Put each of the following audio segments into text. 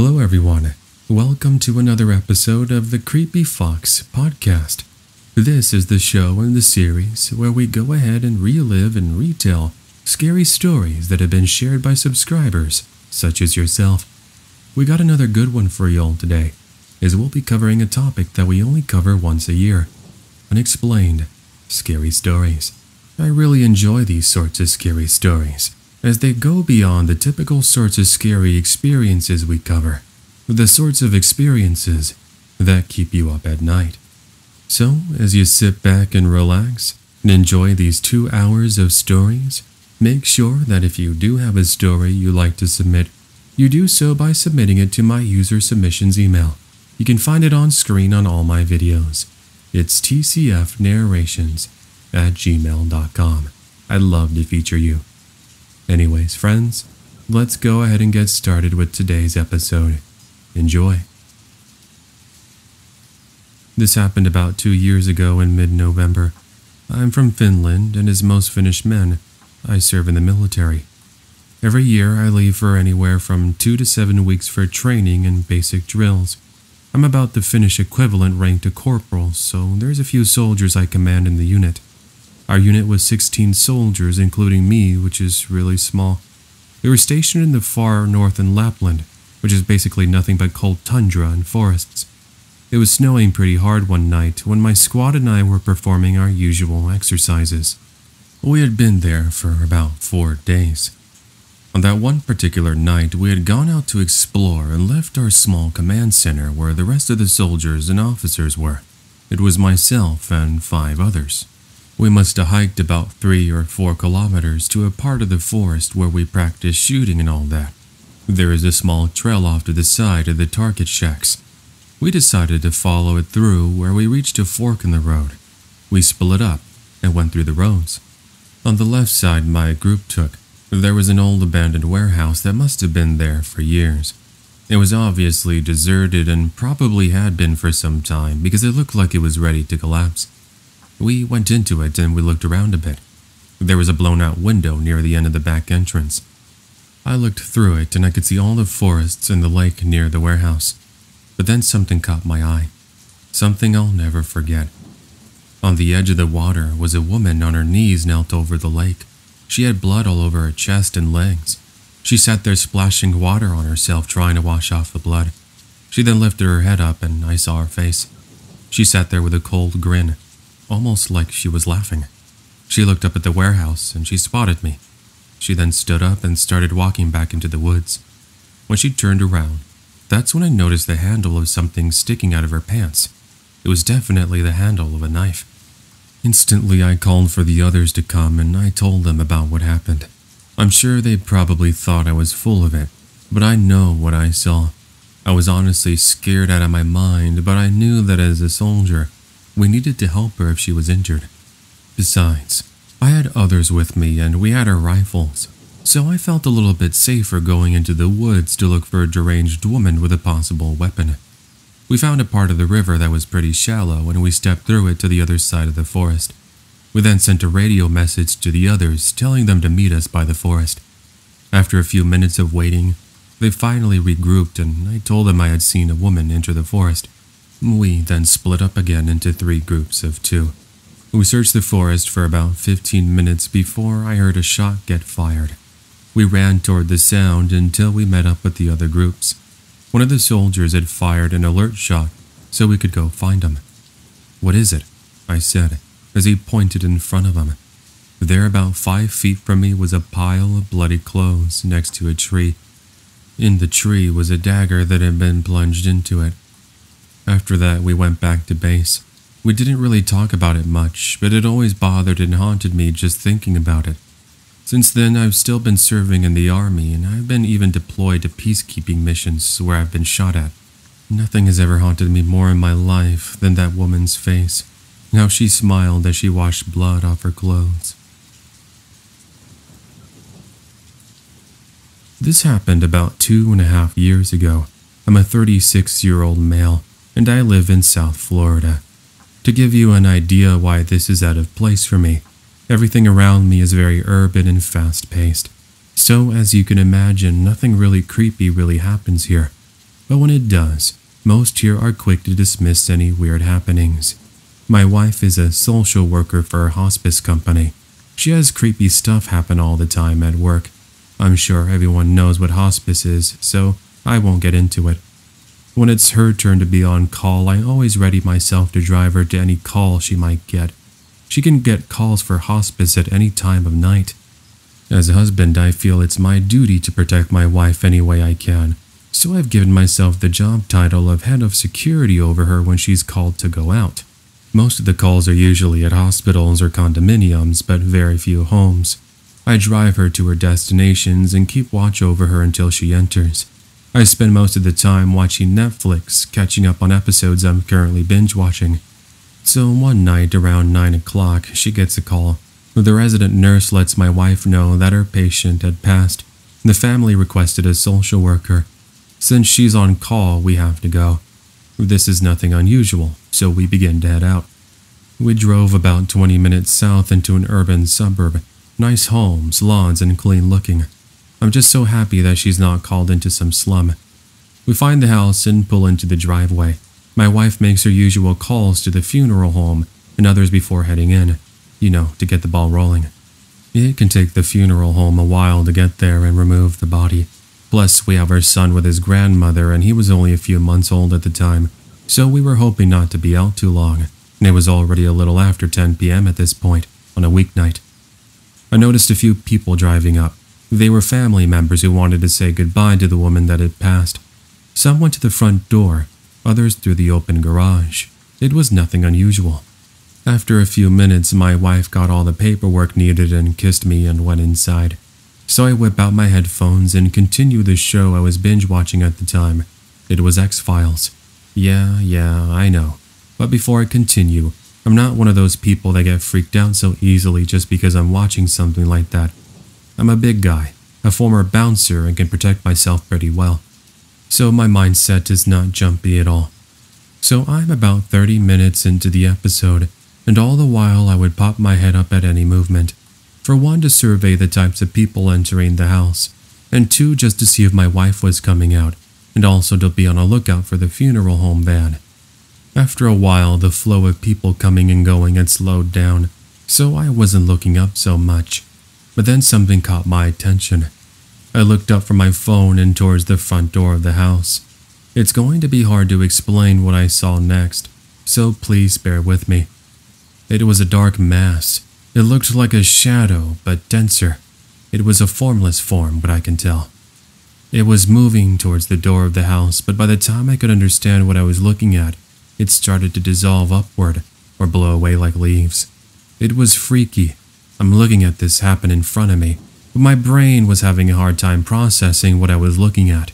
Hello, everyone. Welcome to another episode of the Creepy Fox podcast. This is the show in the series where we go ahead and relive and retell scary stories that have been shared by subscribers, such as yourself. We got another good one for y'all today, as we'll be covering a topic that we only cover once a year unexplained scary stories. I really enjoy these sorts of scary stories as they go beyond the typical sorts of scary experiences we cover, the sorts of experiences that keep you up at night. So, as you sit back and relax and enjoy these two hours of stories, make sure that if you do have a story you like to submit, you do so by submitting it to my user submissions email. You can find it on screen on all my videos. It's tcfnarrations at gmail.com. I'd love to feature you. Anyways, friends, let's go ahead and get started with today's episode. Enjoy. This happened about two years ago in mid November. I'm from Finland, and as most Finnish men, I serve in the military. Every year, I leave for anywhere from two to seven weeks for training and basic drills. I'm about the Finnish equivalent rank to corporal, so there's a few soldiers I command in the unit. Our unit was 16 soldiers, including me, which is really small. We were stationed in the far north in Lapland, which is basically nothing but cold tundra and forests. It was snowing pretty hard one night when my squad and I were performing our usual exercises. We had been there for about four days. On that one particular night, we had gone out to explore and left our small command center where the rest of the soldiers and officers were. It was myself and five others. We must have hiked about three or four kilometers to a part of the forest where we practice shooting and all that. There is a small trail off to the side of the target shacks. We decided to follow it through where we reached a fork in the road. We split up and went through the roads. On the left side my group took, there was an old abandoned warehouse that must have been there for years. It was obviously deserted and probably had been for some time because it looked like it was ready to collapse. We went into it and we looked around a bit. There was a blown out window near the end of the back entrance. I looked through it and I could see all the forests and the lake near the warehouse. But then something caught my eye. Something I'll never forget. On the edge of the water was a woman on her knees knelt over the lake. She had blood all over her chest and legs. She sat there splashing water on herself trying to wash off the blood. She then lifted her head up and I saw her face. She sat there with a cold grin, almost like she was laughing. She looked up at the warehouse and she spotted me. She then stood up and started walking back into the woods. When she turned around, that's when I noticed the handle of something sticking out of her pants. It was definitely the handle of a knife. Instantly, I called for the others to come and I told them about what happened. I'm sure they probably thought I was full of it, but I know what I saw. I was honestly scared out of my mind, but I knew that as a soldier, we needed to help her if she was injured. Besides, I had others with me and we had our rifles, so I felt a little bit safer going into the woods to look for a deranged woman with a possible weapon. We found a part of the river that was pretty shallow and we stepped through it to the other side of the forest. We then sent a radio message to the others telling them to meet us by the forest. After a few minutes of waiting, they finally regrouped and I told them I had seen a woman enter the forest. We then split up again into three groups of two. We searched the forest for about 15 minutes before I heard a shot get fired. We ran toward the sound until we met up with the other groups. One of the soldiers had fired an alert shot so we could go find him. What is it? I said as he pointed in front of him. There, about five feet from me, was a pile of bloody clothes next to a tree. In the tree was a dagger that had been plunged into it. After that, we went back to base. We didn't really talk about it much, but it always bothered and haunted me just thinking about it. Since then, I've still been serving in the army, and I've been even deployed to peacekeeping missions where I've been shot at. Nothing has ever haunted me more in my life than that woman's face. How she smiled as she washed blood off her clothes. This happened about two and a half years ago. I'm a 36 year old male, and I live in South Florida. To give you an idea why this is out of place for me, Everything around me is very urban and fast paced. So, as you can imagine, nothing really creepy really happens here. but when it does, most here are quick to dismiss any weird happenings. My wife is a social worker for a hospice company. She has creepy stuff happen all the time at work. I'm sure everyone knows what hospice is, so I won't get into it. When it's her turn to be on call, I always ready myself to drive her to any call she might get. She can get calls for hospice at any time of night. As a husband, I feel it's my duty to protect my wife any way I can, so I've given myself the job title of head of security over her when she's called to go out. Most of the calls are usually at hospitals or condominiums, but very few homes. I drive her to her destinations and keep watch over her until she enters. I spend most of the time watching Netflix, catching up on episodes I'm currently binge watching. So one night around 9 o'clock, she gets a call. The resident nurse lets my wife know that her patient had passed. The family requested a social worker. Since she's on call, we have to go. This is nothing unusual, so we begin to head out. We drove about 20 minutes south into an urban suburb. Nice homes, lawns, and clean looking. I'm just so happy that she's not called into some slum. We find the house and pull into the driveway. My wife makes her usual calls to the funeral home and others before heading in, you know, to get the ball rolling. It can take the funeral home a while to get there and remove the body. Plus, we have our son with his grandmother, and he was only a few months old at the time, so we were hoping not to be out too long, and it was already a little after 10 p.m. at this point, on a weeknight. I noticed a few people driving up, they were family members who wanted to say goodbye to the woman that had passed. Some went to the front door, others through the open garage. It was nothing unusual. After a few minutes, my wife got all the paperwork needed and kissed me and went inside. So I whip out my headphones and continue the show I was binge watching at the time. It was X Files. Yeah, yeah, I know. But before I continue, I'm not one of those people that get freaked out so easily just because I'm watching something like that. I'm a big guy, a former bouncer, and can protect myself pretty well. So my mindset is not jumpy at all. So I'm about 30 minutes into the episode, and all the while I would pop my head up at any movement. For one, to survey the types of people entering the house, and two, just to see if my wife was coming out, and also to be on a lookout for the funeral home van. After a while, the flow of people coming and going had slowed down, so I wasn't looking up so much. But then something caught my attention. I looked up from my phone and towards the front door of the house. It's going to be hard to explain what I saw next, so please bear with me. It was a dark mass. It looked like a shadow, but denser. It was a formless form, but I can tell. It was moving towards the door of the house, but by the time I could understand what I was looking at, it started to dissolve upward or blow away like leaves. It was freaky, I'm looking at this happen in front of me, but my brain was having a hard time processing what I was looking at.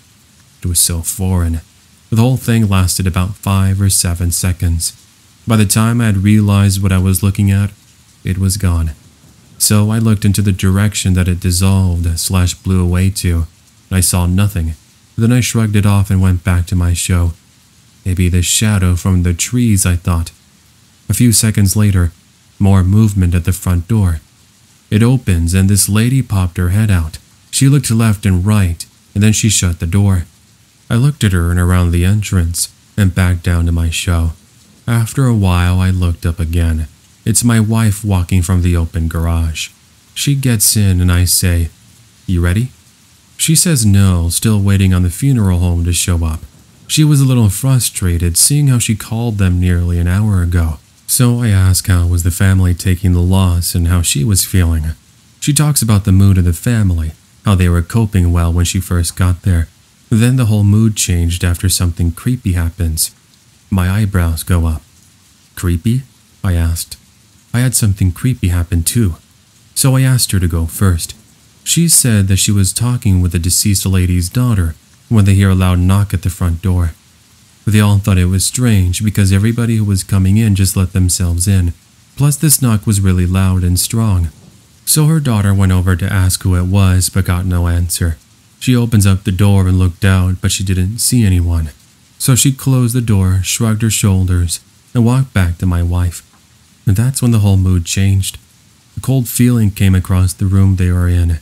It was so foreign. The whole thing lasted about five or seven seconds. By the time I had realized what I was looking at, it was gone. So I looked into the direction that it dissolved slash blew away to, and I saw nothing. Then I shrugged it off and went back to my show. Maybe the shadow from the trees, I thought. A few seconds later, more movement at the front door. It opens and this lady popped her head out. She looked left and right, and then she shut the door. I looked at her and around the entrance and back down to my show. After a while, I looked up again. It's my wife walking from the open garage. She gets in and I say, You ready? She says no, still waiting on the funeral home to show up. She was a little frustrated seeing how she called them nearly an hour ago. So I ask how was the family taking the loss and how she was feeling. She talks about the mood of the family, how they were coping well when she first got there. Then the whole mood changed after something creepy happens. My eyebrows go up. Creepy? I asked. I had something creepy happen too. So I asked her to go first. She said that she was talking with the deceased lady's daughter when they hear a loud knock at the front door. They all thought it was strange because everybody who was coming in just let themselves in. Plus, this knock was really loud and strong. So her daughter went over to ask who it was but got no answer. She opens up the door and looked out, but she didn't see anyone. So she closed the door, shrugged her shoulders, and walked back to my wife. And that's when the whole mood changed. A cold feeling came across the room they were in.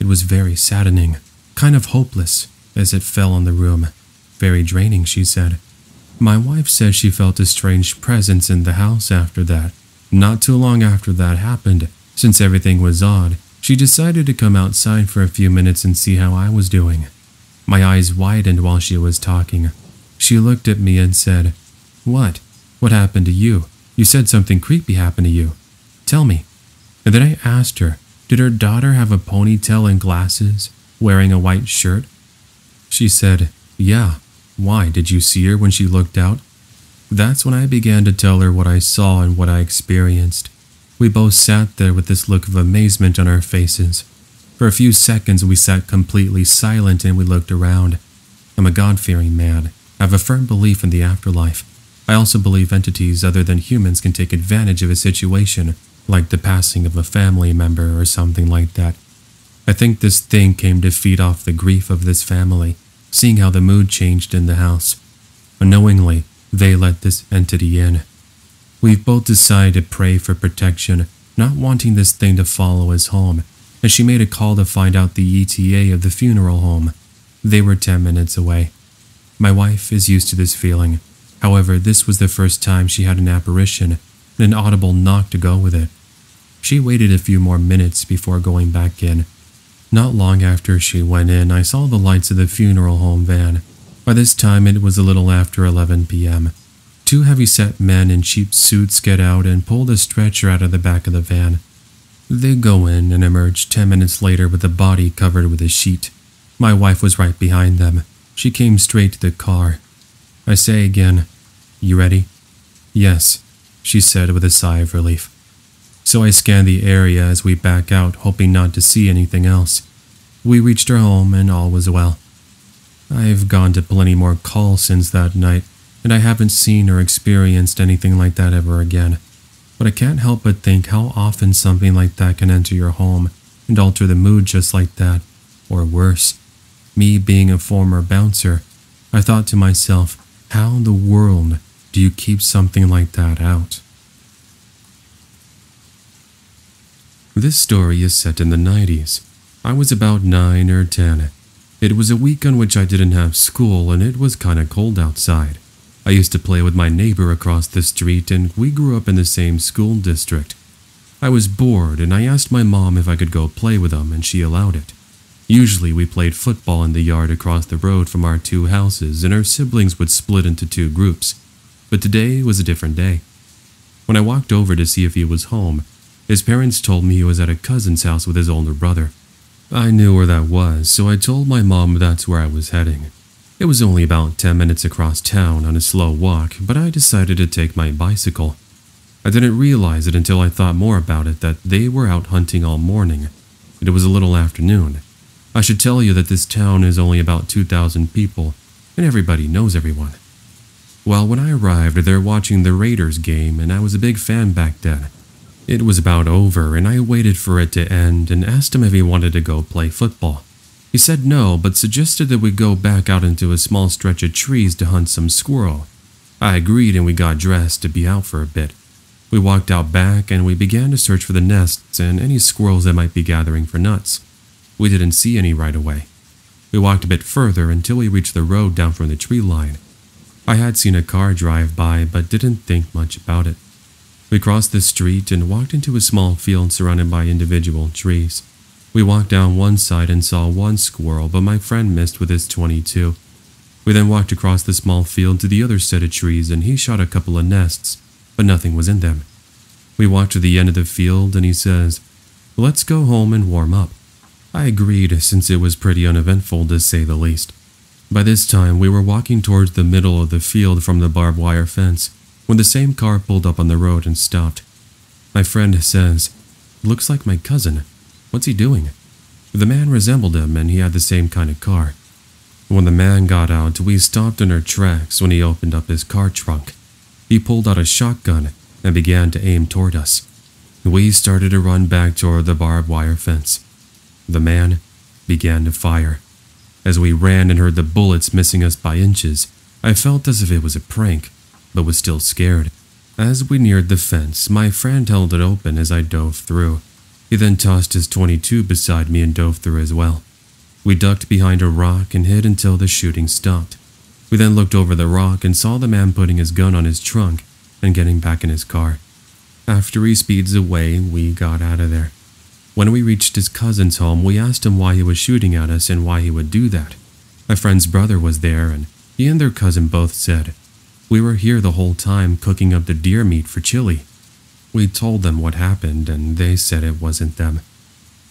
It was very saddening, kind of hopeless, as it fell on the room. Very draining, she said. My wife says she felt a strange presence in the house after that. Not too long after that happened, since everything was odd, she decided to come outside for a few minutes and see how I was doing. My eyes widened while she was talking. She looked at me and said, What? What happened to you? You said something creepy happened to you. Tell me. And then I asked her, Did her daughter have a ponytail and glasses, wearing a white shirt? She said, Yeah. Why? Did you see her when she looked out? That's when I began to tell her what I saw and what I experienced. We both sat there with this look of amazement on our faces. For a few seconds, we sat completely silent and we looked around. I'm a God fearing man. I have a firm belief in the afterlife. I also believe entities other than humans can take advantage of a situation, like the passing of a family member or something like that. I think this thing came to feed off the grief of this family, seeing how the mood changed in the house. Unknowingly, they let this entity in. We've both decided to pray for protection, not wanting this thing to follow us home, and she made a call to find out the ETA of the funeral home. They were 10 minutes away. My wife is used to this feeling. However, this was the first time she had an apparition and an audible knock to go with it. She waited a few more minutes before going back in. Not long after she went in, I saw the lights of the funeral home van. By this time, it was a little after 11 p.m. Two heavy-set men in cheap suits get out and pull the stretcher out of the back of the van. They go in and emerge 10 minutes later with the body covered with a sheet. My wife was right behind them. She came straight to the car. I say again, You ready? Yes, she said with a sigh of relief. So I scanned the area as we back out, hoping not to see anything else. We reached our home and all was well. I've gone to plenty more calls since that night, and I haven't seen or experienced anything like that ever again. But I can't help but think how often something like that can enter your home and alter the mood just like that, or worse. Me being a former bouncer, I thought to myself, how in the world do you keep something like that out? This story is set in the 90s. I was about 9 or 10. It was a week on which I didn't have school and it was kinda cold outside. I used to play with my neighbor across the street and we grew up in the same school district. I was bored and I asked my mom if I could go play with them and she allowed it. Usually we played football in the yard across the road from our two houses and our siblings would split into two groups. But today was a different day. When I walked over to see if he was home, his parents told me he was at a cousin's house with his older brother. I knew where that was, so I told my mom that's where I was heading. It was only about 10 minutes across town on a slow walk, but I decided to take my bicycle. I didn't realize it until I thought more about it that they were out hunting all morning. It was a little afternoon. I should tell you that this town is only about 2,000 people, and everybody knows everyone. Well, when I arrived, they're watching the Raiders game, and I was a big fan back then. It was about over, and I waited for it to end and asked him if he wanted to go play football. He said no, but suggested that we go back out into a small stretch of trees to hunt some squirrel. I agreed and we got dressed to be out for a bit. We walked out back and we began to search for the nests and any squirrels that might be gathering for nuts. We didn't see any right away. We walked a bit further until we reached the road down from the tree line. I had seen a car drive by but didn't think much about it. We crossed the street and walked into a small field surrounded by individual trees. We walked down one side and saw one squirrel, but my friend missed with his 22. We then walked across the small field to the other set of trees and he shot a couple of nests, but nothing was in them. We walked to the end of the field and he says, Let's go home and warm up. I agreed since it was pretty uneventful to say the least. By this time, we were walking towards the middle of the field from the barbed wire fence when the same car pulled up on the road and stopped. My friend says, Looks like my cousin. What's he doing? The man resembled him and he had the same kind of car. When the man got out, we stopped in our tracks when he opened up his car trunk. He pulled out a shotgun and began to aim toward us. We started to run back toward the barbed wire fence. The man began to fire. As we ran and heard the bullets missing us by inches, I felt as if it was a prank, but was still scared. As we neared the fence, my friend held it open as I dove through. He then tossed his 22 beside me and dove through as well. We ducked behind a rock and hid until the shooting stopped. We then looked over the rock and saw the man putting his gun on his trunk and getting back in his car. After he speeds away, we got out of there. When we reached his cousin's home, we asked him why he was shooting at us and why he would do that. My friend's brother was there, and he and their cousin both said, We were here the whole time cooking up the deer meat for chili. We told them what happened, and they said it wasn't them.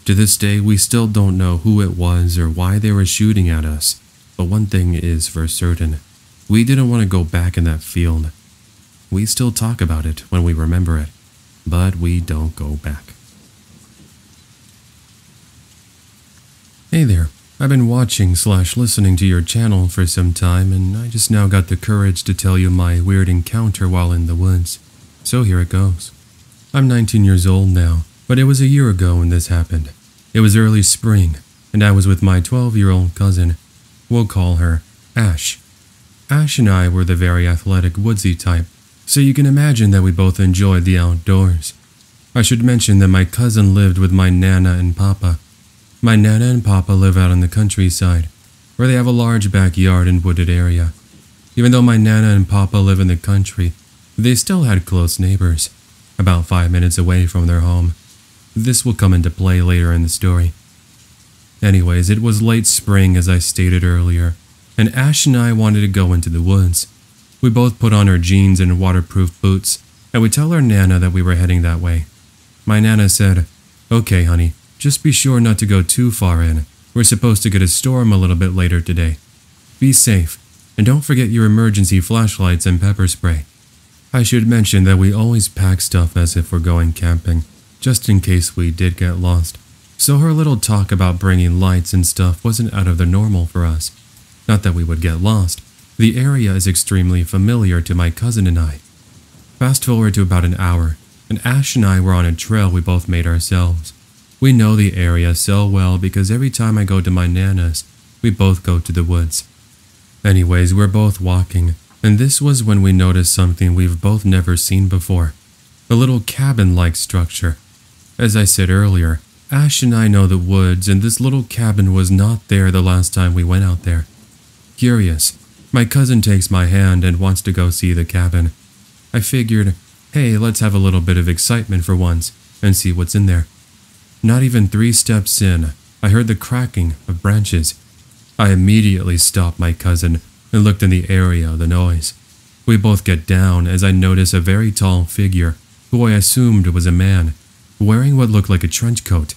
To this day, we still don't know who it was or why they were shooting at us, but one thing is for certain we didn't want to go back in that field. We still talk about it when we remember it, but we don't go back. Hey there, I've been watching slash listening to your channel for some time, and I just now got the courage to tell you my weird encounter while in the woods. So here it goes. I'm 19 years old now, but it was a year ago when this happened. It was early spring, and I was with my 12 year old cousin. We'll call her Ash. Ash and I were the very athletic, woodsy type, so you can imagine that we both enjoyed the outdoors. I should mention that my cousin lived with my Nana and Papa. My Nana and Papa live out in the countryside, where they have a large backyard and wooded area. Even though my Nana and Papa live in the country, they still had close neighbors about five minutes away from their home. This will come into play later in the story. Anyways, it was late spring as I stated earlier, and Ash and I wanted to go into the woods. We both put on our jeans and waterproof boots, and we tell our Nana that we were heading that way. My Nana said, Okay, honey, just be sure not to go too far in. We're supposed to get a storm a little bit later today. Be safe, and don't forget your emergency flashlights and pepper spray. I should mention that we always pack stuff as if we're going camping, just in case we did get lost. So her little talk about bringing lights and stuff wasn't out of the normal for us. Not that we would get lost. The area is extremely familiar to my cousin and I. Fast forward to about an hour, and Ash and I were on a trail we both made ourselves. We know the area so well because every time I go to my Nana's, we both go to the woods. Anyways, we're both walking, and this was when we noticed something we've both never seen before a little cabin like structure. As I said earlier, Ash and I know the woods, and this little cabin was not there the last time we went out there. Curious, my cousin takes my hand and wants to go see the cabin. I figured, hey, let's have a little bit of excitement for once and see what's in there. Not even three steps in, I heard the cracking of branches. I immediately stopped my cousin and looked in the area of the noise. We both get down as I notice a very tall figure, who I assumed was a man, wearing what looked like a trench coat.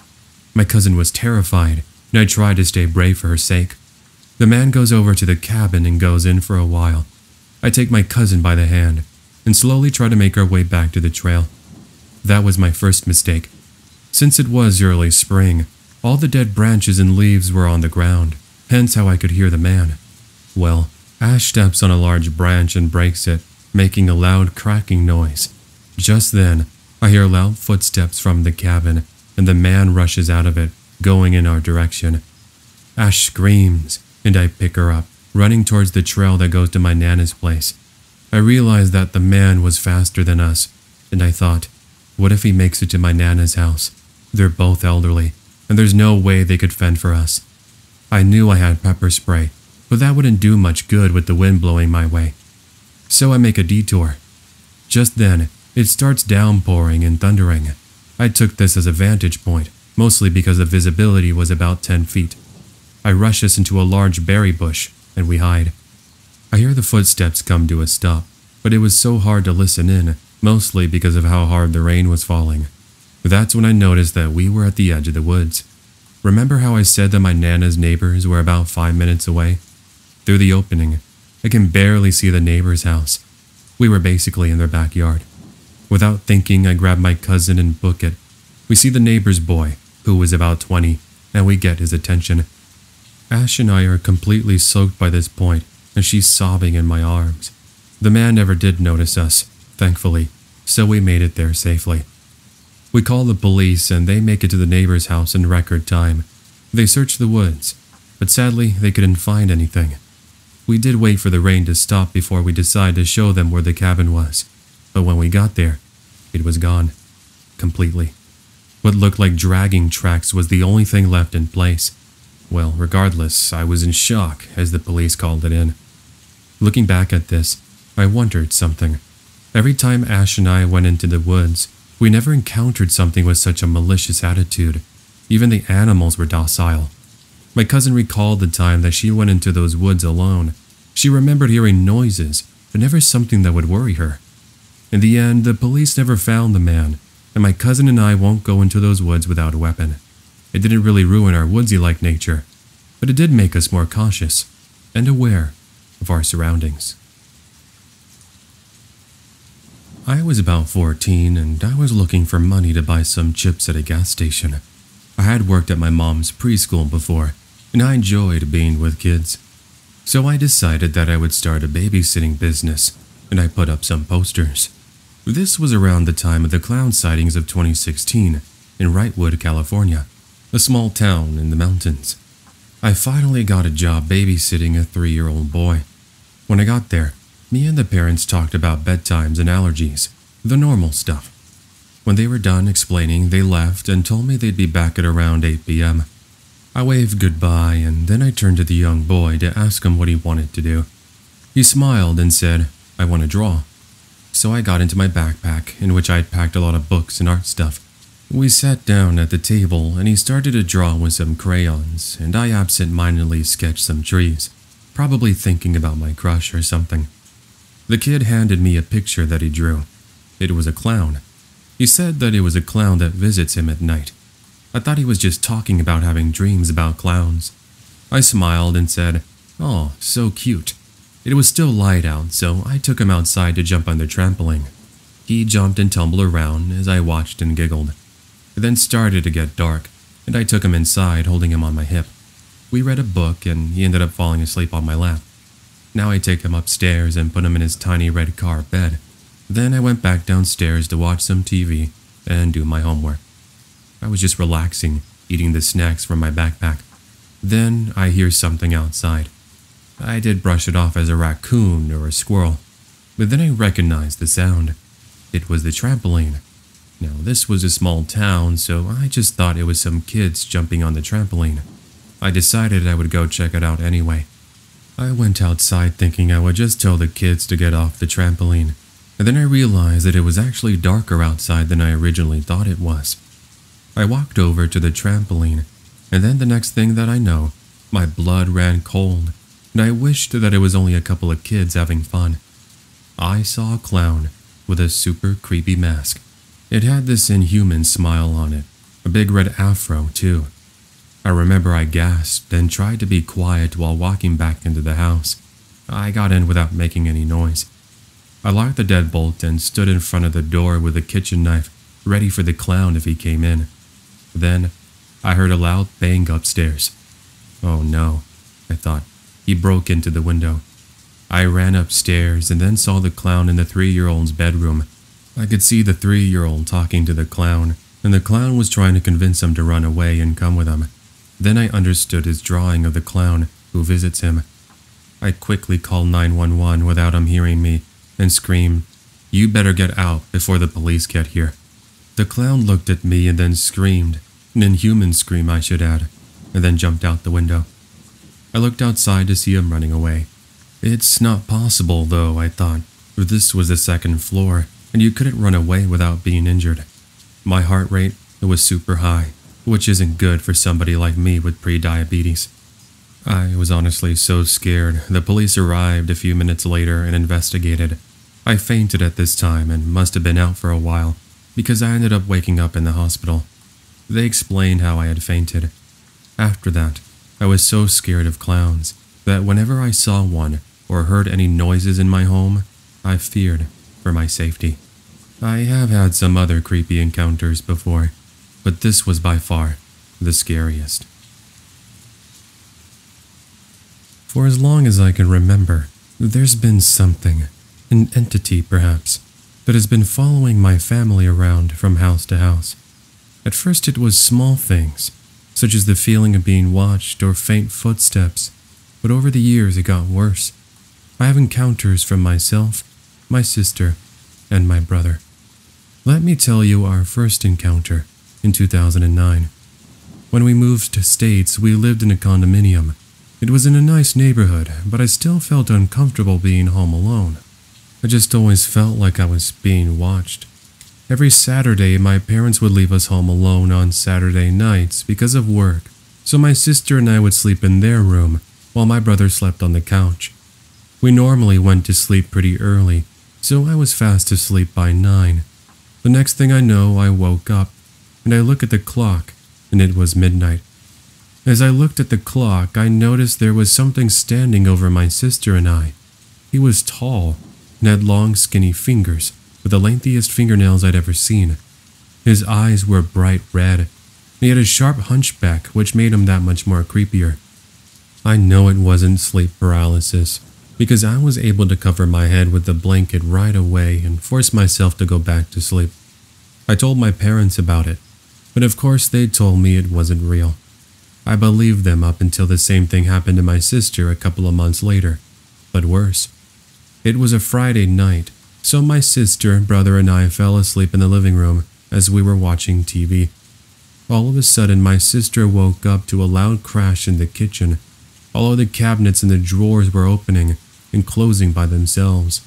My cousin was terrified, and I tried to stay brave for her sake. The man goes over to the cabin and goes in for a while. I take my cousin by the hand and slowly try to make our way back to the trail. That was my first mistake. Since it was early spring, all the dead branches and leaves were on the ground, hence how I could hear the man. Well, Ash steps on a large branch and breaks it, making a loud cracking noise. Just then, I hear loud footsteps from the cabin, and the man rushes out of it, going in our direction. Ash screams, and I pick her up, running towards the trail that goes to my Nana's place. I realize that the man was faster than us, and I thought, what if he makes it to my Nana's house? They're both elderly, and there's no way they could fend for us. I knew I had pepper spray, but that wouldn't do much good with the wind blowing my way. So I make a detour. Just then, it starts downpouring and thundering. I took this as a vantage point, mostly because the visibility was about 10 feet. I rush us into a large berry bush, and we hide. I hear the footsteps come to a stop, but it was so hard to listen in, mostly because of how hard the rain was falling. That's when I noticed that we were at the edge of the woods. Remember how I said that my Nana's neighbors were about five minutes away? Through the opening, I can barely see the neighbor's house. We were basically in their backyard. Without thinking, I grab my cousin and book it. We see the neighbor's boy, who was about 20, and we get his attention. Ash and I are completely soaked by this point, and she's sobbing in my arms. The man never did notice us, thankfully, so we made it there safely. We call the police and they make it to the neighbor's house in record time. They search the woods, but sadly they couldn't find anything. We did wait for the rain to stop before we decided to show them where the cabin was, but when we got there, it was gone. Completely. What looked like dragging tracks was the only thing left in place. Well, regardless, I was in shock, as the police called it in. Looking back at this, I wondered something. Every time Ash and I went into the woods, we never encountered something with such a malicious attitude. Even the animals were docile. My cousin recalled the time that she went into those woods alone. She remembered hearing noises, but never something that would worry her. In the end, the police never found the man, and my cousin and I won't go into those woods without a weapon. It didn't really ruin our woodsy like nature, but it did make us more cautious and aware of our surroundings. I was about 14 and I was looking for money to buy some chips at a gas station. I had worked at my mom's preschool before, and I enjoyed being with kids. So I decided that I would start a babysitting business, and I put up some posters. This was around the time of the clown sightings of 2016 in Wrightwood, California, a small town in the mountains. I finally got a job babysitting a three year old boy. When I got there, me and the parents talked about bedtimes and allergies, the normal stuff. When they were done explaining, they left and told me they'd be back at around 8 p.m. I waved goodbye and then I turned to the young boy to ask him what he wanted to do. He smiled and said, I want to draw. So I got into my backpack, in which I had packed a lot of books and art stuff. We sat down at the table and he started to draw with some crayons, and I absent mindedly sketched some trees, probably thinking about my crush or something. The kid handed me a picture that he drew. It was a clown. He said that it was a clown that visits him at night. I thought he was just talking about having dreams about clowns. I smiled and said, Oh, so cute. It was still light out, so I took him outside to jump on the trampoline. He jumped and tumbled around as I watched and giggled. It then started to get dark, and I took him inside, holding him on my hip. We read a book, and he ended up falling asleep on my lap. Now I take him upstairs and put him in his tiny red car bed. Then I went back downstairs to watch some TV and do my homework. I was just relaxing, eating the snacks from my backpack. Then I hear something outside. I did brush it off as a raccoon or a squirrel, but then I recognized the sound. It was the trampoline. Now, this was a small town, so I just thought it was some kids jumping on the trampoline. I decided I would go check it out anyway. I went outside thinking I would just tell the kids to get off the trampoline, and then I realized that it was actually darker outside than I originally thought it was. I walked over to the trampoline, and then the next thing that I know, my blood ran cold, and I wished that it was only a couple of kids having fun. I saw a clown with a super creepy mask. It had this inhuman smile on it, a big red afro, too. I remember I gasped and tried to be quiet while walking back into the house. I got in without making any noise. I locked the deadbolt and stood in front of the door with a kitchen knife, ready for the clown if he came in. Then I heard a loud bang upstairs. Oh no, I thought. He broke into the window. I ran upstairs and then saw the clown in the three year old's bedroom. I could see the three year old talking to the clown, and the clown was trying to convince him to run away and come with him. Then I understood his drawing of the clown who visits him. I quickly call 911 without him hearing me and scream, You better get out before the police get here. The clown looked at me and then screamed, an inhuman scream, I should add, and then jumped out the window. I looked outside to see him running away. It's not possible, though, I thought, for this was the second floor, and you couldn't run away without being injured. My heart rate was super high, which isn't good for somebody like me with pre-diabetes. I was honestly so scared. The police arrived a few minutes later and investigated. I fainted at this time and must have been out for a while because I ended up waking up in the hospital. They explained how I had fainted. After that, I was so scared of clowns that whenever I saw one or heard any noises in my home, I feared for my safety. I have had some other creepy encounters before, but this was by far the scariest. For as long as I can remember, there's been something, an entity perhaps, that has been following my family around from house to house. At first, it was small things, such as the feeling of being watched or faint footsteps, but over the years it got worse. I have encounters from myself, my sister, and my brother. Let me tell you our first encounter in 2009. When we moved to States, we lived in a condominium. It was in a nice neighborhood, but I still felt uncomfortable being home alone. I just always felt like I was being watched. Every Saturday, my parents would leave us home alone on Saturday nights because of work, so my sister and I would sleep in their room while my brother slept on the couch. We normally went to sleep pretty early, so I was fast asleep by 9. The next thing I know, I woke up and I look at the clock, and it was midnight. As I looked at the clock, I noticed there was something standing over my sister and I. He was tall and had long, skinny fingers with the lengthiest fingernails I'd ever seen. His eyes were bright red. and He had a sharp hunchback, which made him that much more creepier. I know it wasn't sleep paralysis, because I was able to cover my head with the blanket right away and force myself to go back to sleep. I told my parents about it, but of course they told me it wasn't real. I believed them up until the same thing happened to my sister a couple of months later, but worse. It was a Friday night, so my sister, brother, and I fell asleep in the living room as we were watching TV. All of a sudden, my sister woke up to a loud crash in the kitchen. All of the cabinets and the drawers were opening and closing by themselves.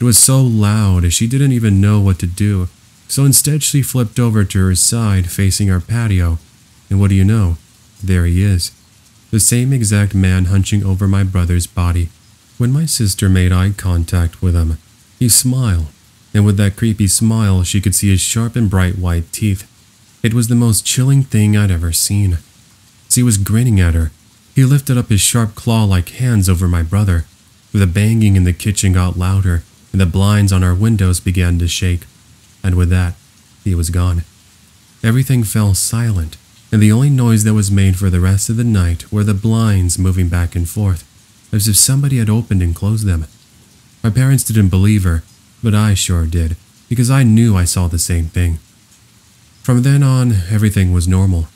It was so loud she didn't even know what to do so instead, she flipped over to her side, facing our patio. And what do you know? There he is. The same exact man hunching over my brother's body. When my sister made eye contact with him, he smiled, and with that creepy smile, she could see his sharp and bright white teeth. It was the most chilling thing I'd ever seen. As he was grinning at her, he lifted up his sharp claw like hands over my brother. The banging in the kitchen got louder, and the blinds on our windows began to shake and with that, he was gone. Everything fell silent, and the only noise that was made for the rest of the night were the blinds moving back and forth, as if somebody had opened and closed them. My parents didn't believe her, but I sure did, because I knew I saw the same thing. From then on, everything was normal,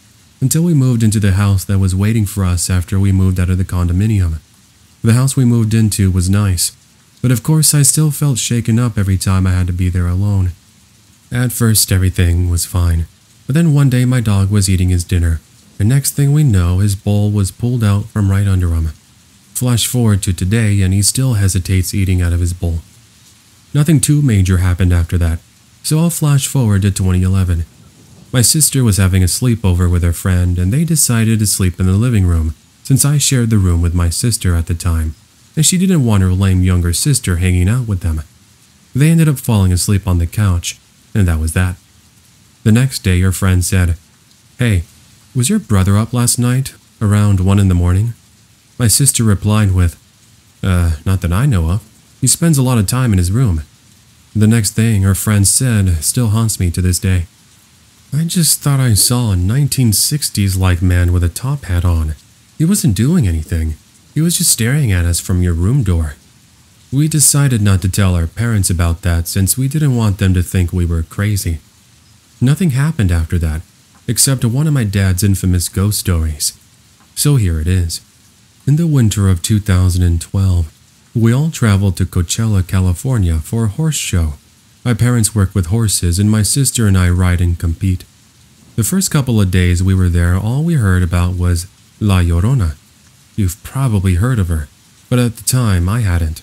until we moved into the house that was waiting for us after we moved out of the condominium. The house we moved into was nice, but of course I still felt shaken up every time I had to be there alone. At first, everything was fine, but then one day my dog was eating his dinner, and next thing we know, his bowl was pulled out from right under him. Flash forward to today, and he still hesitates eating out of his bowl. Nothing too major happened after that, so I'll flash forward to 2011. My sister was having a sleepover with her friend, and they decided to sleep in the living room since I shared the room with my sister at the time, and she didn't want her lame younger sister hanging out with them. They ended up falling asleep on the couch, and that was that. The next day, your friend said, Hey, was your brother up last night, around one in the morning? My sister replied with, Uh, not that I know of. He spends a lot of time in his room. The next thing her friend said still haunts me to this day. I just thought I saw a 1960s like man with a top hat on. He wasn't doing anything. He was just staring at us from your room door. We decided not to tell our parents about that since we didn't want them to think we were crazy. Nothing happened after that, except one of my dad's infamous ghost stories. So here it is. In the winter of 2012, we all traveled to Coachella, California for a horse show. My parents work with horses, and my sister and I ride and compete. The first couple of days we were there, all we heard about was La Llorona. You've probably heard of her, but at the time I hadn't.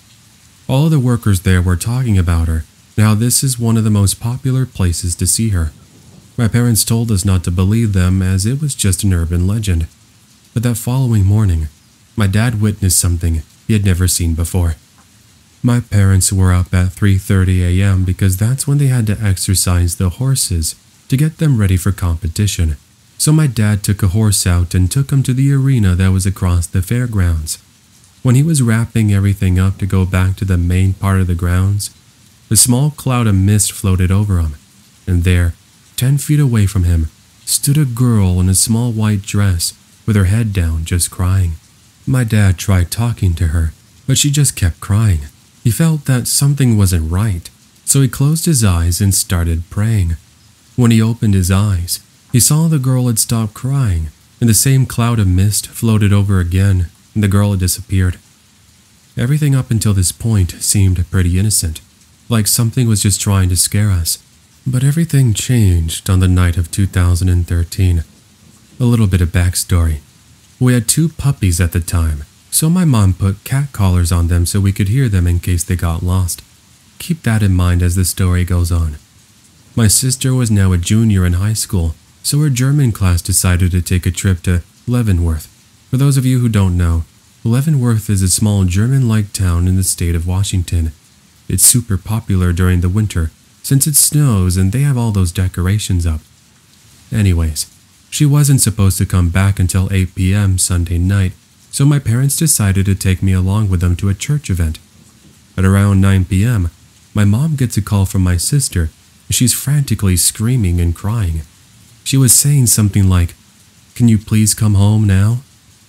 All the workers there were talking about her. Now, this is one of the most popular places to see her. My parents told us not to believe them as it was just an urban legend. But that following morning, my dad witnessed something he had never seen before. My parents were up at 3:30 a.m. because that's when they had to exercise the horses to get them ready for competition. So my dad took a horse out and took him to the arena that was across the fairgrounds. When he was wrapping everything up to go back to the main part of the grounds, a small cloud of mist floated over him, and there, ten feet away from him, stood a girl in a small white dress with her head down, just crying. My dad tried talking to her, but she just kept crying. He felt that something wasn't right, so he closed his eyes and started praying. When he opened his eyes, he saw the girl had stopped crying, and the same cloud of mist floated over again, the girl had disappeared. Everything up until this point seemed pretty innocent, like something was just trying to scare us. But everything changed on the night of 2013. A little bit of backstory. We had two puppies at the time, so my mom put cat collars on them so we could hear them in case they got lost. Keep that in mind as the story goes on. My sister was now a junior in high school, so her German class decided to take a trip to Leavenworth. For those of you who don't know, Leavenworth is a small German like town in the state of Washington. It's super popular during the winter since it snows and they have all those decorations up. Anyways, she wasn't supposed to come back until 8 p.m. Sunday night, so my parents decided to take me along with them to a church event. At around 9 p.m., my mom gets a call from my sister. She's frantically screaming and crying. She was saying something like, Can you please come home now?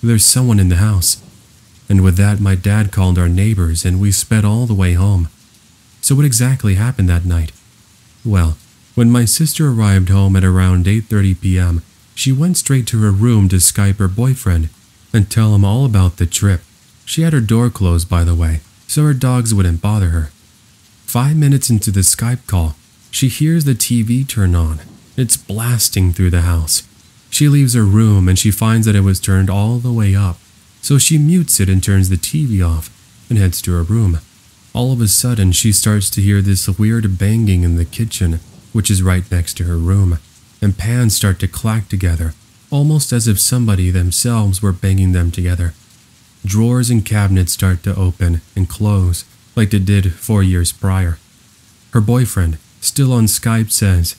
There's someone in the house. And with that, my dad called our neighbors and we sped all the way home. So what exactly happened that night? Well, when my sister arrived home at around 8:30 p.m., she went straight to her room to Skype her boyfriend and tell him all about the trip. She had her door closed, by the way, so her dogs wouldn't bother her. Five minutes into the Skype call, she hears the TV turn on. It's blasting through the house. She leaves her room and she finds that it was turned all the way up, so she mutes it and turns the TV off and heads to her room. All of a sudden, she starts to hear this weird banging in the kitchen, which is right next to her room, and pans start to clack together, almost as if somebody themselves were banging them together. Drawers and cabinets start to open and close like they did four years prior. Her boyfriend, still on Skype, says,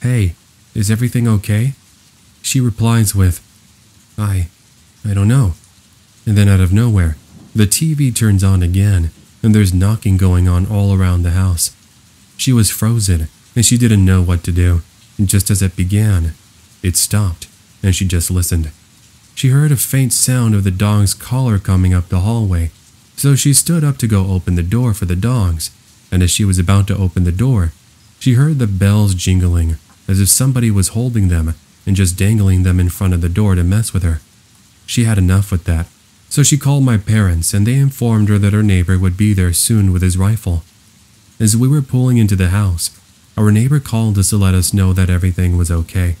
Hey, is everything okay? She replies with, I, I don't know. And then out of nowhere, the TV turns on again and there's knocking going on all around the house. She was frozen and she didn't know what to do. And just as it began, it stopped and she just listened. She heard a faint sound of the dog's collar coming up the hallway, so she stood up to go open the door for the dogs. And as she was about to open the door, she heard the bells jingling as if somebody was holding them and just dangling them in front of the door to mess with her. She had enough with that so she called my parents and they informed her that her neighbor would be there soon with his rifle. As we were pulling into the house, our neighbor called us to let us know that everything was okay.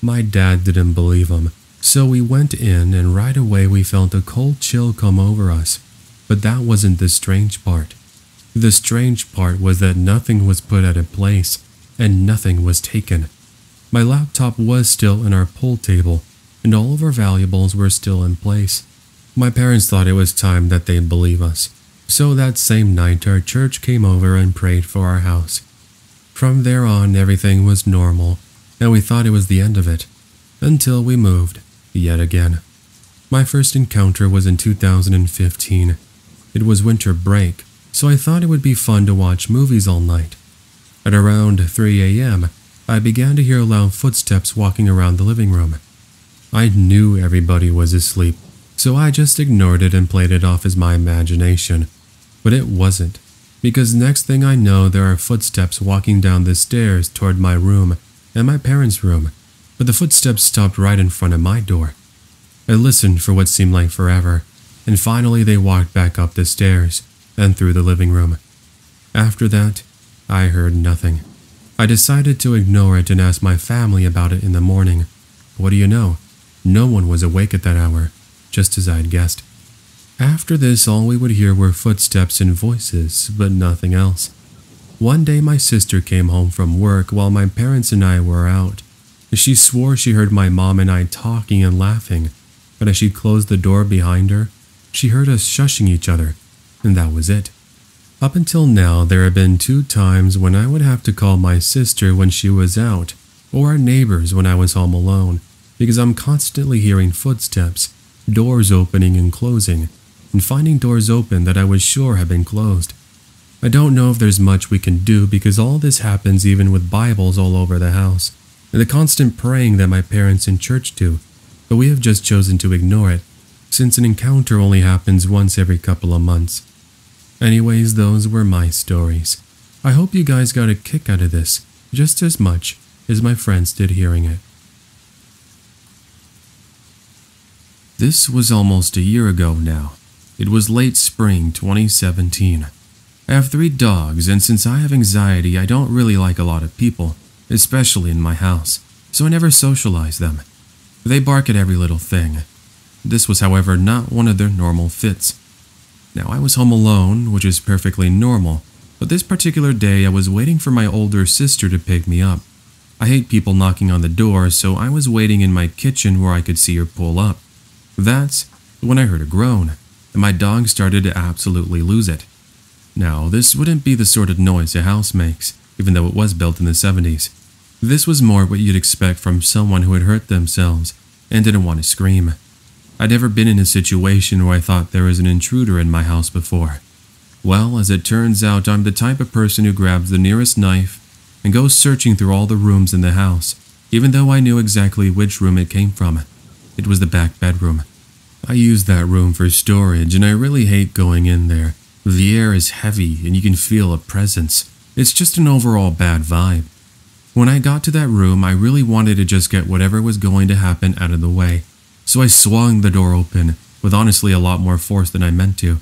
My dad didn't believe him, so we went in and right away we felt a cold chill come over us. But that wasn't the strange part. The strange part was that nothing was put at a place and nothing was taken. My laptop was still in our pool table and all of our valuables were still in place. My parents thought it was time that they'd believe us, so that same night our church came over and prayed for our house. From there on, everything was normal, and we thought it was the end of it, until we moved, yet again. My first encounter was in 2015. It was winter break, so I thought it would be fun to watch movies all night. At around 3 a.m., I began to hear loud footsteps walking around the living room. I knew everybody was asleep, so I just ignored it and played it off as my imagination. But it wasn't, because next thing I know, there are footsteps walking down the stairs toward my room and my parents' room, but the footsteps stopped right in front of my door. I listened for what seemed like forever, and finally they walked back up the stairs and through the living room. After that, I heard nothing. I decided to ignore it and ask my family about it in the morning. What do you know? No one was awake at that hour just as I had guessed. After this, all we would hear were footsteps and voices, but nothing else. One day, my sister came home from work while my parents and I were out. She swore she heard my mom and I talking and laughing, but as she closed the door behind her, she heard us shushing each other, and that was it. Up until now, there have been two times when I would have to call my sister when she was out, or our neighbors when I was home alone, because I'm constantly hearing footsteps doors opening and closing, and finding doors open that I was sure had been closed. I don't know if there's much we can do because all this happens even with Bibles all over the house, and the constant praying that my parents in church do, but we have just chosen to ignore it, since an encounter only happens once every couple of months. Anyways, those were my stories. I hope you guys got a kick out of this, just as much as my friends did hearing it. This was almost a year ago now. It was late spring 2017. I have three dogs, and since I have anxiety, I don't really like a lot of people, especially in my house, so I never socialize them. They bark at every little thing. This was, however, not one of their normal fits. Now, I was home alone, which is perfectly normal, but this particular day I was waiting for my older sister to pick me up. I hate people knocking on the door, so I was waiting in my kitchen where I could see her pull up. That's when I heard a groan, and my dog started to absolutely lose it. Now, this wouldn't be the sort of noise a house makes, even though it was built in the 70s. This was more what you'd expect from someone who had hurt themselves and didn't want to scream. I'd never been in a situation where I thought there was an intruder in my house before. Well, as it turns out, I'm the type of person who grabs the nearest knife and goes searching through all the rooms in the house, even though I knew exactly which room it came from. It was the back bedroom. I use that room for storage, and I really hate going in there. The air is heavy, and you can feel a presence. It's just an overall bad vibe. When I got to that room, I really wanted to just get whatever was going to happen out of the way, so I swung the door open, with honestly a lot more force than I meant to.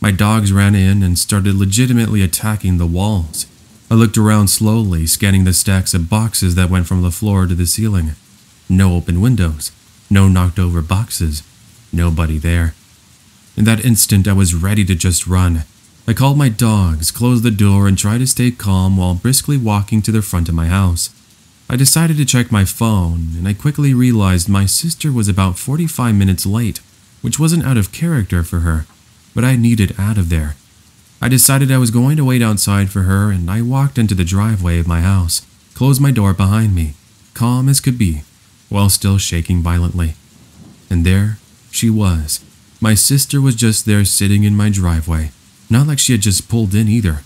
My dogs ran in and started legitimately attacking the walls. I looked around slowly, scanning the stacks of boxes that went from the floor to the ceiling. No open windows, no knocked over boxes, nobody there. In that instant, I was ready to just run. I called my dogs, closed the door, and tried to stay calm while briskly walking to the front of my house. I decided to check my phone, and I quickly realized my sister was about 45 minutes late, which wasn't out of character for her, but I needed out of there. I decided I was going to wait outside for her, and I walked into the driveway of my house, closed my door behind me, calm as could be, while still shaking violently. And there she was, my sister was just there sitting in my driveway, not like she had just pulled in either.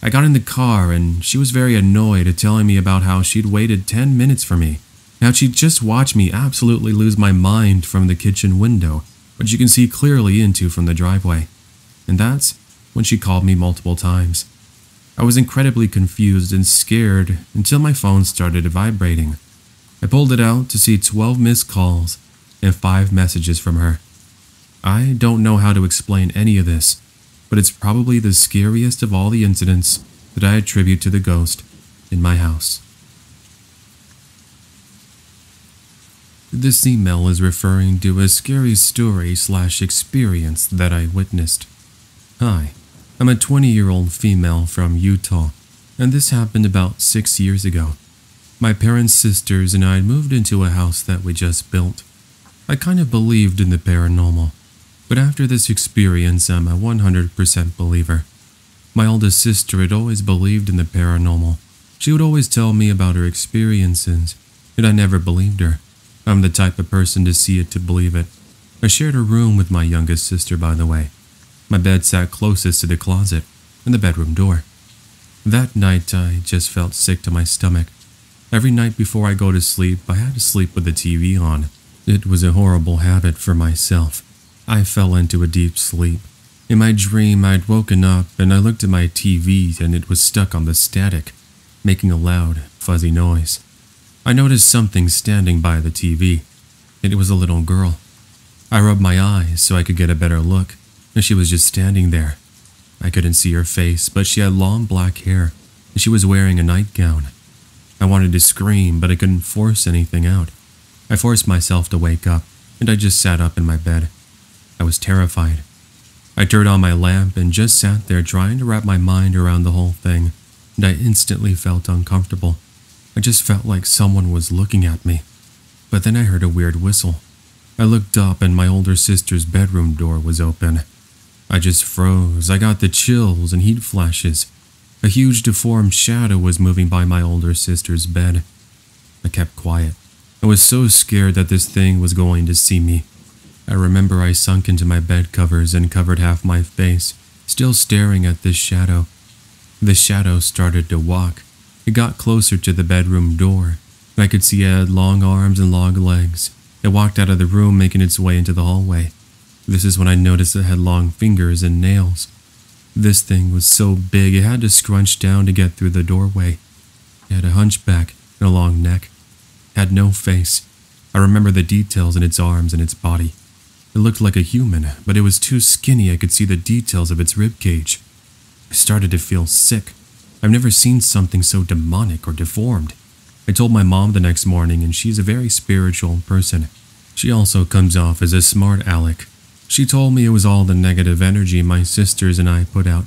I got in the car and she was very annoyed at telling me about how she'd waited 10 minutes for me, Now she'd just watched me absolutely lose my mind from the kitchen window, which you can see clearly into from the driveway. And that's when she called me multiple times. I was incredibly confused and scared until my phone started vibrating. I pulled it out to see 12 missed calls and 5 messages from her. I don't know how to explain any of this, but it's probably the scariest of all the incidents that I attribute to the ghost in my house. This email is referring to a scary story slash experience that I witnessed. Hi, I'm a 20 year old female from Utah, and this happened about six years ago. My parents' sisters and I moved into a house that we just built. I kind of believed in the paranormal, but after this experience, I'm a 100% believer. My oldest sister had always believed in the paranormal. She would always tell me about her experiences, and I never believed her. I'm the type of person to see it to believe it. I shared a room with my youngest sister, by the way. My bed sat closest to the closet and the bedroom door. That night, I just felt sick to my stomach. Every night before I go to sleep, I had to sleep with the TV on. It was a horrible habit for myself. I fell into a deep sleep. In my dream, I'd woken up and I looked at my TV and it was stuck on the static, making a loud, fuzzy noise. I noticed something standing by the TV. It was a little girl. I rubbed my eyes so I could get a better look, and she was just standing there. I couldn't see her face, but she had long black hair, and she was wearing a nightgown. I wanted to scream, but I couldn't force anything out. I forced myself to wake up, and I just sat up in my bed. I was terrified. I turned on my lamp and just sat there trying to wrap my mind around the whole thing, and I instantly felt uncomfortable. I just felt like someone was looking at me. But then I heard a weird whistle. I looked up and my older sister's bedroom door was open. I just froze. I got the chills and heat flashes. A huge deformed shadow was moving by my older sister's bed. I kept quiet. I was so scared that this thing was going to see me. I remember I sunk into my bed covers and covered half my face, still staring at this shadow. The shadow started to walk. It got closer to the bedroom door. I could see it had long arms and long legs. It walked out of the room, making its way into the hallway. This is when I noticed it had long fingers and nails. This thing was so big it had to scrunch down to get through the doorway. It had a hunchback and a long neck. It had no face. I remember the details in its arms and its body. It looked like a human, but it was too skinny I could see the details of its rib cage. I started to feel sick. I've never seen something so demonic or deformed. I told my mom the next morning, and she's a very spiritual person. She also comes off as a smart aleck. She told me it was all the negative energy my sisters and I put out.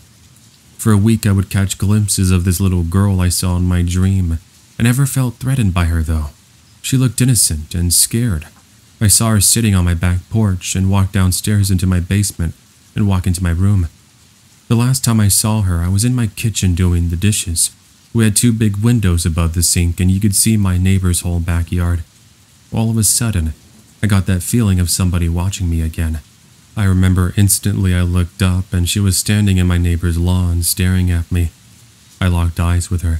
For a week, I would catch glimpses of this little girl I saw in my dream. I never felt threatened by her, though. She looked innocent and scared. I saw her sitting on my back porch and walk downstairs into my basement and walk into my room. The last time I saw her, I was in my kitchen doing the dishes. We had two big windows above the sink, and you could see my neighbor's whole backyard. All of a sudden, I got that feeling of somebody watching me again. I remember instantly I looked up and she was standing in my neighbor's lawn staring at me. I locked eyes with her.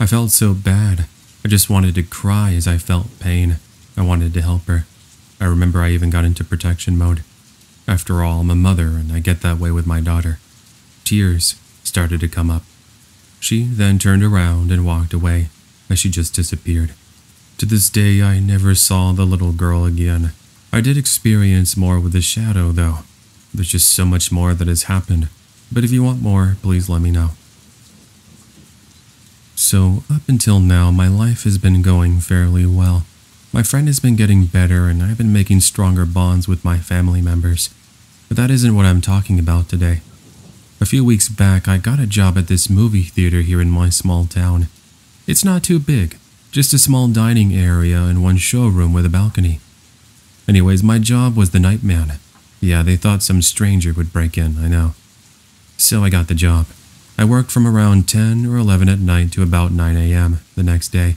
I felt so bad. I just wanted to cry as I felt pain. I wanted to help her. I remember I even got into protection mode. After all, I'm a mother and I get that way with my daughter. Tears started to come up. She then turned around and walked away as she just disappeared. To this day, I never saw the little girl again. I did experience more with the shadow, though. There's just so much more that has happened. But if you want more, please let me know. So, up until now, my life has been going fairly well. My friend has been getting better, and I've been making stronger bonds with my family members. But that isn't what I'm talking about today. A few weeks back, I got a job at this movie theater here in my small town. It's not too big, just a small dining area and one showroom with a balcony. Anyways, my job was the night man. Yeah, they thought some stranger would break in, I know. So I got the job. I worked from around 10 or 11 at night to about 9 a.m. the next day.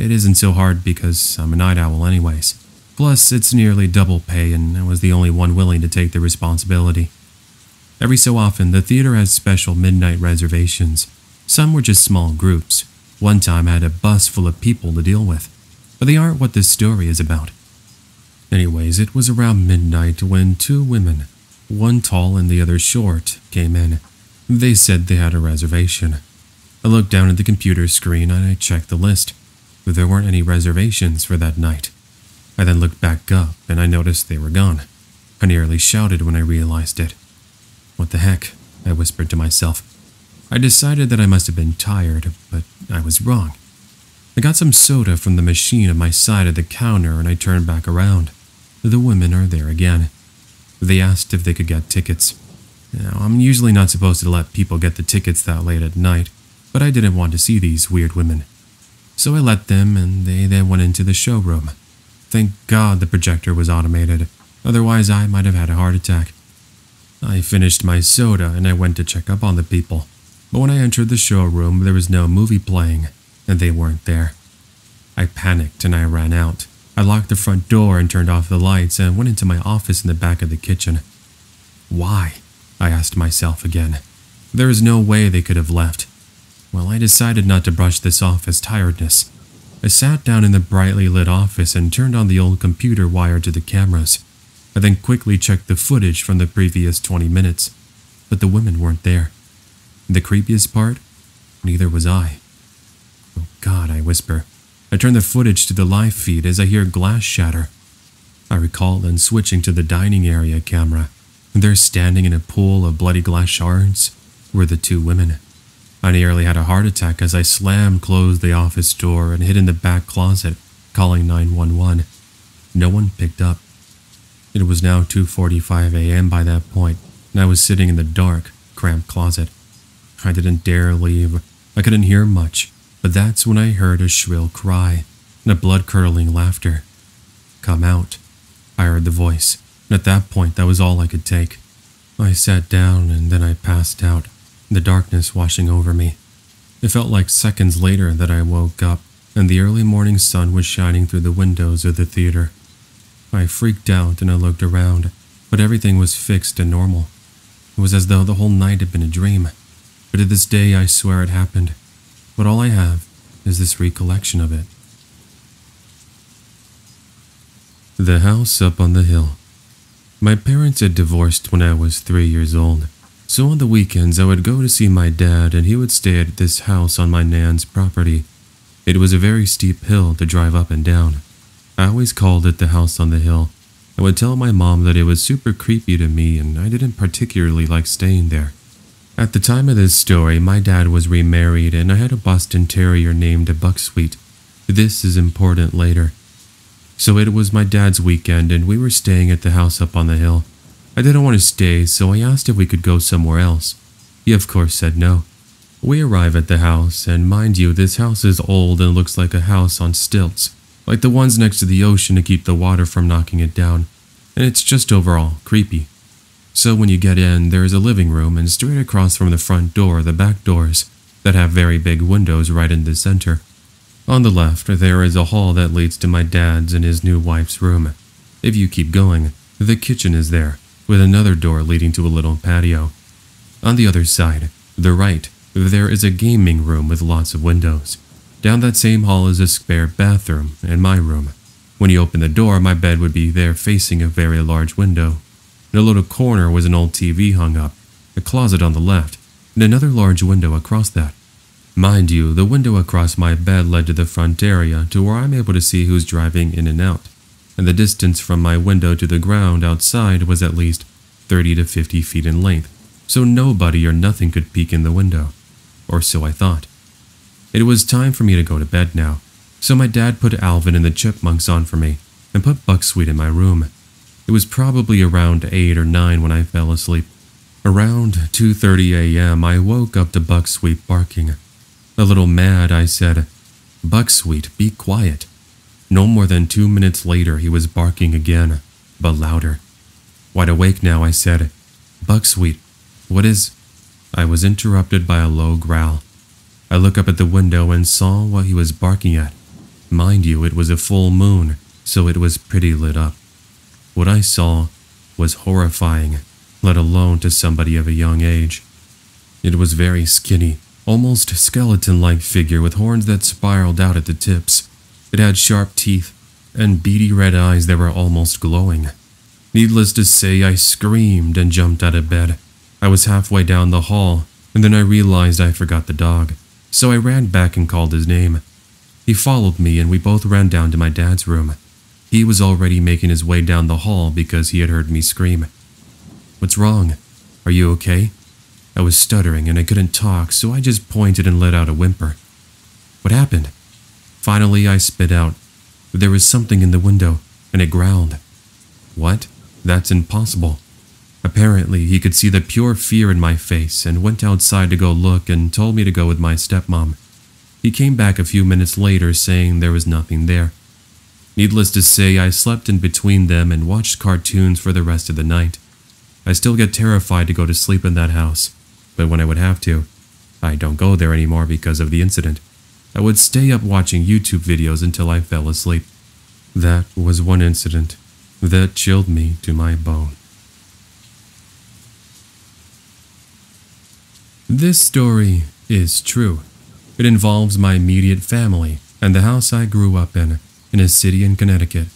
It isn't so hard because I'm a night owl anyways. Plus, it's nearly double pay and I was the only one willing to take the responsibility. Every so often, the theater has special midnight reservations. Some were just small groups. One time I had a bus full of people to deal with. But they aren't what this story is about. Anyways, it was around midnight when two women, one tall and the other short, came in. They said they had a reservation. I looked down at the computer screen and I checked the list, but there weren't any reservations for that night. I then looked back up and I noticed they were gone. I nearly shouted when I realized it. What the heck? I whispered to myself. I decided that I must have been tired, but I was wrong. I got some soda from the machine at my side of the counter and I turned back around. The women are there again. They asked if they could get tickets. Now, I'm usually not supposed to let people get the tickets that late at night, but I didn't want to see these weird women. So I let them, and they then went into the showroom. Thank God the projector was automated, otherwise, I might have had a heart attack. I finished my soda and I went to check up on the people, but when I entered the showroom, there was no movie playing, and they weren't there. I panicked and I ran out. I locked the front door and turned off the lights and went into my office in the back of the kitchen. Why? I asked myself again. There is no way they could have left. Well, I decided not to brush this off as tiredness. I sat down in the brightly lit office and turned on the old computer wired to the cameras. I then quickly checked the footage from the previous 20 minutes, but the women weren't there. The creepiest part? Neither was I. Oh God, I whisper. I turn the footage to the live feed as I hear glass shatter. I recall then switching to the dining area camera. There, standing in a pool of bloody glass shards, were the two women. I nearly had a heart attack as I slammed closed the office door and hid in the back closet, calling 911. No one picked up. It was now 2:45 a.m. by that point, and I was sitting in the dark, cramped closet. I didn't dare leave. I couldn't hear much, but that's when I heard a shrill cry and a blood-curdling laughter. Come out. I heard the voice, and at that point that was all I could take. I sat down and then I passed out, the darkness washing over me. It felt like seconds later that I woke up, and the early morning sun was shining through the windows of the theater. I freaked out and I looked around, but everything was fixed and normal. It was as though the whole night had been a dream, but to this day I swear it happened but all I have is this recollection of it. The house up on the hill. My parents had divorced when I was three years old, so on the weekends I would go to see my dad and he would stay at this house on my nan's property. It was a very steep hill to drive up and down. I always called it the house on the hill. I would tell my mom that it was super creepy to me and I didn't particularly like staying there. At the time of this story, my dad was remarried and I had a Boston Terrier named Bucksweet. This is important later. So it was my dad's weekend and we were staying at the house up on the hill. I didn't want to stay, so I asked if we could go somewhere else. He, of course, said no. We arrive at the house, and mind you, this house is old and looks like a house on stilts, like the ones next to the ocean to keep the water from knocking it down, and it's just overall creepy. So when you get in, there is a living room, and straight across from the front door, are the back doors that have very big windows right in the center. On the left, there is a hall that leads to my dad's and his new wife's room. If you keep going, the kitchen is there, with another door leading to a little patio. On the other side, the right, there is a gaming room with lots of windows. Down that same hall is a spare bathroom and my room. When you open the door, my bed would be there facing a very large window. In a little corner was an old TV hung up, a closet on the left, and another large window across that. Mind you, the window across my bed led to the front area to where I'm able to see who's driving in and out, and the distance from my window to the ground outside was at least 30 to 50 feet in length, so nobody or nothing could peek in the window. Or so I thought. It was time for me to go to bed now, so my dad put Alvin and the Chipmunks on for me and put Bucksweet in my room. It was probably around 8 or 9 when I fell asleep. Around 2:30 a.m., I woke up to Bucksweet barking. A little mad, I said, "Bucksweet, be quiet." No more than 2 minutes later, he was barking again, but louder. Wide awake now, I said, "Bucksweet, what is I was interrupted by a low growl. I looked up at the window and saw what he was barking at. Mind you, it was a full moon, so it was pretty lit up. What I saw was horrifying, let alone to somebody of a young age. It was very skinny, almost skeleton-like figure with horns that spiraled out at the tips. It had sharp teeth and beady red eyes that were almost glowing. Needless to say, I screamed and jumped out of bed. I was halfway down the hall, and then I realized I forgot the dog, so I ran back and called his name. He followed me, and we both ran down to my dad's room. He was already making his way down the hall because he had heard me scream. What's wrong? Are you okay? I was stuttering and I couldn't talk, so I just pointed and let out a whimper. What happened? Finally, I spit out. There was something in the window, and it growled. What? That's impossible. Apparently, he could see the pure fear in my face and went outside to go look and told me to go with my stepmom. He came back a few minutes later saying there was nothing there. Needless to say, I slept in between them and watched cartoons for the rest of the night. I still get terrified to go to sleep in that house, but when I would have to, I don't go there anymore because of the incident. I would stay up watching YouTube videos until I fell asleep. That was one incident that chilled me to my bone. This story is true. It involves my immediate family and the house I grew up in, in a city in Connecticut.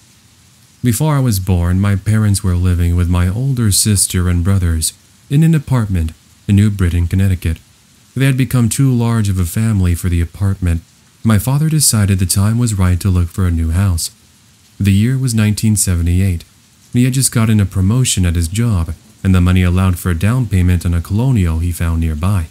Before I was born, my parents were living with my older sister and brothers in an apartment in New Britain, Connecticut. They had become too large of a family for the apartment. My father decided the time was right to look for a new house. The year was 1978, he had just gotten a promotion at his job and the money allowed for a down payment on a colonial he found nearby.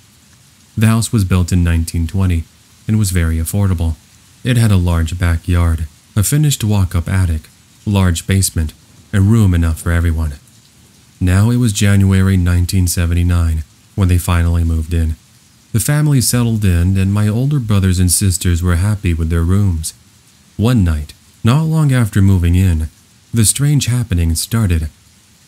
The house was built in 1920 and was very affordable. It had a large backyard, a finished walk-up attic, large basement, and room enough for everyone. Now it was January 1979 when they finally moved in. The family settled in and my older brothers and sisters were happy with their rooms. One night, not long after moving in, the strange happening started.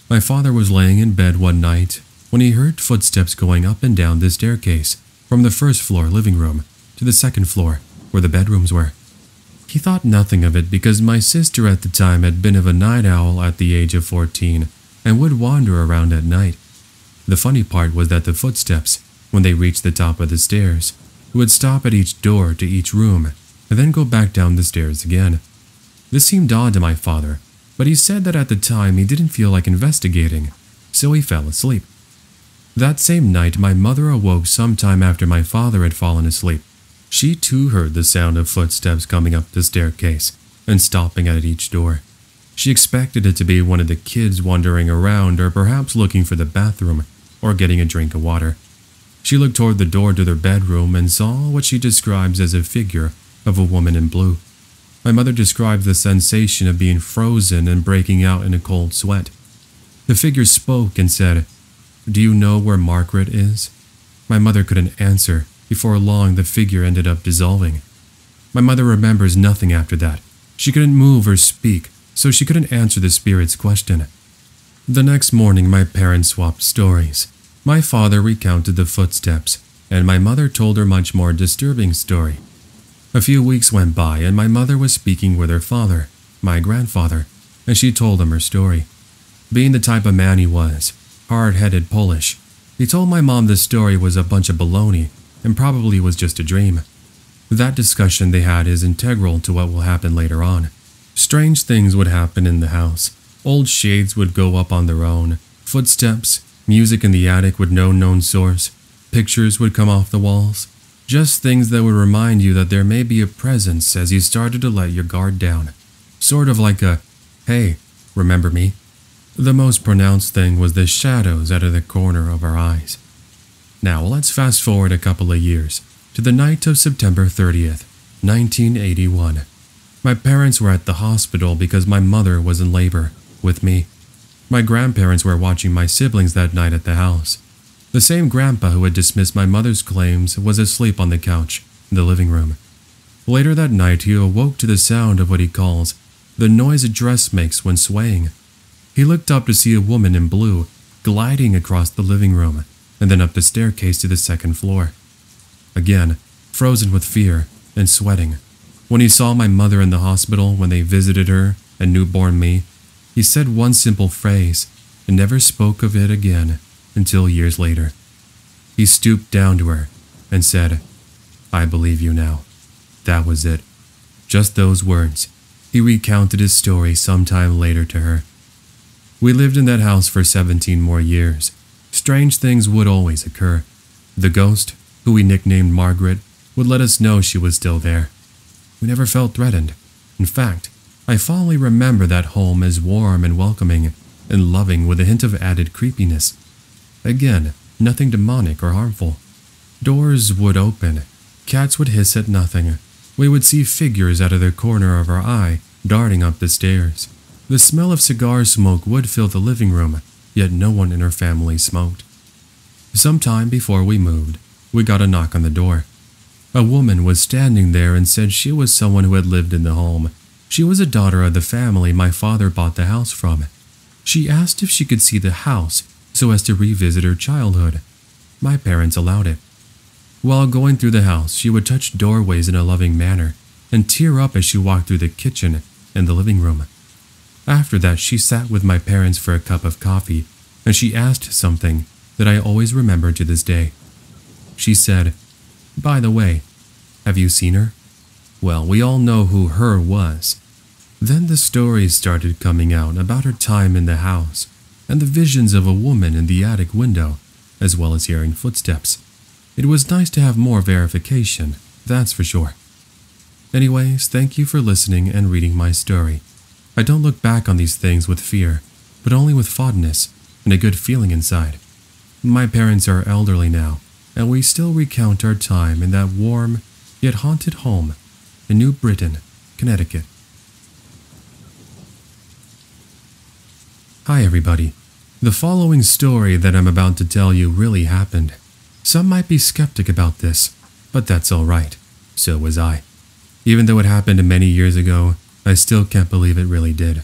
My father was laying in bed one night when he heard footsteps going up and down the staircase from the first floor living room to the second floor where the bedrooms were. He thought nothing of it because my sister at the time had been of a night owl at the age of 14 and would wander around at night. The funny part was that the footsteps, when they reached the top of the stairs, who would stop at each door to each room and then go back down the stairs again. This seemed odd to my father but he said that at the time he didn't feel like investigating, so he fell asleep. That same night, my mother awoke sometime after my father had fallen asleep. She too heard the sound of footsteps coming up the staircase and stopping at each door. She expected it to be one of the kids wandering around or perhaps looking for the bathroom or getting a drink of water. She looked toward the door to their bedroom and saw what she describes as a figure of a woman in blue. My mother described the sensation of being frozen and breaking out in a cold sweat. The figure spoke and said, Do you know where Margaret is? My mother couldn't answer. Before long, the figure ended up dissolving. My mother remembers nothing after that. She couldn't move or speak, so she couldn't answer the spirit's question. The next morning, my parents swapped stories. My father recounted the footsteps, and my mother told her much more disturbing story. A few weeks went by, and my mother was speaking with her father, my grandfather, and she told him her story. Being the type of man he was, hard headed Polish, he told my mom the story was a bunch of baloney and probably was just a dream. That discussion they had is integral to what will happen later on. Strange things would happen in the house. Old shades would go up on their own, footsteps, music in the attic with no known source, pictures would come off the walls. Just things that would remind you that there may be a presence as you started to let your guard down. Sort of like a, hey, remember me? The most pronounced thing was the shadows out of the corner of our eyes. Now let's fast forward a couple of years to the night of September 30th, 1981. My parents were at the hospital because my mother was in labor with me. My grandparents were watching my siblings that night at the house. The same grandpa who had dismissed my mother's claims was asleep on the couch in the living room. Later that night, he awoke to the sound of what he calls the noise a dress makes when swaying. He looked up to see a woman in blue gliding across the living room and then up the staircase to the second floor. Again, frozen with fear and sweating. When he saw my mother in the hospital when they visited her and newborn me, he said one simple phrase and never spoke of it again until years later. He stooped down to her and said, I believe you now. That was it. Just those words. He recounted his story sometime later to her. We lived in that house for 17 more years. Strange things would always occur. The ghost, who we nicknamed Margaret, would let us know she was still there. We never felt threatened. In fact, I fondly remember that home as warm and welcoming and loving with a hint of added creepiness. Again, nothing demonic or harmful. Doors would open, cats would hiss at nothing. We would see figures out of the corner of our eye darting up the stairs. The smell of cigar smoke would fill the living room, yet no one in our family smoked. Some time before we moved, we got a knock on the door. A woman was standing there and said she was someone who had lived in the home. She was a daughter of the family my father bought the house from. She asked if she could see the house so as to revisit her childhood. My parents allowed it. While going through the house, she would touch doorways in a loving manner and tear up as she walked through the kitchen and the living room. After that, she sat with my parents for a cup of coffee and she asked something that I always remember to this day. She said, By the way, have you seen her? Well, we all know who her was. Then the stories started coming out about her time in the house and the visions of a woman in the attic window, as well as hearing footsteps. It was nice to have more verification, that's for sure. Anyways, thank you for listening and reading my story. I don't look back on these things with fear, but only with fondness and a good feeling inside. My parents are elderly now, and we still recount our time in that warm yet haunted home in New Britain, Connecticut. Hi, everybody. The following story that I'm about to tell you really happened. Some might be skeptic about this, but that's alright. So was I. Even though it happened many years ago, I still can't believe it really did.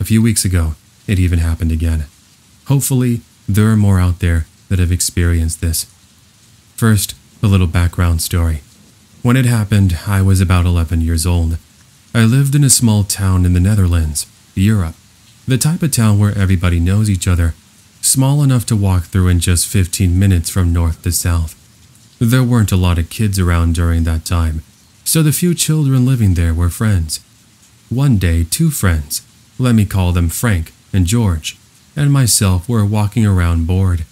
A few weeks ago, it even happened again. Hopefully, there are more out there that have experienced this. First, a little background story. When it happened, I was about 11 years old. I lived in a small town in the Netherlands, Europe. The type of town where everybody knows each other, small enough to walk through in just 15 minutes from north to south. There weren't a lot of kids around during that time, so the few children living there were friends. One day, two friends, let me call them Frank and George, and myself were walking around bored.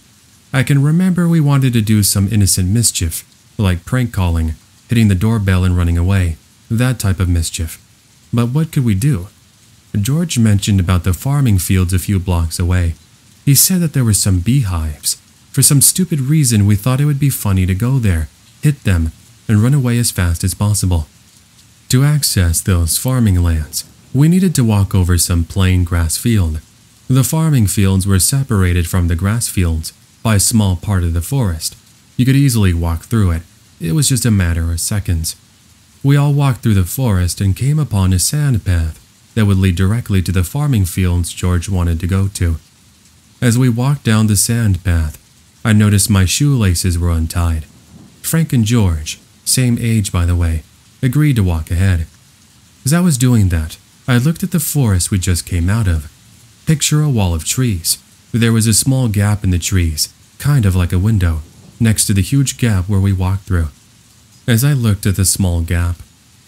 I can remember we wanted to do some innocent mischief, like prank calling, hitting the doorbell and running away, that type of mischief. But what could we do? George mentioned about the farming fields a few blocks away. He said that there were some beehives. For some stupid reason, we thought it would be funny to go there, hit them, and run away as fast as possible. To access those farming lands, we needed to walk over some plain grass field. The farming fields were separated from the grass fields by a small part of the forest. You could easily walk through it. It was just a matter of seconds. We all walked through the forest and came upon a sand path that would lead directly to the farming fields George wanted to go to. As we walked down the sand path, I noticed my shoelaces were untied. Frank and George, same age by the way, agreed to walk ahead. As I was doing that, I looked at the forest we just came out of. Picture a wall of trees. There was a small gap in the trees, kind of like a window, next to the huge gap where we walked through. As I looked at the small gap,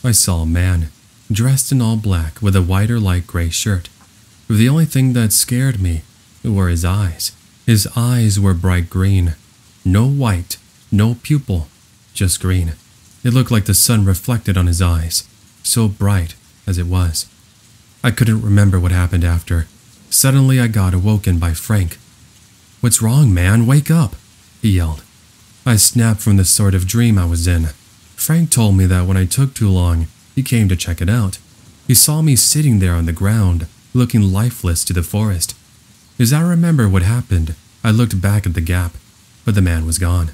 I saw a man, dressed in all black with a white or light gray shirt. The only thing that scared me were his eyes. His eyes were bright green. No white, no pupil, just green. It looked like the sun reflected on his eyes, so bright as it was. I couldn't remember what happened after. Suddenly, I got awoken by Frank. What's wrong, man? Wake up! He yelled. I snapped from the sort of dream I was in. Frank told me that when I took too long, he came to check it out. He saw me sitting there on the ground, looking lifeless to the forest. As I remember what happened, I looked back at the gap, but the man was gone.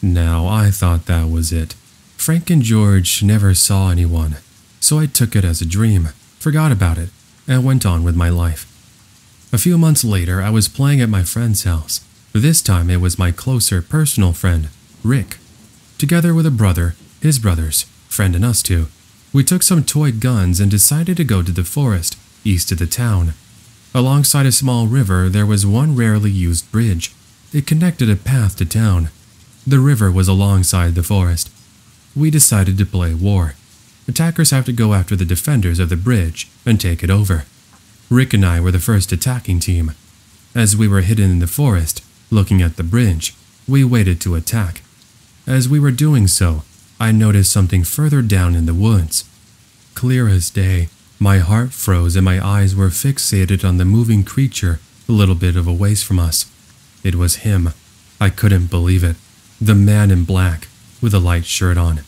Now, I thought that was it. Frank and George never saw anyone, so I took it as a dream, forgot about it, and went on with my life. A few months later, I was playing at my friend's house. This time it was my closer personal friend, Rick. Together with a brother, his brothers, friend and us two, we took some toy guns and decided to go to the forest east of the town. Alongside a small river, there was one rarely used bridge. It connected a path to town. The river was alongside the forest. We decided to play war. Attackers have to go after the defenders of the bridge and take it over. Rick and I were the first attacking team. As we were hidden in the forest, looking at the bridge, we waited to attack. As we were doing so, I noticed something further down in the woods. Clear as day, my heart froze and my eyes were fixated on the moving creature a little bit of a ways from us. It was him. I couldn't believe it. The man in black, with a light shirt on.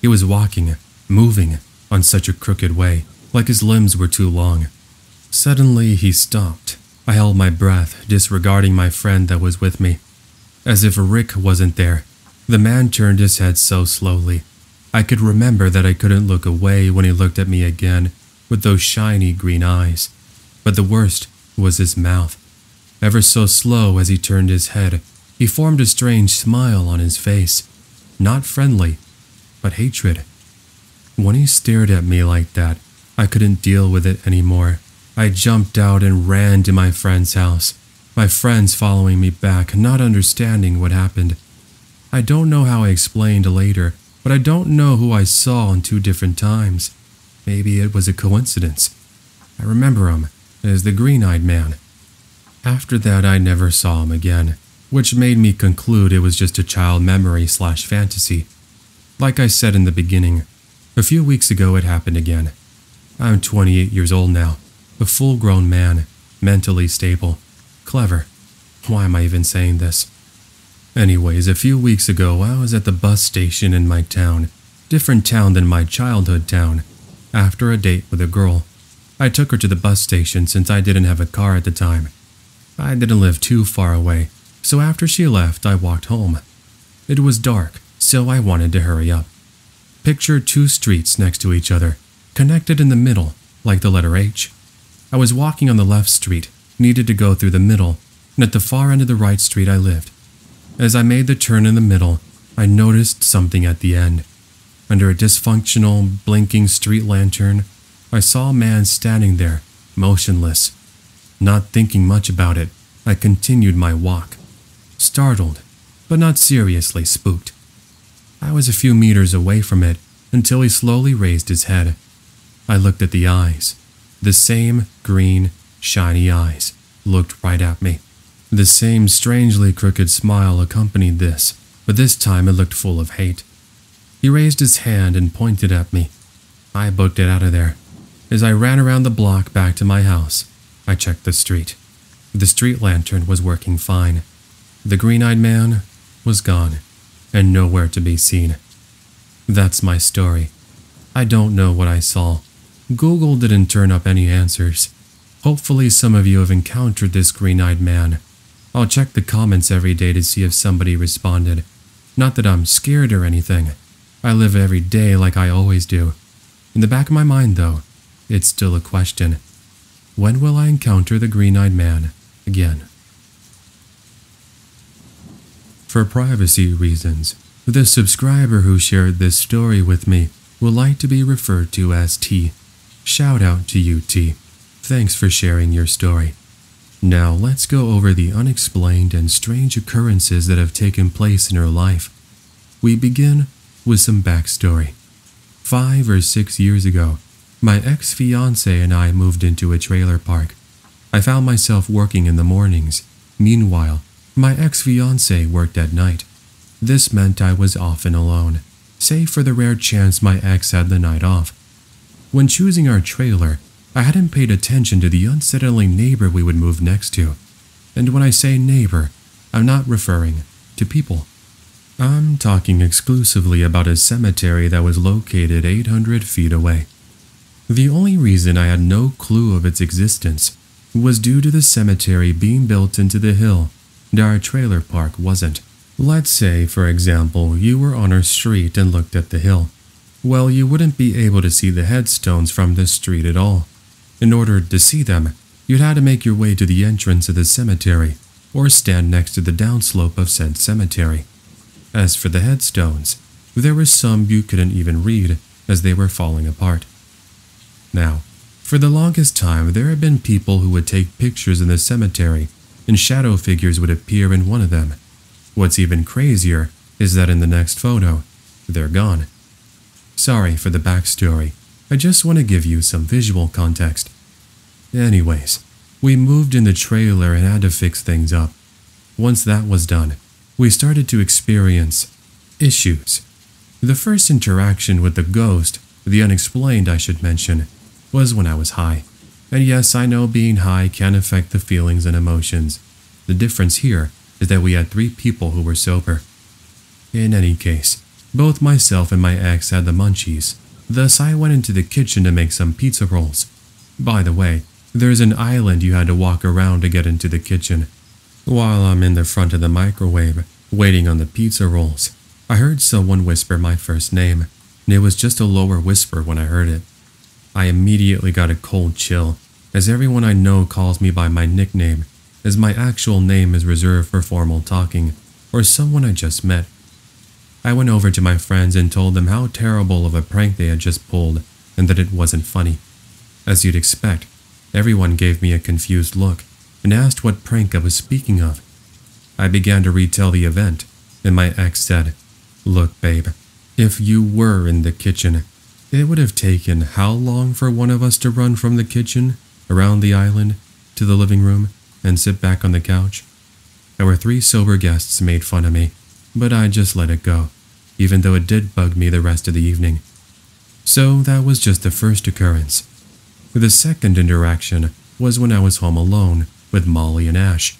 He was walking, moving, on such a crooked way, like his limbs were too long. Suddenly he stopped. I held my breath, disregarding my friend that was with me. As if Rick wasn't there, the man turned his head so slowly. I could remember that I couldn't look away when he looked at me again with those shiny green eyes. But the worst was his mouth. Ever so slow as he turned his head, he formed a strange smile on his face. Not friendly, but hatred. When he stared at me like that, I couldn't deal with it anymore. I jumped out and ran to my friend's house, my friends following me back, not understanding what happened. I don't know how I explained later, but I don't know who I saw in two different times. Maybe it was a coincidence. I remember him as the green eyed man. After that, I never saw him again, which made me conclude it was just a child memory slash fantasy. Like I said in the beginning, a few weeks ago it happened again. I'm 28 years old now, a full grown man, mentally stable, clever. Why am I even saying this? Anyways, a few weeks ago, I was at the bus station in my town, different town than my childhood town after a date with a girl. I took her to the bus station since I didn't have a car at the time. I didn't live too far away, so after she left, I walked home. It was dark, so I wanted to hurry up. Picture two streets next to each other, connected in the middle, like the letter H. I was walking on the left street, needed to go through the middle, and at the far end of the right street I lived. As I made the turn in the middle, I noticed something at the end. Under a dysfunctional, blinking street lantern, I saw a man standing there, motionless. Not thinking much about it, I continued my walk. Startled, but not seriously spooked. I was a few meters away from it until he slowly raised his head. I looked at the eyes. The same green, shiny eyes looked right at me. The same strangely crooked smile accompanied this, but this time it looked full of hate. He raised his hand and pointed at me. I booked it out of there. As I ran around the block back to my house, I checked the street. The street lantern was working fine. The green eyed man was gone and nowhere to be seen. That's my story. I don't know what I saw. Google didn't turn up any answers. Hopefully, some of you have encountered this green eyed man. I'll check the comments every day to see if somebody responded. Not that I'm scared or anything. I live every day like I always do. In the back of my mind, though, it's still a question. When will I encounter the green eyed man again? For privacy reasons, the subscriber who shared this story with me will like to be referred to as T. Shout out to you, T. Thanks for sharing your story. Now let's go over the unexplained and strange occurrences that have taken place in her life. We begin with some backstory. Five or six years ago, my ex fiance and I moved into a trailer park. I found myself working in the mornings. Meanwhile, my ex fiance worked at night. This meant I was often alone, save for the rare chance my ex had the night off. When choosing our trailer, I hadn't paid attention to the unsettling neighbor we would move next to. And when I say neighbor, I'm not referring to people. I'm talking exclusively about a cemetery that was located 800 feet away. The only reason I had no clue of its existence was due to the cemetery being built into the hill, and our trailer park wasn't. Let's say, for example, you were on our street and looked at the hill. Well, you wouldn't be able to see the headstones from the street at all. In order to see them, you'd have to make your way to the entrance of the cemetery or stand next to the downslope of said cemetery. As for the headstones, there were some you couldn't even read as they were falling apart. Now, for the longest time, there had been people who would take pictures in the cemetery and shadow figures would appear in one of them. What's even crazier is that in the next photo, they're gone. Sorry for the backstory, I just want to give you some visual context. Anyways, we moved in the trailer and had to fix things up. Once that was done, we started to experience issues. The first interaction with the ghost, the unexplained I should mention, was when I was high. And yes, I know being high can affect the feelings and emotions. The difference here is that we had three people who were sober. In any case, both myself and my ex had the munchies, Thus, I went into the kitchen to make some pizza rolls. By the way, there's an island you had to walk around to get into the kitchen. While I'm in the front of the microwave, waiting on the pizza rolls, I heard someone whisper my first name, and it was just a lower whisper when I heard it. I immediately got a cold chill, as everyone I know calls me by my nickname, as my actual name is reserved for formal talking, or someone I just met. I went over to my friends and told them how terrible of a prank they had just pulled and that it wasn't funny. As you'd expect, everyone gave me a confused look and asked what prank I was speaking of. I began to retell the event, and my ex said, Look, babe, if you were in the kitchen, it would have taken how long for one of us to run from the kitchen, around the island, to the living room, and sit back on the couch? Our three sober guests made fun of me, but I just let it go even though it did bug me the rest of the evening. So that was just the first occurrence. The second interaction was when I was home alone with Molly and Ash.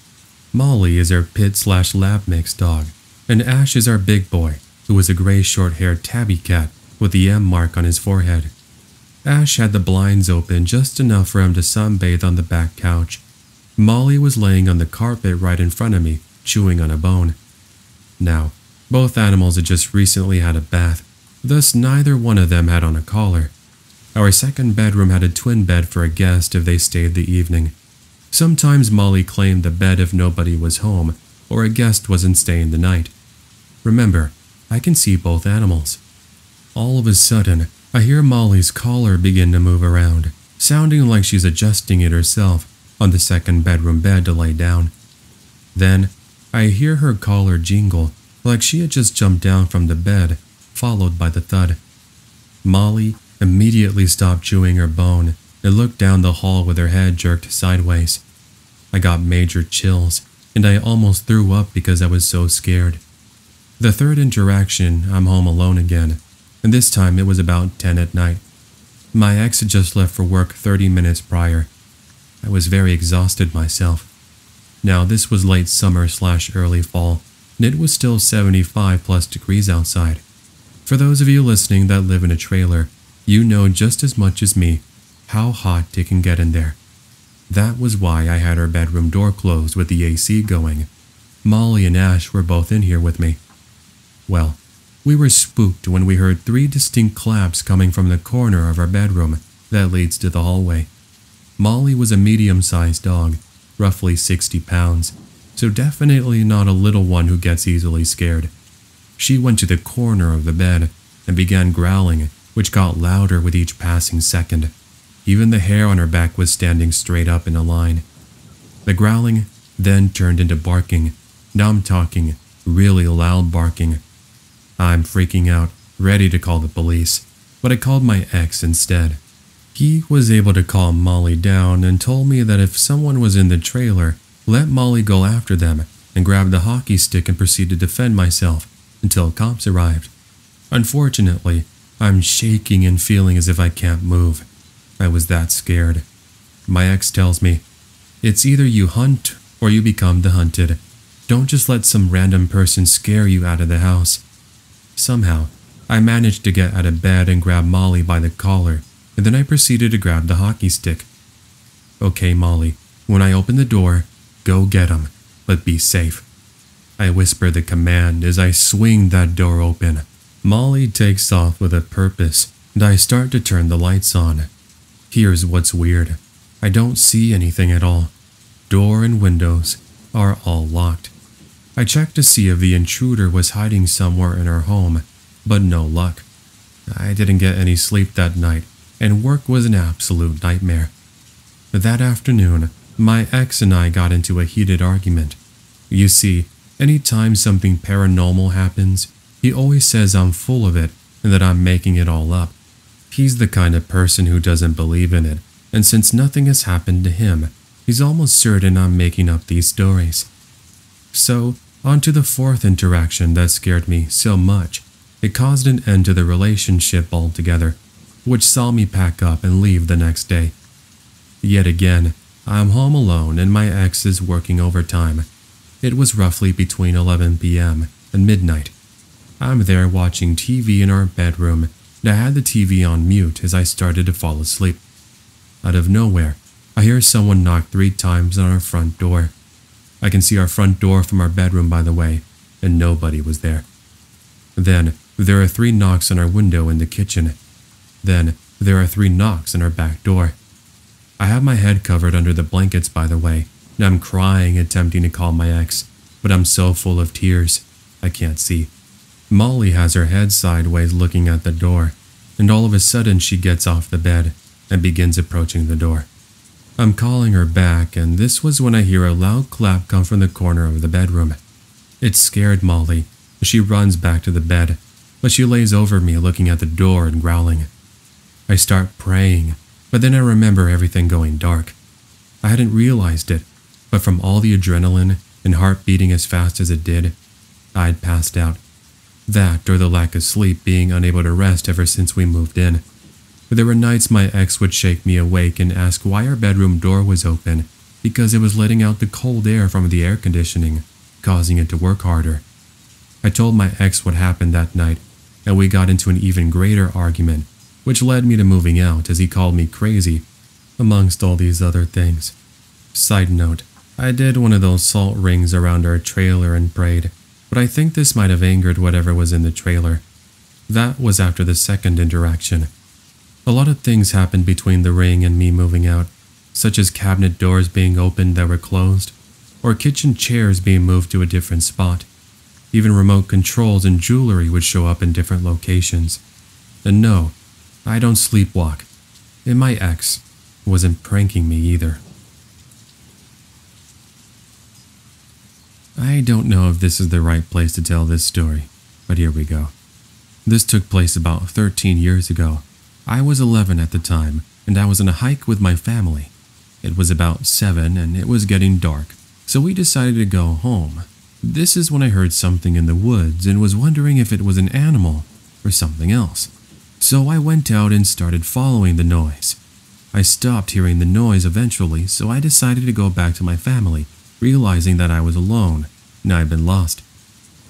Molly is our pit slash lab mix dog, and Ash is our big boy, who is a gray short haired tabby cat with the M mark on his forehead. Ash had the blinds open just enough for him to sunbathe on the back couch. Molly was laying on the carpet right in front of me, chewing on a bone. Now, both animals had just recently had a bath, thus neither one of them had on a collar. Our second bedroom had a twin bed for a guest if they stayed the evening. Sometimes Molly claimed the bed if nobody was home or a guest wasn't staying the night. Remember, I can see both animals. All of a sudden, I hear Molly's collar begin to move around, sounding like she's adjusting it herself on the second bedroom bed to lay down. Then, I hear her collar jingle like she had just jumped down from the bed, followed by the thud. Molly immediately stopped chewing her bone and looked down the hall with her head jerked sideways. I got major chills, and I almost threw up because I was so scared. The third interaction, I'm home alone again, and this time it was about 10 at night. My ex had just left for work 30 minutes prior. I was very exhausted myself. Now, this was late summer slash early fall, and it was still 75 plus degrees outside. For those of you listening that live in a trailer, You know just as much as me how hot it can get in there. That was why I had our bedroom door closed with the AC going. Molly and Ash were both in here with me. Well, we were spooked when we heard three distinct claps coming from the corner of our bedroom that leads to the hallway. Molly was a medium sized dog, roughly 60 pounds, so definitely not a little one who gets easily scared. She went to the corner of the bed and began growling, which got louder with each passing second. Even the hair on her back was standing straight up in a line. The growling then turned into barking. Now I'm talking really loud barking. I'm freaking out, ready to call the police, but I called my ex instead. He was able to calm Molly down and told me that if someone was in the trailer, let Molly go after them and grab the hockey stick and proceed to defend myself until cops arrived. Unfortunately, I'm shaking and feeling as if I can't move. I was that scared. My ex tells me, It's either you hunt or you become the hunted. Don't just let some random person scare you out of the house. Somehow, I managed to get out of bed and grab Molly by the collar, and then I proceeded to grab the hockey stick. Okay, Molly, when I open the door, go get him, but be safe. I whisper the command as I swing that door open. Molly takes off with a purpose, and I start to turn the lights on. Here's what's weird I don't see anything at all. Door and windows are all locked. I checked to see if the intruder was hiding somewhere in her home, but no luck. I didn't get any sleep that night, and work was an absolute nightmare. That afternoon, my ex and I got into a heated argument. You see, anytime something paranormal happens, he always says I'm full of it and that I'm making it all up. He's the kind of person who doesn't believe in it, and since nothing has happened to him, he's almost certain I'm making up these stories. So, on to the fourth interaction that scared me so much, it caused an end to the relationship altogether, which saw me pack up and leave the next day. Yet again, I'm home alone and my ex is working overtime. It was roughly between 11 p.m. and midnight. I'm there watching TV in our bedroom and I had the TV on mute as I started to fall asleep. Out of nowhere, I hear someone knock three times on our front door. I can see our front door from our bedroom, by the way, and nobody was there. Then, there are three knocks on our window in the kitchen. Then, there are three knocks on our back door. I have my head covered under the blankets, by the way, and I'm crying, attempting to call my ex, but I'm so full of tears, I can't see. Molly has her head sideways looking at the door, and all of a sudden she gets off the bed and begins approaching the door. I'm calling her back, and this was when I hear a loud clap come from the corner of the bedroom. It scared Molly. And she runs back to the bed, but she lays over me looking at the door and growling. I start praying, but then I remember everything going dark. I hadn't realized it, but from all the adrenaline and heart beating as fast as it did, I'd passed out. That or the lack of sleep being unable to rest ever since we moved in. There were nights my ex would shake me awake and ask why our bedroom door was open because it was letting out the cold air from the air conditioning, causing it to work harder. I told my ex what happened that night, and we got into an even greater argument, which led me to moving out as he called me crazy, amongst all these other things. Side note, I did one of those salt rings around our trailer and prayed, but I think this might have angered whatever was in the trailer. That was after the second interaction. A lot of things happened between the ring and me moving out, such as cabinet doors being opened that were closed, or kitchen chairs being moved to a different spot. Even remote controls and jewelry would show up in different locations. And no, I don't sleepwalk. And my ex wasn't pranking me either. I don't know if this is the right place to tell this story, but here we go. This took place about 13 years ago. I was 11 at the time, and I was on a hike with my family. It was about 7 and it was getting dark, so we decided to go home. This is when I heard something in the woods and was wondering if it was an animal or something else. So I went out and started following the noise. I stopped hearing the noise eventually, so I decided to go back to my family realizing that I was alone and I had been lost.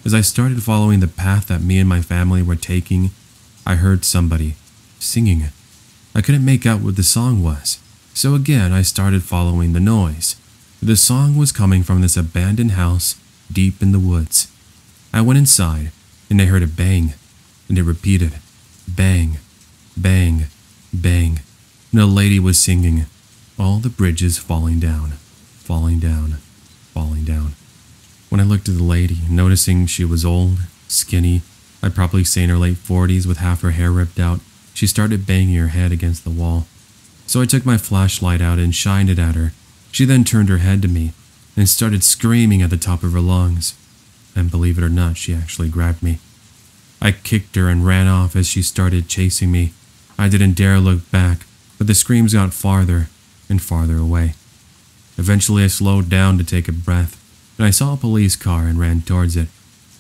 As I started following the path that me and my family were taking, I heard somebody, singing. I couldn't make out what the song was, so again I started following the noise. The song was coming from this abandoned house deep in the woods. I went inside and I heard a bang, and it repeated bang, bang, bang. And a lady was singing, All the bridges falling down, falling down, falling down. When I looked at the lady, noticing she was old, skinny, I'd probably say in her late 40s with half her hair ripped out, she started banging her head against the wall. So I took my flashlight out and shined it at her. She then turned her head to me and started screaming at the top of her lungs. And believe it or not, she actually grabbed me. I kicked her and ran off as she started chasing me. I didn't dare look back, but the screams got farther and farther away. Eventually, I slowed down to take a breath, and I saw a police car and ran towards it.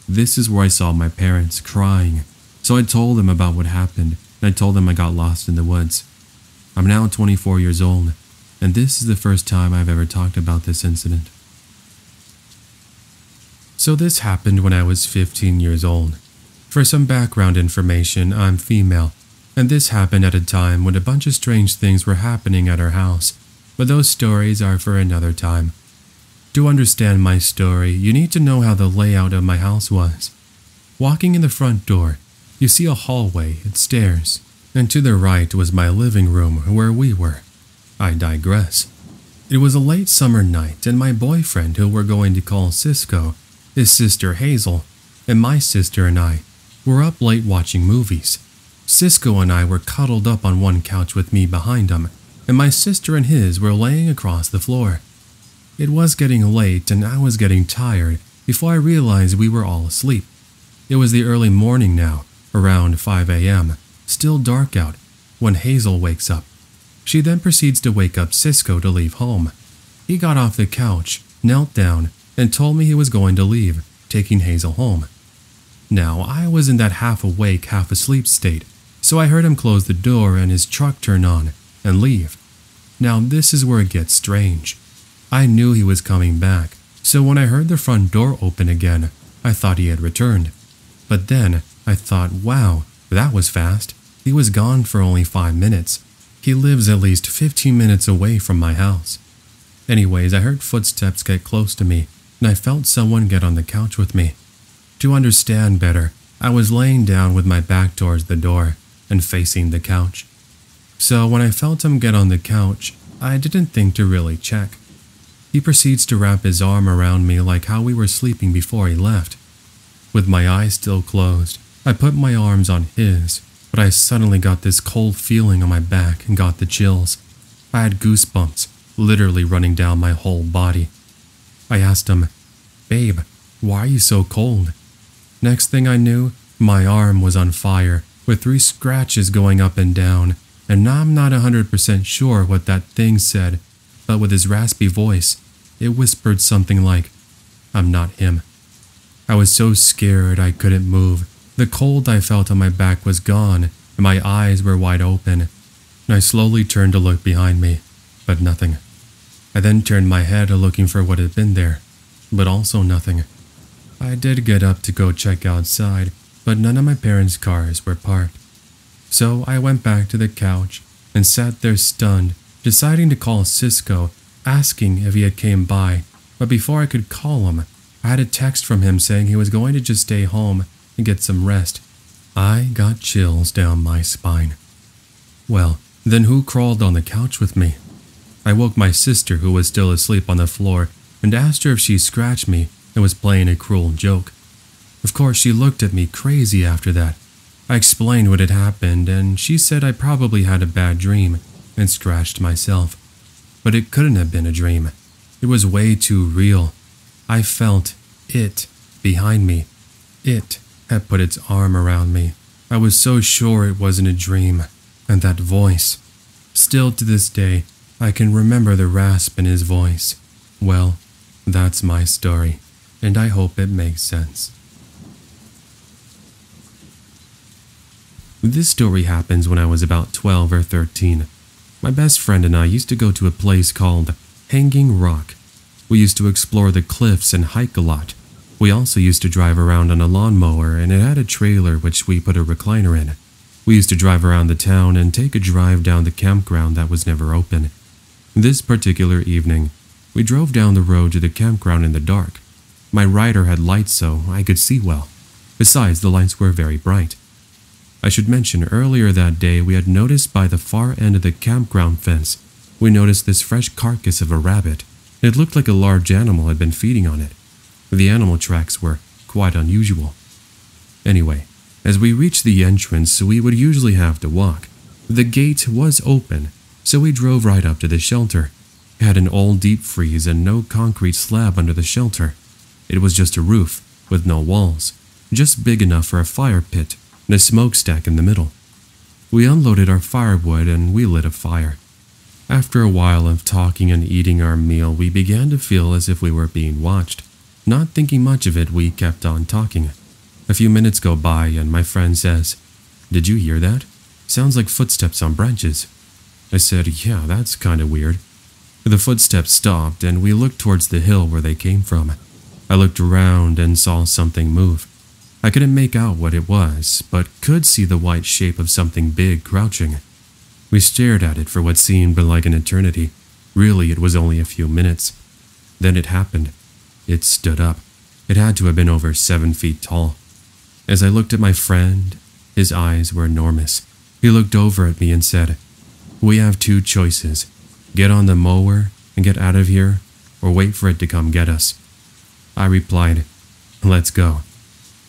This is where I saw my parents crying, so I told them about what happened, and I told them I got lost in the woods. I'm now 24 years old, and this is the first time I've ever talked about this incident. So, this happened when I was 15 years old. For some background information, I'm female, and this happened at a time when a bunch of strange things were happening at our house, but those stories are for another time. To understand my story, you need to know how the layout of my house was. Walking in the front door, you see a hallway and stairs, and to the right was my living room where we were. I digress. It was a late summer night, and my boyfriend, who we're going to call Cisco, his sister Hazel, and my sister and I were up late watching movies. Cisco and I were cuddled up on one couch with me behind him, and my sister and his were laying across the floor. It was getting late and I was getting tired before I realized we were all asleep. It was the early morning now, around 5 a.m., still dark out, when Hazel wakes up. She then proceeds to wake up Cisco to leave home. He got off the couch, knelt down, and told me he was going to leave, taking Hazel home. Now, I was in that half awake, half asleep state, so I heard him close the door and his truck turn on and leave. Now, this is where it gets strange. I knew he was coming back, so when I heard the front door open again, I thought he had returned. But then I thought, wow, that was fast. He was gone for only five minutes. He lives at least 15 minutes away from my house. Anyways, I heard footsteps get close to me and I felt someone get on the couch with me. To understand better, I was laying down with my back towards the door and facing the couch. So when I felt him get on the couch, I didn't think to really check. He proceeds to wrap his arm around me like how we were sleeping before he left. With my eyes still closed, I put my arms on his, but I suddenly got this cold feeling on my back and got the chills. I had goosebumps, literally running down my whole body. I asked him, Babe, why are you so cold? Next thing I knew, my arm was on fire, with three scratches going up and down, and I'm not 100% sure what that thing said, but with his raspy voice, it whispered something like, I'm not him. I was so scared I couldn't move. The cold I felt on my back was gone, and my eyes were wide open. I slowly turned to look behind me, but nothing. I then turned my head looking for what had been there, but also nothing. I did get up to go check outside, but none of my parents' cars were parked. So I went back to the couch and sat there stunned, deciding to call Cisco, asking if he had came by, but before I could call him, I had a text from him saying he was going to just stay home and get some rest. I got chills down my spine. Well, then who crawled on the couch with me? I woke my sister, who was still asleep on the floor, and asked her if she scratched me and was playing a cruel joke. Of course, she looked at me crazy after that. I explained what had happened, and she said I probably had a bad dream and scratched myself. But it couldn't have been a dream. It was way too real. I felt it behind me. It had put its arm around me. I was so sure it wasn't a dream. And that voice. Still to this day, I can remember the rasp in his voice. Well, that's my story, and I hope it makes sense. This story happens when I was about 12 or 13. My best friend and I used to go to a place called Hanging Rock. We used to explore the cliffs and hike a lot. We also used to drive around on a lawnmower and it had a trailer which we put a recliner in. We used to drive around the town and take a drive down the campground that was never open. This particular evening, we drove down the road to the campground in the dark. My rider had lights so I could see well. Besides, the lights were very bright. I should mention earlier that day we had noticed by the far end of the campground fence, we noticed this fresh carcass of a rabbit. It looked like a large animal had been feeding on it. The animal tracks were quite unusual. Anyway, as we reached the entrance, we would usually have to walk. The gate was open, so we drove right up to the shelter. It had an old deep freeze and no concrete slab under the shelter. It was just a roof, with no walls, just big enough for a fire pit and a smokestack in the middle. We unloaded our firewood and we lit a fire. After a while of talking and eating our meal, we began to feel as if we were being watched. Not thinking much of it, we kept on talking. A few minutes go by, and my friend says, Did you hear that? Sounds like footsteps on branches. I said, Yeah, that's kind of weird. The footsteps stopped, and we looked towards the hill where they came from. I looked around and saw something move. I couldn't make out what it was, but could see the white shape of something big crouching. We stared at it for what seemed like an eternity. Really, it was only a few minutes. Then it happened. It stood up. It had to have been over seven feet tall. As I looked at my friend, his eyes were enormous. He looked over at me and said, We have two choices get on the mower and get out of here, or wait for it to come get us. I replied, Let's go.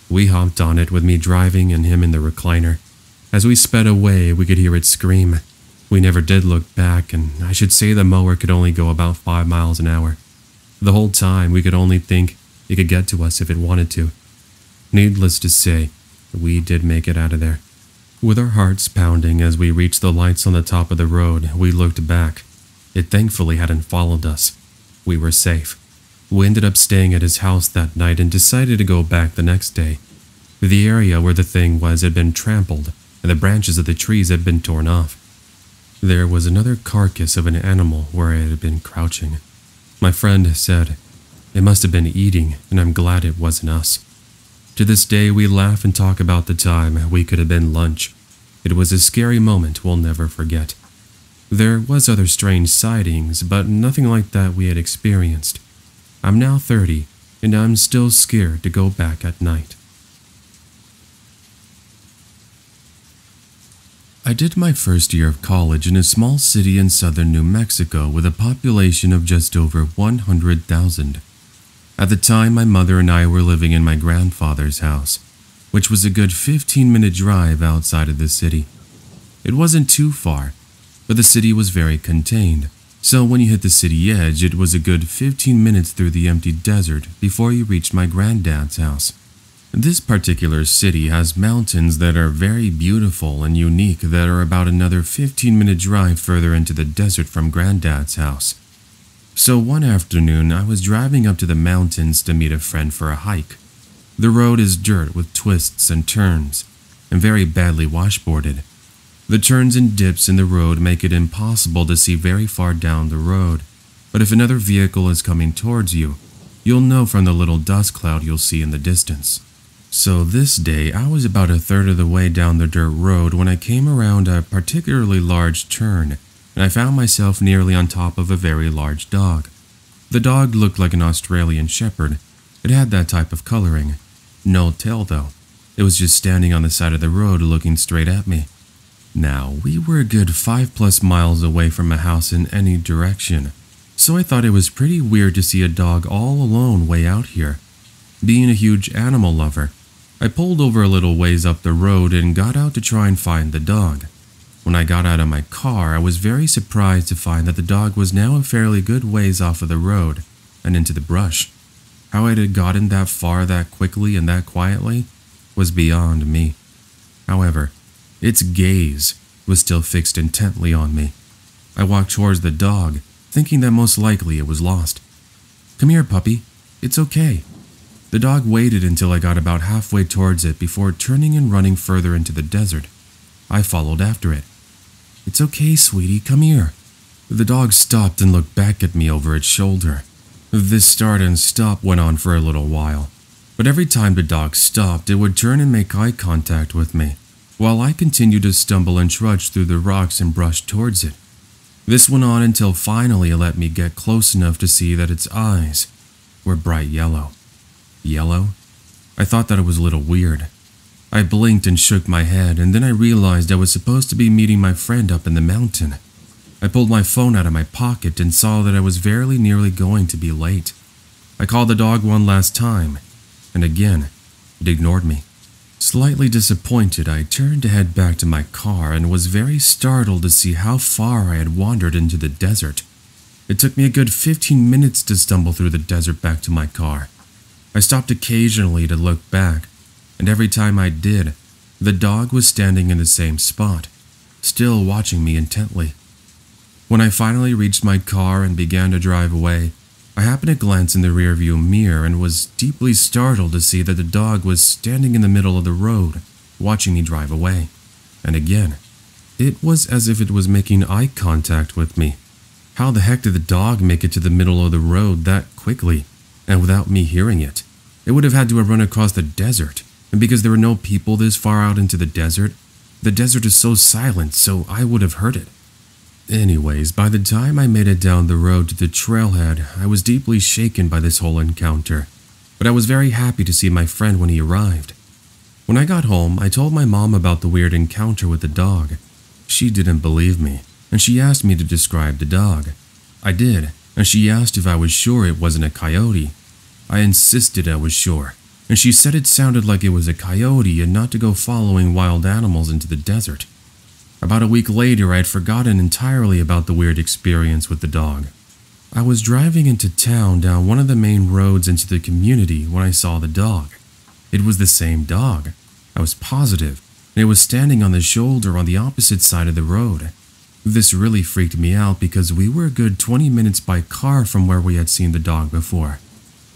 We hopped on it with me driving and him in the recliner. As we sped away, we could hear it scream. We never did look back, and I should say the mower could only go about five miles an hour. The whole time, we could only think it could get to us if it wanted to. Needless to say, we did make it out of there. With our hearts pounding as we reached the lights on the top of the road, we looked back. It thankfully hadn't followed us. We were safe. We ended up staying at his house that night and decided to go back the next day. The area where the thing was had been trampled, and the branches of the trees had been torn off. There was another carcass of an animal where it had been crouching. My friend said, It must have been eating, and I'm glad it wasn't us. To this day, we laugh and talk about the time we could have been lunch. It was a scary moment we'll never forget. There was other strange sightings, but nothing like that we had experienced. I'm now 30, and I'm still scared to go back at night. I did my first year of college in a small city in southern New Mexico with a population of just over 100,000. At the time, my mother and I were living in my grandfather's house, which was a good 15 minute drive outside of the city. It wasn't too far, but the city was very contained, so when you hit the city edge, it was a good 15 minutes through the empty desert before you reached my granddad's house. This particular city has mountains that are very beautiful and unique that are about another 15 minute drive further into the desert from granddad's house. So one afternoon, I was driving up to the mountains to meet a friend for a hike. The road is dirt with twists and turns, and very badly washboarded. The turns and dips in the road make it impossible to see very far down the road, but if another vehicle is coming towards you, you'll know from the little dust cloud you'll see in the distance. So this day, I was about a third of the way down the dirt road when I came around a particularly large turn and I found myself nearly on top of a very large dog. The dog looked like an Australian Shepherd. It had that type of coloring. No tail, though. It was just standing on the side of the road looking straight at me. Now, we were a good five plus miles away from a house in any direction, so I thought it was pretty weird to see a dog all alone way out here. Being a huge animal lover, I pulled over a little ways up the road and got out to try and find the dog. When I got out of my car, I was very surprised to find that the dog was now a fairly good ways off of the road and into the brush. How it had gotten that far that quickly and that quietly was beyond me. However, its gaze was still fixed intently on me. I walked towards the dog, thinking that most likely it was lost. Come here, puppy. It's okay. The dog waited until I got about halfway towards it before turning and running further into the desert. I followed after it. It's okay, sweetie, come here. The dog stopped and looked back at me over its shoulder. This start and stop went on for a little while, but every time the dog stopped, it would turn and make eye contact with me. While I continued to stumble and trudge through the rocks and brush towards it. This went on until finally it let me get close enough to see that its eyes were bright yellow. Yellow? I thought that it was a little weird. I blinked and shook my head, and then I realized I was supposed to be meeting my friend up in the mountain. I pulled my phone out of my pocket and saw that I was very nearly going to be late. I called the dog one last time, and again, it ignored me. Slightly disappointed, I turned to head back to my car and was very startled to see how far I had wandered into the desert. It took me a good 15 minutes to stumble through the desert back to my car. I stopped occasionally to look back, and every time I did, the dog was standing in the same spot, still watching me intently. When I finally reached my car and began to drive away, I happened to glance in the rearview mirror and was deeply startled to see that the dog was standing in the middle of the road, watching me drive away. And again, it was as if it was making eye contact with me. How the heck did the dog make it to the middle of the road that quickly and without me hearing it? It would have had to have run across the desert, and because there were no people this far out into the desert, the desert is so silent, so I would have heard it. Anyways, by the time I made it down the road to the trailhead, I was deeply shaken by this whole encounter, but I was very happy to see my friend when he arrived. When I got home, I told my mom about the weird encounter with the dog. She didn't believe me, and she asked me to describe the dog. I did, and she asked if I was sure it wasn't a coyote. I insisted I was sure, and she said it sounded like it was a coyote and not to go following wild animals into the desert. About a week later, I had forgotten entirely about the weird experience with the dog. I was driving into town down one of the main roads into the community when I saw the dog. It was the same dog. I was positive, and it was standing on the shoulder on the opposite side of the road. This really freaked me out because we were a good 20 minutes by car from where we had seen the dog before.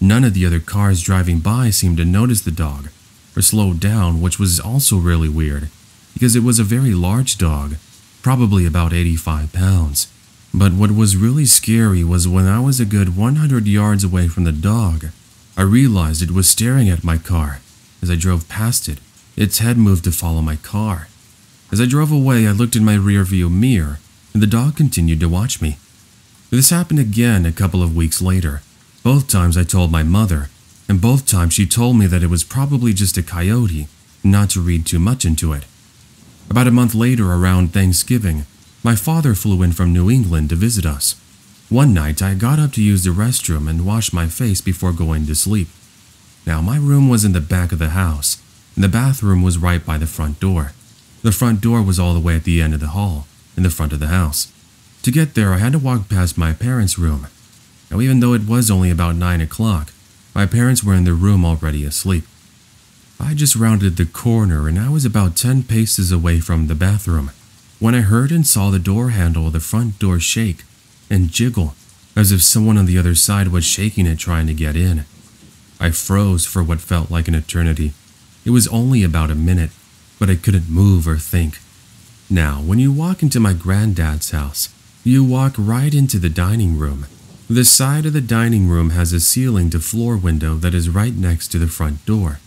None of the other cars driving by seemed to notice the dog, or slow down, which was also really weird because it was a very large dog, probably about 85 pounds. But what was really scary was when I was a good 100 yards away from the dog, I realized it was staring at my car. As I drove past it, its head moved to follow my car. As I drove away, I looked in my rearview mirror, and the dog continued to watch me. This happened again a couple of weeks later. Both times I told my mother, and both times she told me that it was probably just a coyote, not to read too much into it. About a month later, around Thanksgiving, my father flew in from New England to visit us. One night, I got up to use the restroom and wash my face before going to sleep. Now, my room was in the back of the house, and the bathroom was right by the front door. The front door was all the way at the end of the hall, in the front of the house. To get there, I had to walk past my parents' room. Now, even though it was only about 9 o'clock, my parents were in their room already asleep. I just rounded the corner and I was about 10 paces away from the bathroom when I heard and saw the door handle of the front door shake and jiggle as if someone on the other side was shaking it trying to get in. I froze for what felt like an eternity. It was only about a minute, but I couldn't move or think. Now, when you walk into my granddad's house, you walk right into the dining room. The side of the dining room has a ceiling to floor window that is right next to the front door.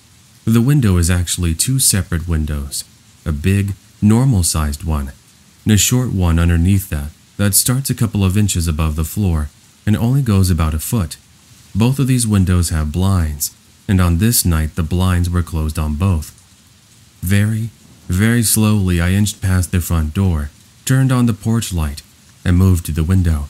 The window is actually two separate windows a big, normal sized one, and a short one underneath that that starts a couple of inches above the floor and only goes about a foot. Both of these windows have blinds, and on this night the blinds were closed on both. Very, very slowly I inched past the front door, turned on the porch light, and moved to the window.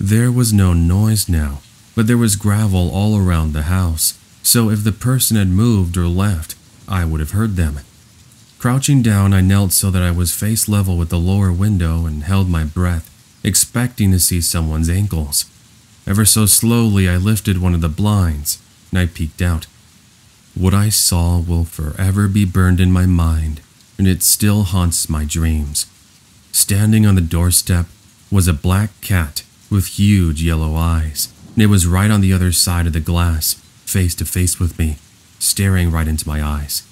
There was no noise now, but there was gravel all around the house, so if the person had moved or left, I would have heard them. Crouching down, I knelt so that I was face level with the lower window and held my breath, expecting to see someone's ankles. Ever so slowly, I lifted one of the blinds and I peeked out. What I saw will forever be burned in my mind, and it still haunts my dreams. Standing on the doorstep was a black cat with huge yellow eyes, and it was right on the other side of the glass, face to face with me, staring right into my eyes.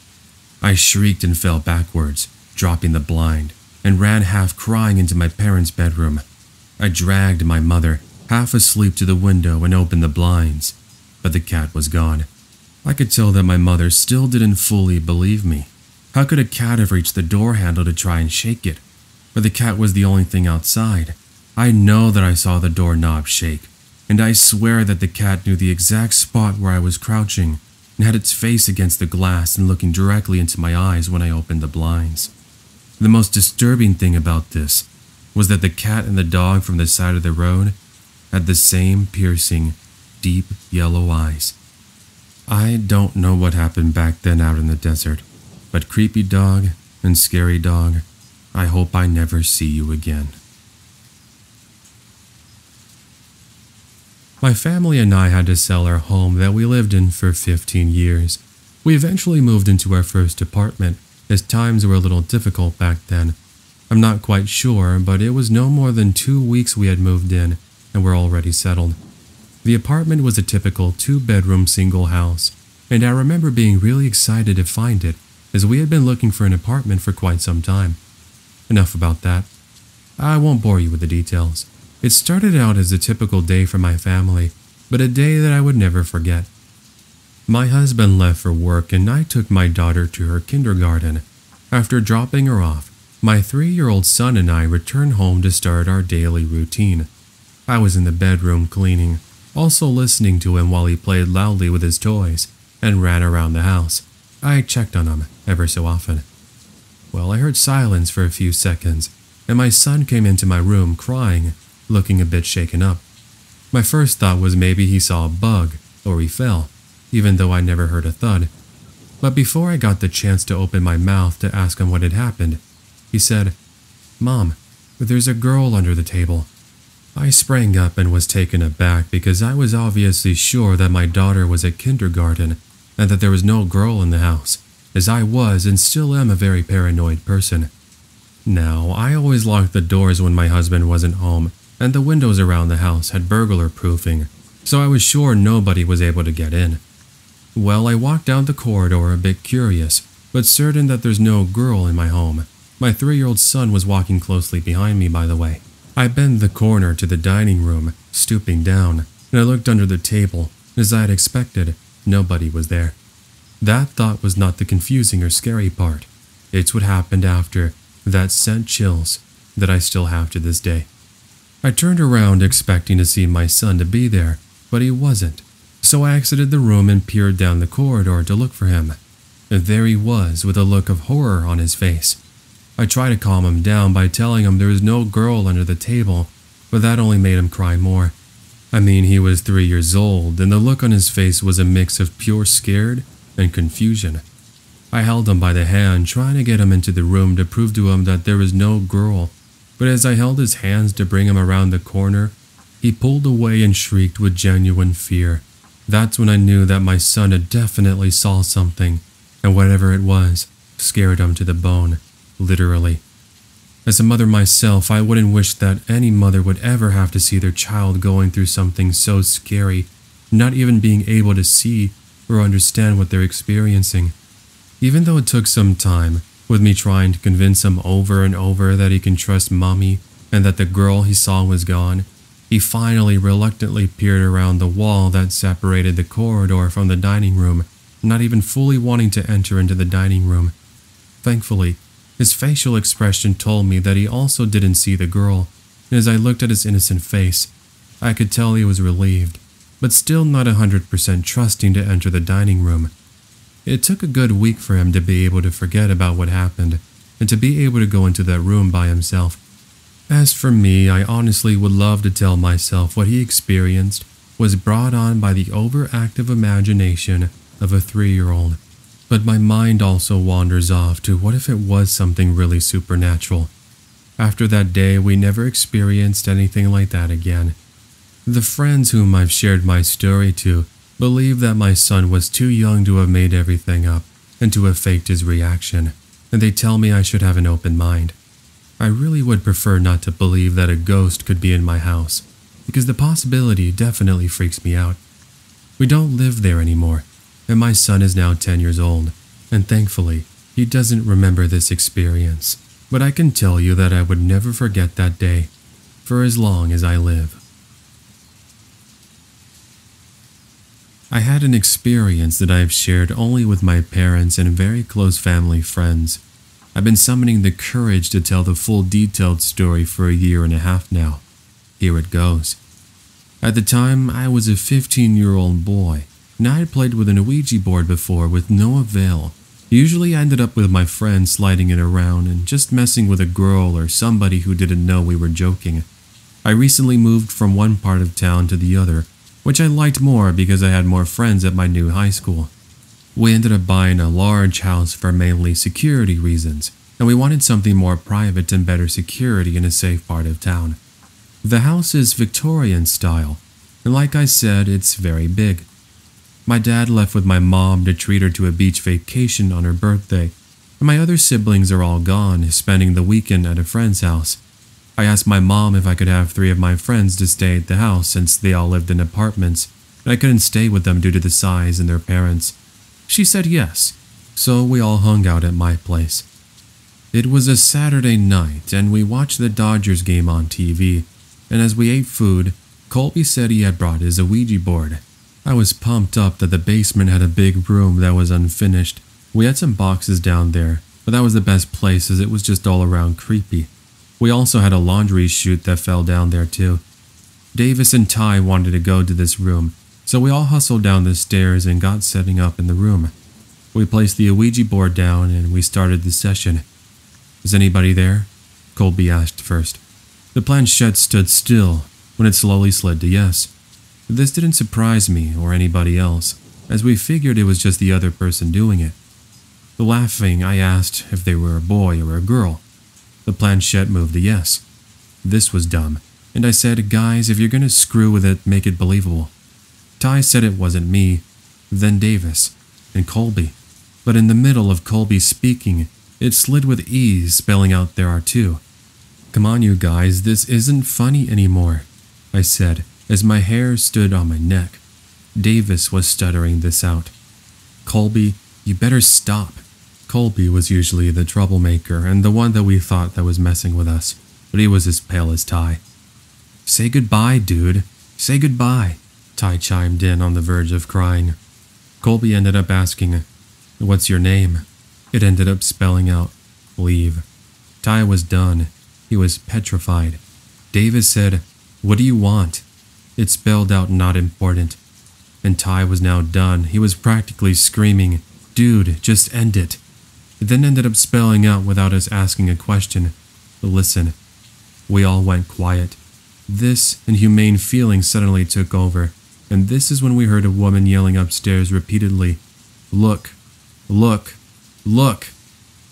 I shrieked and fell backwards, dropping the blind, and ran half crying into my parents' bedroom. I dragged my mother, half asleep, to the window and opened the blinds, but the cat was gone. I could tell that my mother still didn't fully believe me. How could a cat have reached the door handle to try and shake it? But the cat was the only thing outside. I know that I saw the doorknob shake, and I swear that the cat knew the exact spot where I was crouching and had its face against the glass and looking directly into my eyes when I opened the blinds. The most disturbing thing about this was that the cat and the dog from the side of the road had the same piercing, deep yellow eyes. I don't know what happened back then out in the desert, but creepy dog and scary dog, I hope I never see you again. My family and I had to sell our home that we lived in for 15 years. We eventually moved into our first apartment, as times were a little difficult back then. I'm not quite sure, but it was no more than two weeks we had moved in and were already settled. The apartment was a typical two bedroom single house, and I remember being really excited to find it, as we had been looking for an apartment for quite some time. Enough about that. I won't bore you with the details. It started out as a typical day for my family, but a day that I would never forget. My husband left for work and I took my daughter to her kindergarten. After dropping her off, my three year old son and I returned home to start our daily routine. I was in the bedroom cleaning, also listening to him while he played loudly with his toys and ran around the house. I checked on him ever so often. Well, I heard silence for a few seconds, and my son came into my room crying looking a bit shaken up. My first thought was maybe he saw a bug or he fell, even though I never heard a thud. But before I got the chance to open my mouth to ask him what had happened, he said, Mom, there's a girl under the table. I sprang up and was taken aback because I was obviously sure that my daughter was at kindergarten and that there was no girl in the house, as I was and still am a very paranoid person. Now, I always locked the doors when my husband wasn't home, and the windows around the house had burglar proofing, so I was sure nobody was able to get in. Well, I walked down the corridor a bit curious, but certain that there's no girl in my home. My three year old son was walking closely behind me, by the way. I bent the corner to the dining room, stooping down, and I looked under the table. As I had expected, nobody was there. That thought was not the confusing or scary part. It's what happened after that sent chills that I still have to this day. I turned around expecting to see my son to be there, but he wasn't. So I exited the room and peered down the corridor to look for him. And there he was with a look of horror on his face. I tried to calm him down by telling him there was no girl under the table, but that only made him cry more. I mean, he was three years old, and the look on his face was a mix of pure scared and confusion. I held him by the hand, trying to get him into the room to prove to him that there was no girl but as I held his hands to bring him around the corner, he pulled away and shrieked with genuine fear. That's when I knew that my son had definitely saw something, and whatever it was, scared him to the bone, literally. As a mother myself, I wouldn't wish that any mother would ever have to see their child going through something so scary, not even being able to see or understand what they're experiencing. Even though it took some time, with me trying to convince him over and over that he can trust mommy and that the girl he saw was gone, he finally reluctantly peered around the wall that separated the corridor from the dining room, not even fully wanting to enter into the dining room. Thankfully, his facial expression told me that he also didn't see the girl, and as I looked at his innocent face, I could tell he was relieved, but still not a 100% trusting to enter the dining room. It took a good week for him to be able to forget about what happened and to be able to go into that room by himself. As for me, I honestly would love to tell myself what he experienced was brought on by the overactive imagination of a three year old. But my mind also wanders off to what if it was something really supernatural. After that day, we never experienced anything like that again. The friends whom I've shared my story to believe that my son was too young to have made everything up and to have faked his reaction, and they tell me I should have an open mind. I really would prefer not to believe that a ghost could be in my house, because the possibility definitely freaks me out. We don't live there anymore, and my son is now 10 years old, and thankfully, he doesn't remember this experience. But I can tell you that I would never forget that day, for as long as I live. I had an experience that I have shared only with my parents and very close family friends. I've been summoning the courage to tell the full detailed story for a year and a half now. Here it goes. At the time, I was a 15 year old boy, and I had played with an Ouija board before with no avail. Usually, I ended up with my friends sliding it around and just messing with a girl or somebody who didn't know we were joking. I recently moved from one part of town to the other, which I liked more because I had more friends at my new high school. We ended up buying a large house for mainly security reasons, and we wanted something more private and better security in a safe part of town. The house is Victorian style, and like I said, it's very big. My dad left with my mom to treat her to a beach vacation on her birthday, and my other siblings are all gone, spending the weekend at a friend's house. I asked my mom if I could have three of my friends to stay at the house since they all lived in apartments, and I couldn't stay with them due to the size and their parents. She said yes, so we all hung out at my place. It was a Saturday night, and we watched the Dodgers game on TV, and as we ate food, Colby said he had brought his Ouija board. I was pumped up that the basement had a big room that was unfinished. We had some boxes down there, but that was the best place as it was just all around creepy. We also had a laundry chute that fell down there too. Davis and Ty wanted to go to this room, so we all hustled down the stairs and got setting up in the room. We placed the Ouija board down and we started the session. Is anybody there? Colby asked first. The planchette stood still when it slowly slid to yes. This didn't surprise me or anybody else, as we figured it was just the other person doing it. The laughing, I asked if they were a boy or a girl. The planchette moved a yes. This was dumb, and I said, Guys, if you're gonna screw with it, make it believable. Ty said it wasn't me, then Davis, and Colby. But in the middle of Colby speaking, it slid with ease, spelling out there are two. Come on, you guys, this isn't funny anymore, I said as my hair stood on my neck. Davis was stuttering this out. Colby, you better stop. Colby was usually the troublemaker and the one that we thought that was messing with us, but he was as pale as Ty. Say goodbye, dude. Say goodbye, Ty chimed in on the verge of crying. Colby ended up asking, What's your name? It ended up spelling out, Leave. Ty was done. He was petrified. Davis said, What do you want? It spelled out not important. And Ty was now done. He was practically screaming, Dude, just end it. It then ended up spelling out without us asking a question. Listen. We all went quiet. This inhumane feeling suddenly took over, and this is when we heard a woman yelling upstairs repeatedly, Look, look, look.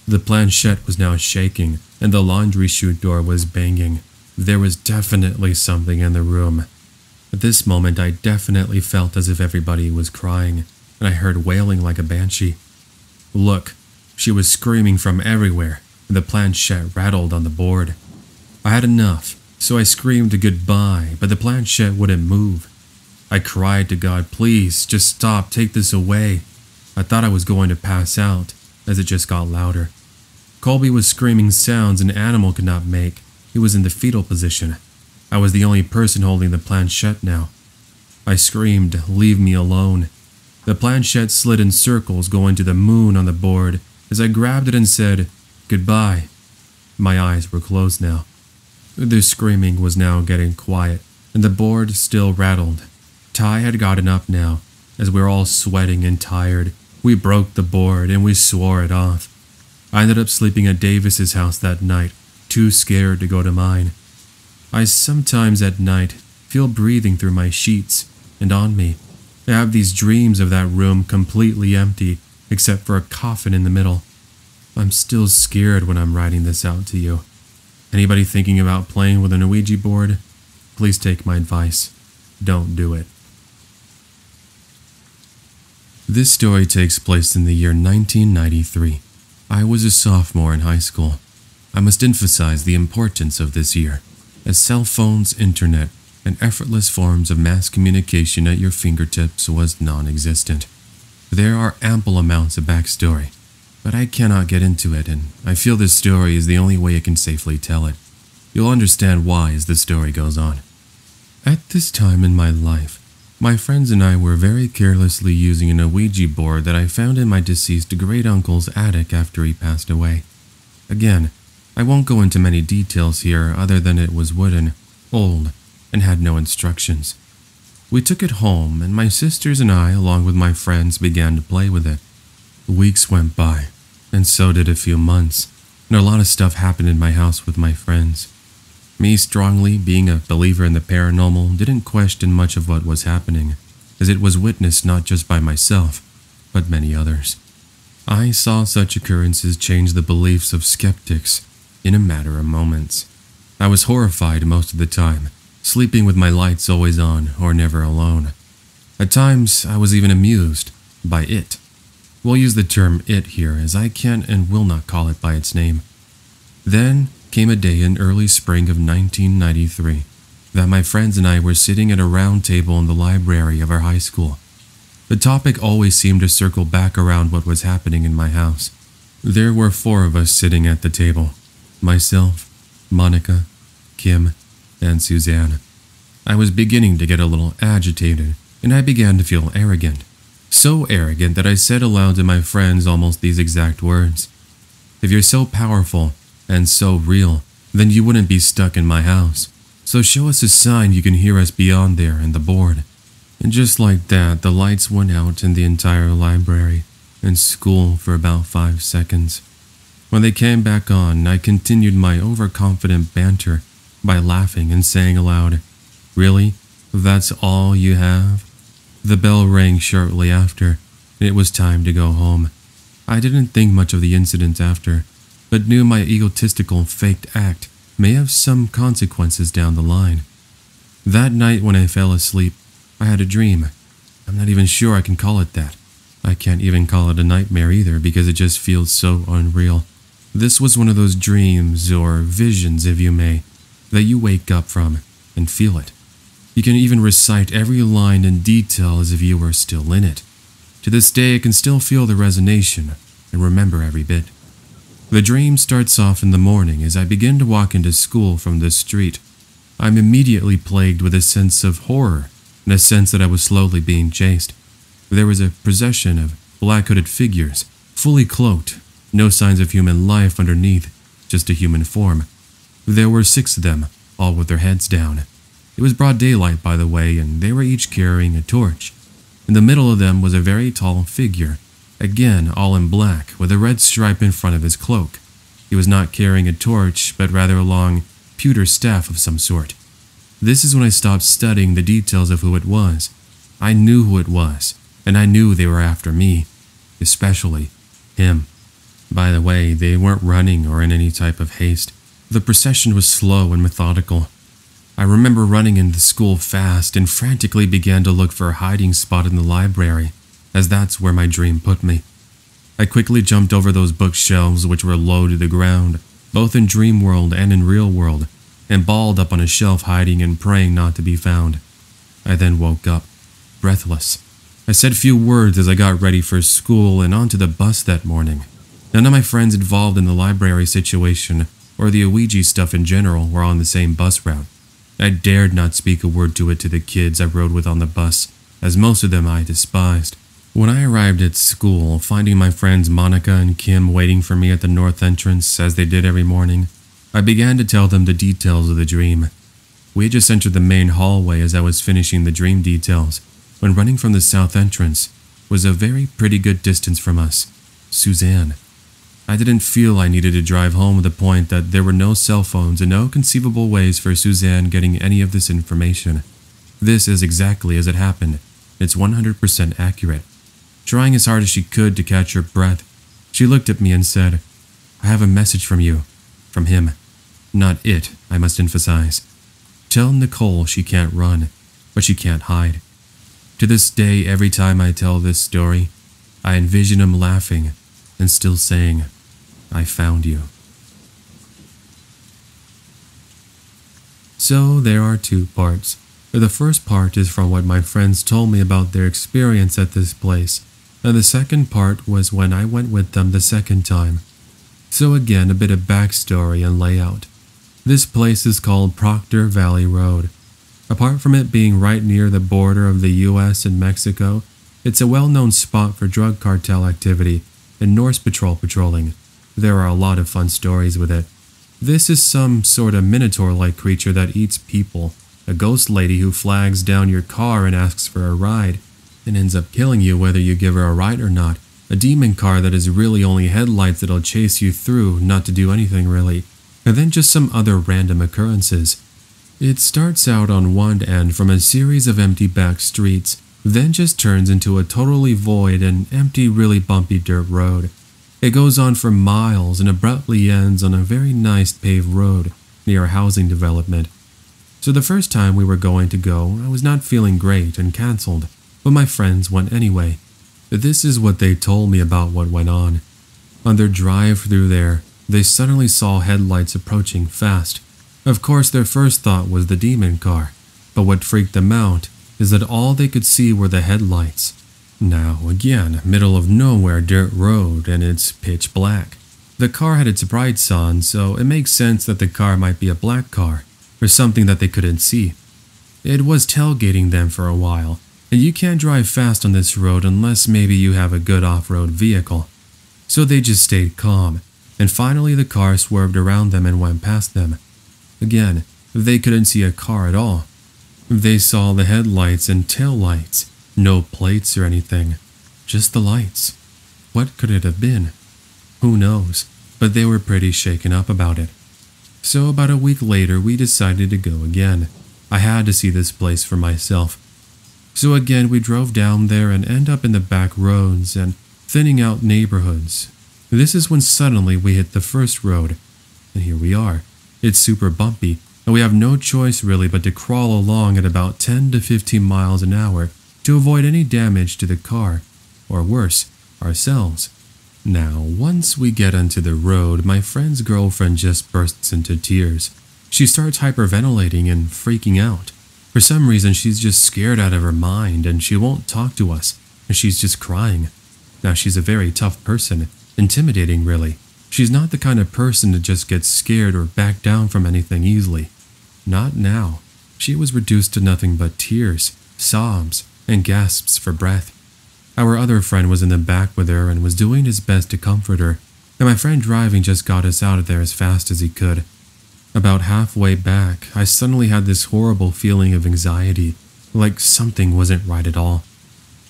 The planchette was now shaking, and the laundry chute door was banging. There was definitely something in the room. At this moment, I definitely felt as if everybody was crying, and I heard wailing like a banshee. Look, she was screaming from everywhere, and the planchette rattled on the board. I had enough, so I screamed a goodbye, but the planchette wouldn't move. I cried to God, please, just stop, take this away. I thought I was going to pass out, as it just got louder. Colby was screaming sounds an animal could not make. He was in the fetal position. I was the only person holding the planchette now. I screamed, Leave me alone. The planchette slid in circles, going to the moon on the board, as I grabbed it and said, Goodbye. My eyes were closed now. The screaming was now getting quiet, and the board still rattled. Ty had gotten up now, as we were all sweating and tired. We broke the board and we swore it off. I ended up sleeping at Davis's house that night, too scared to go to mine. I sometimes at night feel breathing through my sheets and on me. I have these dreams of that room completely empty except for a coffin in the middle. I'm still scared when I'm writing this out to you. Anybody thinking about playing with an Ouija board? Please take my advice. Don't do it. This story takes place in the year 1993. I was a sophomore in high school. I must emphasize the importance of this year, as cell phones, internet, and effortless forms of mass communication at your fingertips was non existent. There are ample amounts of backstory, but I cannot get into it, and I feel this story is the only way I can safely tell it. You'll understand why as the story goes on. At this time in my life, My friends and I were very carelessly using an Ouija board that I found in my deceased great uncle's attic after he passed away. Again, I won't go into many details here other than it was wooden, old, and had no instructions. We took it home, and my sisters and I, along with my friends, began to play with it. Weeks went by, and so did a few months, and a lot of stuff happened in my house with my friends. Me strongly being a believer in the paranormal didn't question much of what was happening, as it was witnessed not just by myself, but many others. I saw such occurrences change the beliefs of skeptics in a matter of moments. I was horrified most of the time, sleeping with my lights always on or never alone. At times, I was even amused by it. We'll use the term it here as I can and will not call it by its name. Then came a day in early spring of 1993 that my friends and I were sitting at a round table in the library of our high school. The topic always seemed to circle back around what was happening in my house. There were four of us sitting at the table myself, Monica, Kim, and Suzanne. I was beginning to get a little agitated, and I began to feel arrogant. So arrogant that I said aloud to my friends almost these exact words If you're so powerful, and so real, then you wouldn't be stuck in my house. So show us a sign you can hear us beyond there in the board. And just like that, the lights went out in the entire library and school for about five seconds. When they came back on, I continued my overconfident banter by laughing and saying aloud, Really? That's all you have? The bell rang shortly after, it was time to go home. I didn't think much of the incident after, but knew my egotistical faked act may have some consequences down the line. That night when I fell asleep, I had a dream. I'm not even sure I can call it that. I can't even call it a nightmare either because it just feels so unreal. This was one of those dreams, or visions if you may, that you wake up from and feel it. You can even recite every line in detail as if you were still in it. To this day, I can still feel the resonation and remember every bit. The dream starts off in the morning as I begin to walk into school from this street. I'm immediately plagued with a sense of horror and a sense that I was slowly being chased. There was a procession of black hooded figures, fully cloaked, no signs of human life underneath, just a human form. There were six of them, all with their heads down. It was broad daylight, by the way, and they were each carrying a torch. In the middle of them was a very tall figure, again all in black, with a red stripe in front of his cloak. He was not carrying a torch, but rather a long, pewter staff of some sort. This is when I stopped studying the details of who it was. I knew who it was, and I knew they were after me, especially him. By the way, they weren't running or in any type of haste. The procession was slow and methodical. I remember running into school fast and frantically began to look for a hiding spot in the library as that's where my dream put me. I quickly jumped over those bookshelves which were low to the ground, both in dream world and in real world, and balled up on a shelf hiding and praying not to be found. I then woke up, breathless. I said few words as I got ready for school and onto the bus that morning. None of my friends involved in the library situation or the Ouija stuff in general were on the same bus route. I dared not speak a word to it to the kids I rode with on the bus, as most of them I despised. When I arrived at school, finding my friends Monica and Kim waiting for me at the north entrance as they did every morning, I began to tell them the details of the dream. We had just entered the main hallway as I was finishing the dream details, when running from the south entrance was a very pretty good distance from us, Suzanne. I didn't feel I needed to drive home the point that there were no cell phones and no conceivable ways for Suzanne getting any of this information. This is exactly as it happened. It's 100% accurate. Trying as hard as she could to catch her breath, she looked at me and said, I have a message from you. From him. Not it, I must emphasize. Tell Nicole she can't run, but she can't hide. To this day, every time I tell this story, I envision him laughing and still saying, I found you. So there are two parts. The first part is from what my friends told me about their experience at this place, and the second part was when I went with them the second time. So again, a bit of backstory and layout. This place is called Proctor Valley Road. Apart from it being right near the border of the US and Mexico, it's a well known spot for drug cartel activity and Norse patrol patrolling. There are a lot of fun stories with it. This is some sort of minotaur like creature that eats people, a ghost lady who flags down your car and asks for a ride, and ends up killing you whether you give her a ride or not. A demon car that is really only headlights that'll chase you through, not to do anything really. And then just some other random occurrences. It starts out on one end from a series of empty back streets, then just turns into a totally void and empty, really bumpy dirt road. It goes on for miles and abruptly ends on a very nice paved road near a housing development. So the first time we were going to go, I was not feeling great and cancelled, but my friends went anyway. This is what they told me about what went on. On their drive through there, they suddenly saw headlights approaching fast. Of course, their first thought was the demon car, but what freaked them out is that all they could see were the headlights. Now, again, middle of nowhere dirt road and it's pitch black. The car had its brights on, so it makes sense that the car might be a black car, or something that they couldn't see. It was tailgating them for a while, and you can't drive fast on this road unless maybe you have a good off-road vehicle. So they just stayed calm, and finally the car swerved around them and went past them. Again, they couldn't see a car at all. They saw the headlights and tail lights, no plates or anything, just the lights. What could it have been? Who knows, but they were pretty shaken up about it. So about a week later, we decided to go again. I had to see this place for myself. So again, we drove down there and end up in the back roads and thinning out neighborhoods. This is when suddenly we hit the first road, and here we are. It's super bumpy, and we have no choice really but to crawl along at about 10 to 15 miles an hour to avoid any damage to the car, or worse, ourselves. Now, once we get onto the road, my friend's girlfriend just bursts into tears. She starts hyperventilating and freaking out. For some reason, she's just scared out of her mind and she won't talk to us, and she's just crying. Now, she's a very tough person, intimidating really. She's not the kind of person to just get scared or back down from anything easily. Not now. She was reduced to nothing but tears, sobs, and gasps for breath. Our other friend was in the back with her and was doing his best to comfort her, and my friend driving just got us out of there as fast as he could. About halfway back, I suddenly had this horrible feeling of anxiety, like something wasn't right at all.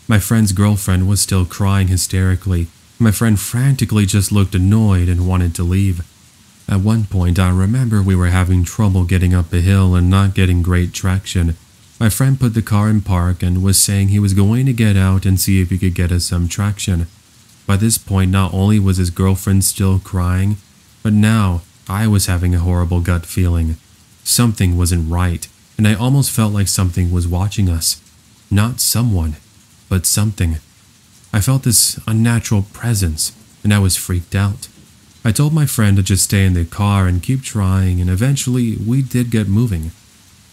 My friend's girlfriend was still crying hysterically. My friend frantically just looked annoyed and wanted to leave. At one point, I remember we were having trouble getting up a hill and not getting great traction, my friend put the car in park and was saying he was going to get out and see if he could get us some traction. By this point, not only was his girlfriend still crying, but now I was having a horrible gut feeling. Something wasn't right, and I almost felt like something was watching us. Not someone, but something. I felt this unnatural presence, and I was freaked out. I told my friend to just stay in the car and keep trying, and eventually we did get moving.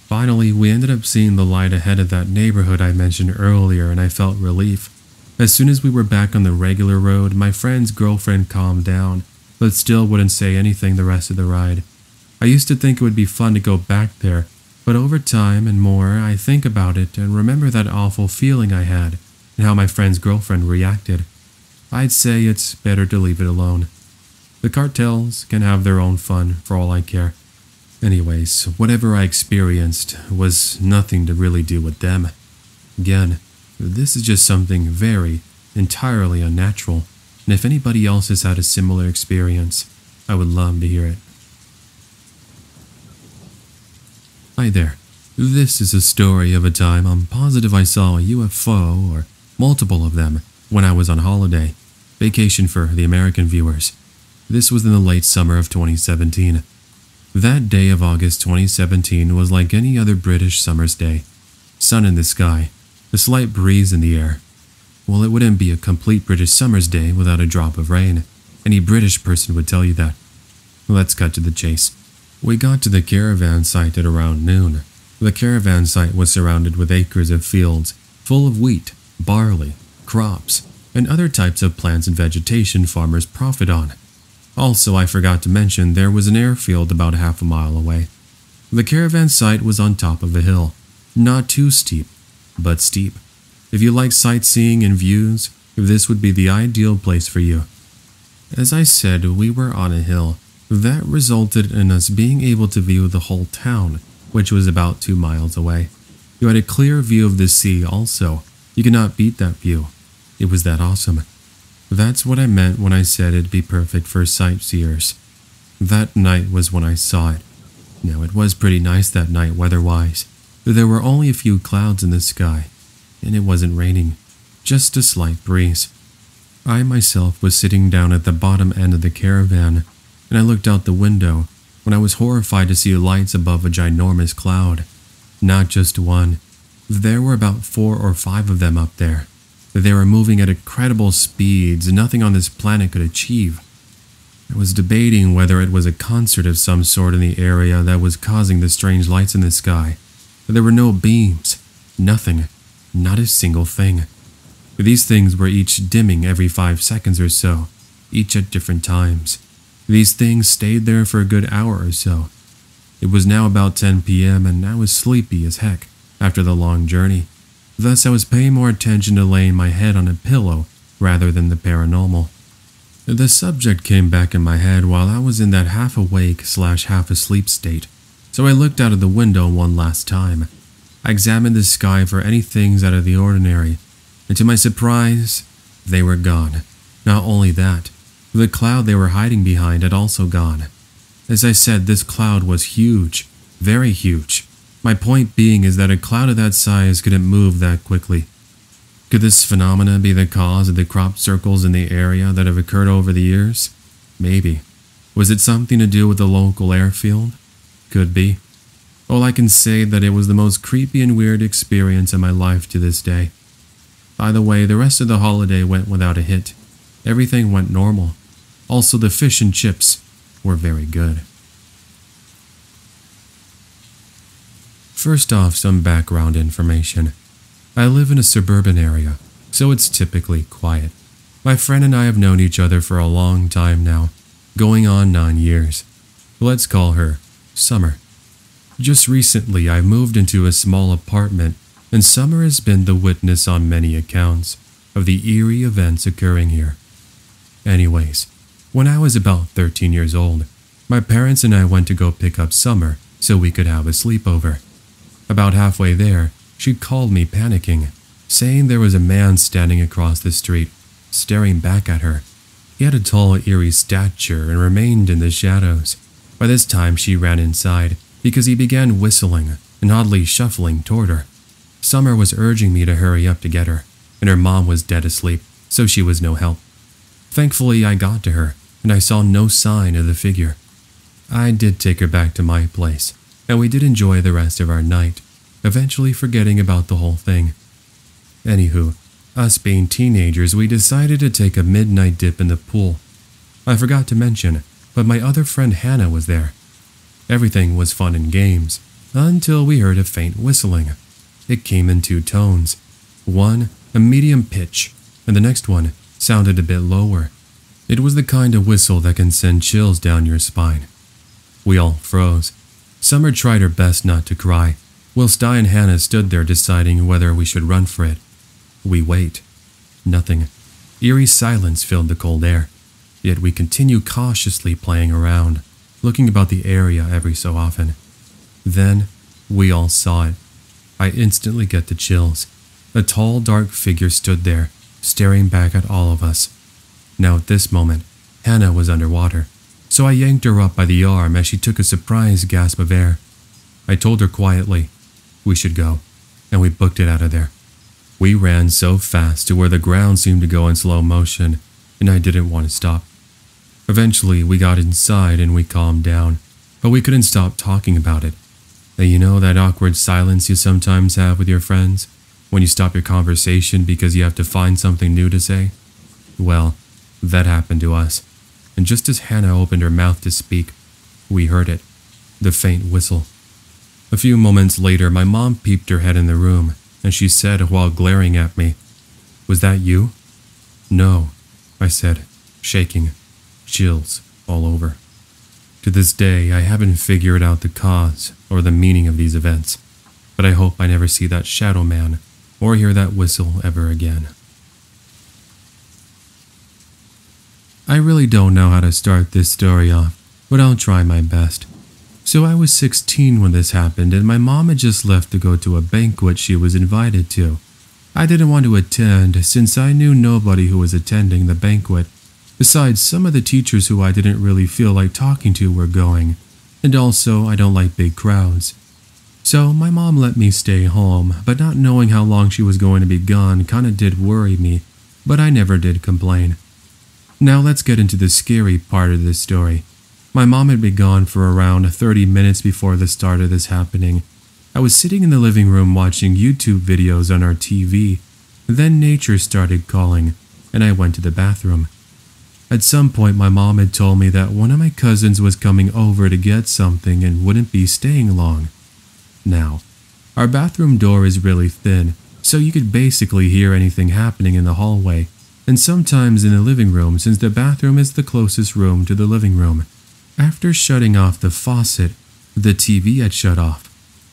Finally, we ended up seeing the light ahead of that neighborhood I mentioned earlier, and I felt relief. As soon as we were back on the regular road, my friend's girlfriend calmed down, but still wouldn't say anything the rest of the ride. I used to think it would be fun to go back there, but over time and more, I think about it and remember that awful feeling I had and how my friend's girlfriend reacted. I'd say it's better to leave it alone. The cartels can have their own fun for all I care. Anyways, whatever I experienced was nothing to really do with them. Again, this is just something very, entirely unnatural, and if anybody else has had a similar experience, I would love to hear it. Hi there. This is a story of a time I'm positive I saw a UFO or multiple of them when I was on holiday. Vacation for the American viewers. This was in the late summer of 2017. That day of August 2017 was like any other British summer's day. Sun in the sky, a slight breeze in the air. Well, it wouldn't be a complete British summer's day without a drop of rain. Any British person would tell you that. Let's cut to the chase. We got to the caravan site at around noon. The caravan site was surrounded with acres of fields full of wheat, barley, crops, and other types of plants and vegetation farmers profit on. Also, I forgot to mention there was an airfield about half a mile away. The caravan site was on top of a hill. Not too steep, but steep. If you like sightseeing and views, this would be the ideal place for you. As I said, we were on a hill. That resulted in us being able to view the whole town, which was about two miles away. You had a clear view of the sea also. You could not beat that view. It was that awesome. That's what I meant when I said it'd be perfect for sightseers. That night was when I saw it. Now, it was pretty nice that night weather-wise. There were only a few clouds in the sky, and it wasn't raining, just a slight breeze. I myself was sitting down at the bottom end of the caravan, and I looked out the window when I was horrified to see lights above a ginormous cloud. Not just one. There were about four or five of them up there. They were moving at incredible speeds nothing on this planet could achieve. I was debating whether it was a concert of some sort in the area that was causing the strange lights in the sky. but There were no beams, nothing, not a single thing. But These things were each dimming every five seconds or so, each at different times. These things stayed there for a good hour or so. It was now about 10 p.m., and I was sleepy as heck after the long journey. Thus, I was paying more attention to laying my head on a pillow rather than the paranormal. The subject came back in my head while I was in that half awake slash half asleep state, so I looked out of the window one last time. I examined the sky for any things out of the ordinary, and to my surprise, they were gone. Not only that, the cloud they were hiding behind had also gone. As I said, this cloud was huge, very huge. My point being is that a cloud of that size couldn't move that quickly. Could this phenomena be the cause of the crop circles in the area that have occurred over the years? Maybe. Was it something to do with the local airfield? Could be. All I can say that it was the most creepy and weird experience in my life to this day. By the way, the rest of the holiday went without a hit. Everything went normal. Also, the fish and chips were very good. First off, some background information. I live in a suburban area, so it's typically quiet. My friend and I have known each other for a long time now, going on nine years. Let's call her Summer. Just recently, I moved into a small apartment, and Summer has been the witness on many accounts of the eerie events occurring here. Anyways, when I was about 13 years old, my parents and I went to go pick up Summer so we could have a sleepover. About halfway there, she called me panicking, saying there was a man standing across the street, staring back at her. He had a tall, eerie stature and remained in the shadows. By this time, she ran inside because he began whistling and oddly shuffling toward her. Summer was urging me to hurry up to get her, and her mom was dead asleep, so she was no help. Thankfully, I got to her, and I saw no sign of the figure. I did take her back to my place, and we did enjoy the rest of our night eventually forgetting about the whole thing. Anywho, us being teenagers, we decided to take a midnight dip in the pool. I forgot to mention, but my other friend Hannah was there. Everything was fun and games, until we heard a faint whistling. It came in two tones. One, a medium pitch, and the next one sounded a bit lower. It was the kind of whistle that can send chills down your spine. We all froze. Summer tried her best not to cry, whilst I and Hannah stood there deciding whether we should run for it. We wait. Nothing. Eerie silence filled the cold air, yet we continue cautiously playing around, looking about the area every so often. Then, we all saw it. I instantly get the chills. A tall, dark figure stood there, staring back at all of us. Now, at this moment, Hannah was underwater, so I yanked her up by the arm as she took a surprised gasp of air. I told her quietly, we should go, and we booked it out of there. We ran so fast to where the ground seemed to go in slow motion, and I didn't want to stop. Eventually, we got inside and we calmed down, but we couldn't stop talking about it. And you know that awkward silence you sometimes have with your friends when you stop your conversation because you have to find something new to say? Well, that happened to us, and just as Hannah opened her mouth to speak, we heard it the faint whistle. A few moments later, my mom peeped her head in the room, and she said while glaring at me, Was that you? No, I said, shaking, chills all over. To this day, I haven't figured out the cause or the meaning of these events. but I hope I never see that shadow man or hear that whistle ever again. I really don't know how to start this story off, but I'll try my best. So I was 16 when this happened, and my mom had just left to go to a banquet she was invited to. I didn't want to attend since I knew nobody who was attending the banquet. Besides, some of the teachers who I didn't really feel like talking to were going, and also I don't like big crowds. So my mom let me stay home, but not knowing how long she was going to be gone kinda did worry me, but I never did complain. Now let's get into the scary part of this story. My mom had been gone for around 30 minutes before the start of this happening. I was sitting in the living room watching YouTube videos on our TV. Then nature started calling, and I went to the bathroom. At some point, my mom had told me that one of my cousins was coming over to get something and wouldn't be staying long. Now, our bathroom door is really thin, so you could basically hear anything happening in the hallway, and sometimes in the living room since the bathroom is the closest room to the living room. After shutting off the faucet, the TV had shut off.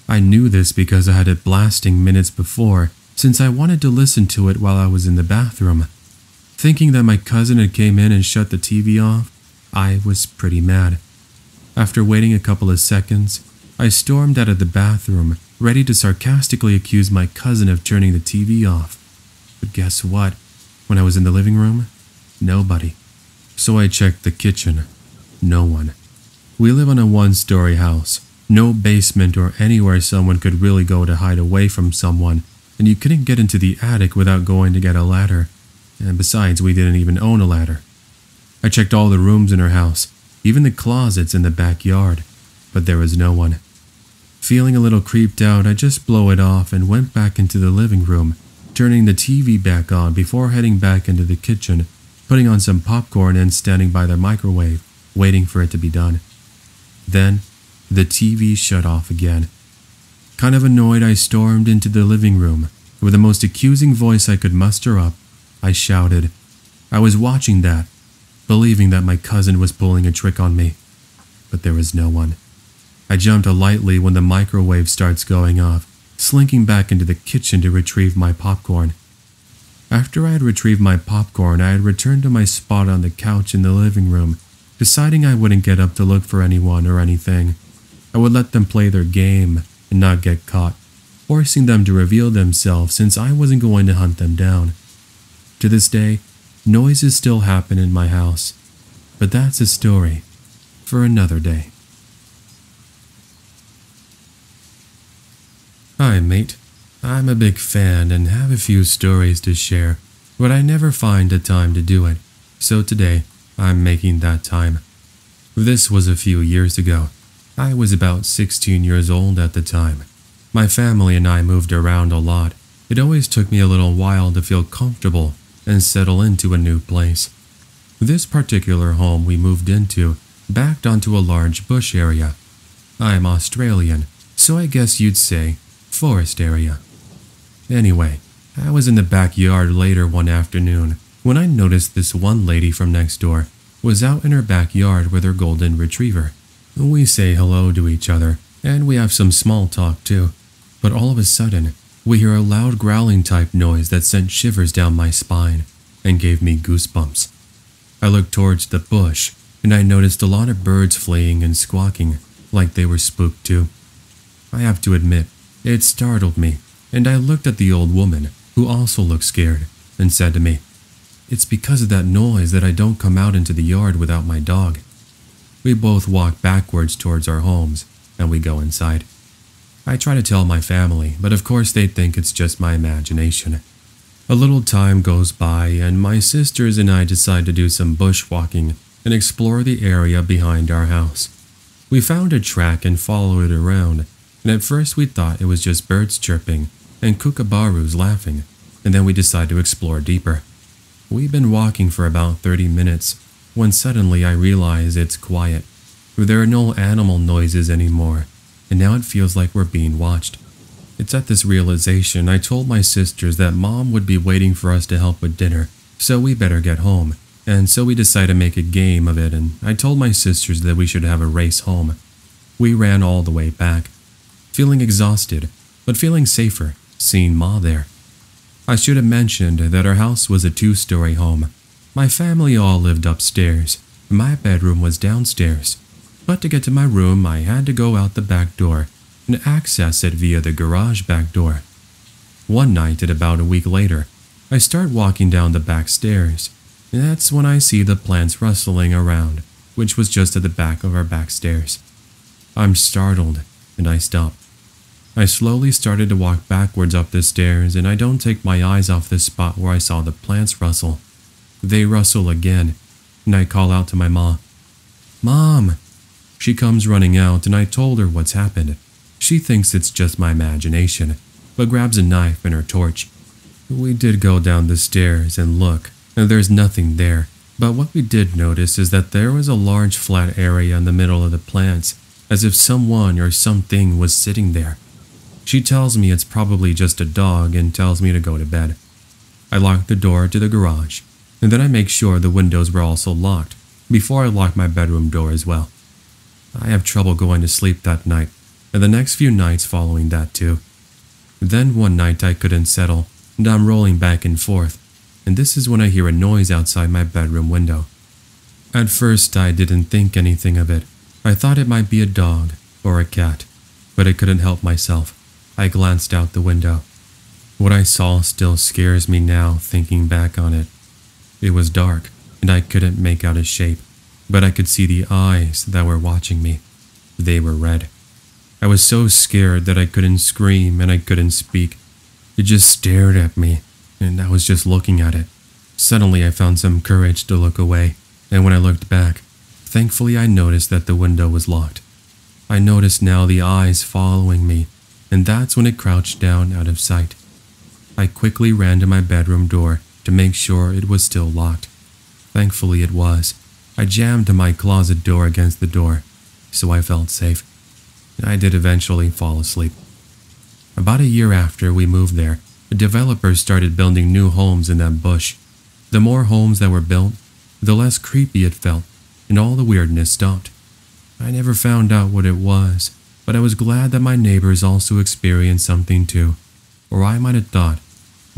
I knew this because I had it blasting minutes before, since I wanted to listen to it while I was in the bathroom. Thinking that my cousin had came in and shut the TV off, I was pretty mad. After waiting a couple of seconds, I stormed out of the bathroom, ready to sarcastically accuse my cousin of turning the TV off. But guess what? When I was in the living room, nobody. So I checked the kitchen. No one. We live in a one story house, no basement or anywhere someone could really go to hide away from someone, and you couldn't get into the attic without going to get a ladder. And besides, we didn't even own a ladder. I checked all the rooms in her house, even the closets in the backyard, but there was no one. Feeling a little creeped out, I just blow it off and went back into the living room, turning the TV back on before heading back into the kitchen, putting on some popcorn and standing by the microwave, waiting for it to be done. Then, the TV shut off again. Kind of annoyed, I stormed into the living room. With the most accusing voice I could muster up, I shouted. I was watching that, believing that my cousin was pulling a trick on me. But there was no one. I jumped lightly when the microwave starts going off, slinking back into the kitchen to retrieve my popcorn. After I had retrieved my popcorn, I had returned to my spot on the couch in the living room, deciding I wouldn't get up to look for anyone or anything. I would let them play their game and not get caught, forcing them to reveal themselves since I wasn't going to hunt them down. To this day, noises still happen in my house, but that's a story for another day. Hi, mate. I'm a big fan and have a few stories to share, but I never find the time to do it, so today I'm making that time. This was a few years ago. I was about 16 years old at the time. My family and I moved around a lot. It always took me a little while to feel comfortable and settle into a new place. This particular home we moved into backed onto a large bush area. I'm Australian, so I guess you'd say forest area. Anyway, I was in the backyard later one afternoon when I noticed this one lady from next door was out in her backyard with her golden retriever. We say hello to each other, and we have some small talk too. But all of a sudden, we hear a loud growling type noise that sent shivers down my spine and gave me goosebumps. I looked towards the bush and I noticed a lot of birds fleeing and squawking like they were spooked too. I have to admit, it startled me, and I looked at the old woman, who also looked scared, and said to me, It's because of that noise that I don't come out into the yard without my dog. We both walk backwards towards our homes, and we go inside. I try to tell my family, but of course they think it's just my imagination. A little time goes by, and my sisters and I decide to do some bushwalking and explore the area behind our house. We found a track and followed it around, and at first we thought it was just birds chirping and kookaburras laughing, and then we decided to explore deeper. We've been walking for about 30 minutes when suddenly I realize it's quiet. for There are no animal noises anymore, and now it feels like we're being watched. It's at this realization I told my sisters that mom would be waiting for us to help with dinner, so we better get home. And so we decided to make a game of it, and I told my sisters that we should have a race home. We ran all the way back, Feeling exhausted, but feeling safer seeing Ma there. I should have mentioned that our house was a two story home. My family all lived upstairs. My bedroom was downstairs. But to get to my room, I had to go out the back door and access it via the garage back door. One night, at about a week later, I start walking down the back stairs. That's when I see the plants rustling around, which was just at the back of our back stairs. I'm startled and I stop. I slowly started to walk backwards up the stairs and I don't take my eyes off the spot where I saw the plants rustle. They rustle again and I call out to my ma, Mom! She comes running out and I told her what's happened. She thinks it's just my imagination, but grabs a knife and her torch. We did go down the stairs and look, and there's nothing there. But what we did notice is that there was a large flat area in the middle of the plants, as if someone or something was sitting there. She tells me it's probably just a dog and tells me to go to bed. I lock the door to the garage, and then I make sure the windows were also locked before I lock my bedroom door as well. I have trouble going to sleep that night, and the next few nights following that too. Then one night I couldn't settle, and I'm rolling back and forth, and this is when I hear a noise outside my bedroom window. At first I didn't think anything of it. I thought it might be a dog or a cat, but I couldn't help myself. I glanced out the window. What I saw still scares me now thinking back on it. It was dark, and I couldn't make out a shape but I could see the eyes that were watching me. They were red. I was so scared that I couldn't scream and I couldn't speak. It just stared at me, and I was just looking at it. Suddenly, I found some courage to look away, and when I looked back, thankfully I noticed that the window was locked. I noticed now the eyes following me, and that's when it crouched down out of sight. I quickly ran to my bedroom door to make sure it was still locked. Thankfully, it was, I jammed my closet door against the door, so I felt safe. I did eventually fall asleep. About a year after we moved there, the developers started building new homes in that bush. The more homes that were built, the less creepy it felt, and all the weirdness stopped. I never found out what it was, but I was glad that my neighbors also experienced something too, or I might have thought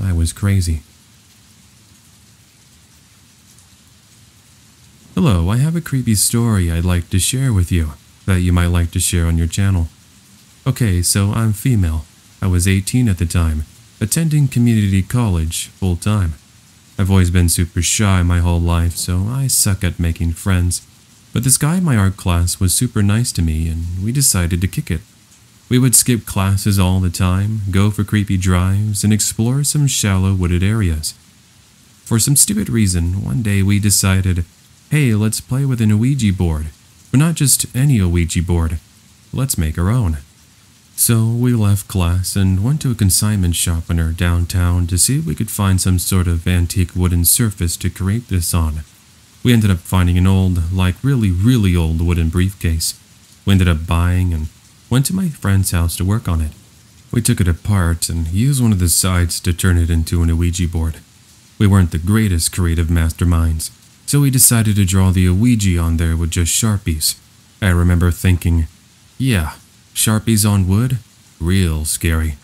I was crazy. Hello, I have a creepy story I'd like to share with you that you might like to share on your channel. Okay, so I'm female. I was 18 at the time, attending community college full time. I've always been super shy my whole life, so I suck at making friends. But this guy in my art class was super nice to me, and we decided to kick it. We would skip classes all the time, go for creepy drives, and explore some shallow wooded areas. For some stupid reason, one day we decided Hey, let's play with an Ouija board. But not just any Ouija board. Let's make our own. So we left class and went to a consignment shop in our downtown to see if we could find some sort of antique wooden surface to create this on. We ended up finding an old, like really, really old wooden briefcase. We ended up buying and went to my friend's house to work on it. We took it apart and used one of the sides to turn it into an Ouija board. We weren't the greatest creative masterminds, so we decided to draw the Ouija on there with just Sharpies. I remember thinking, yeah, Sharpies on wood? Real scary.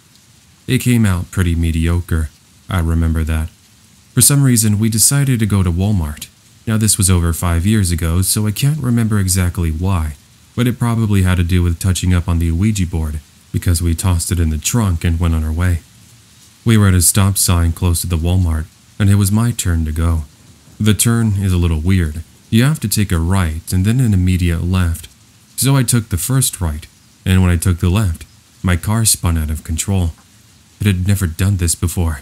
It came out pretty mediocre. I remember that. For some reason, we decided to go to Walmart. Now, this was over five years ago, so I can't remember exactly why, but it probably had to do with touching up on the Ouija board, because we tossed it in the trunk and went on our way. We were at a stop sign close to the Walmart, and it was my turn to go. The turn is a little weird. You have to take a right and then an immediate left. So I took the first right, and when I took the left, my car spun out of control. It had never done this before.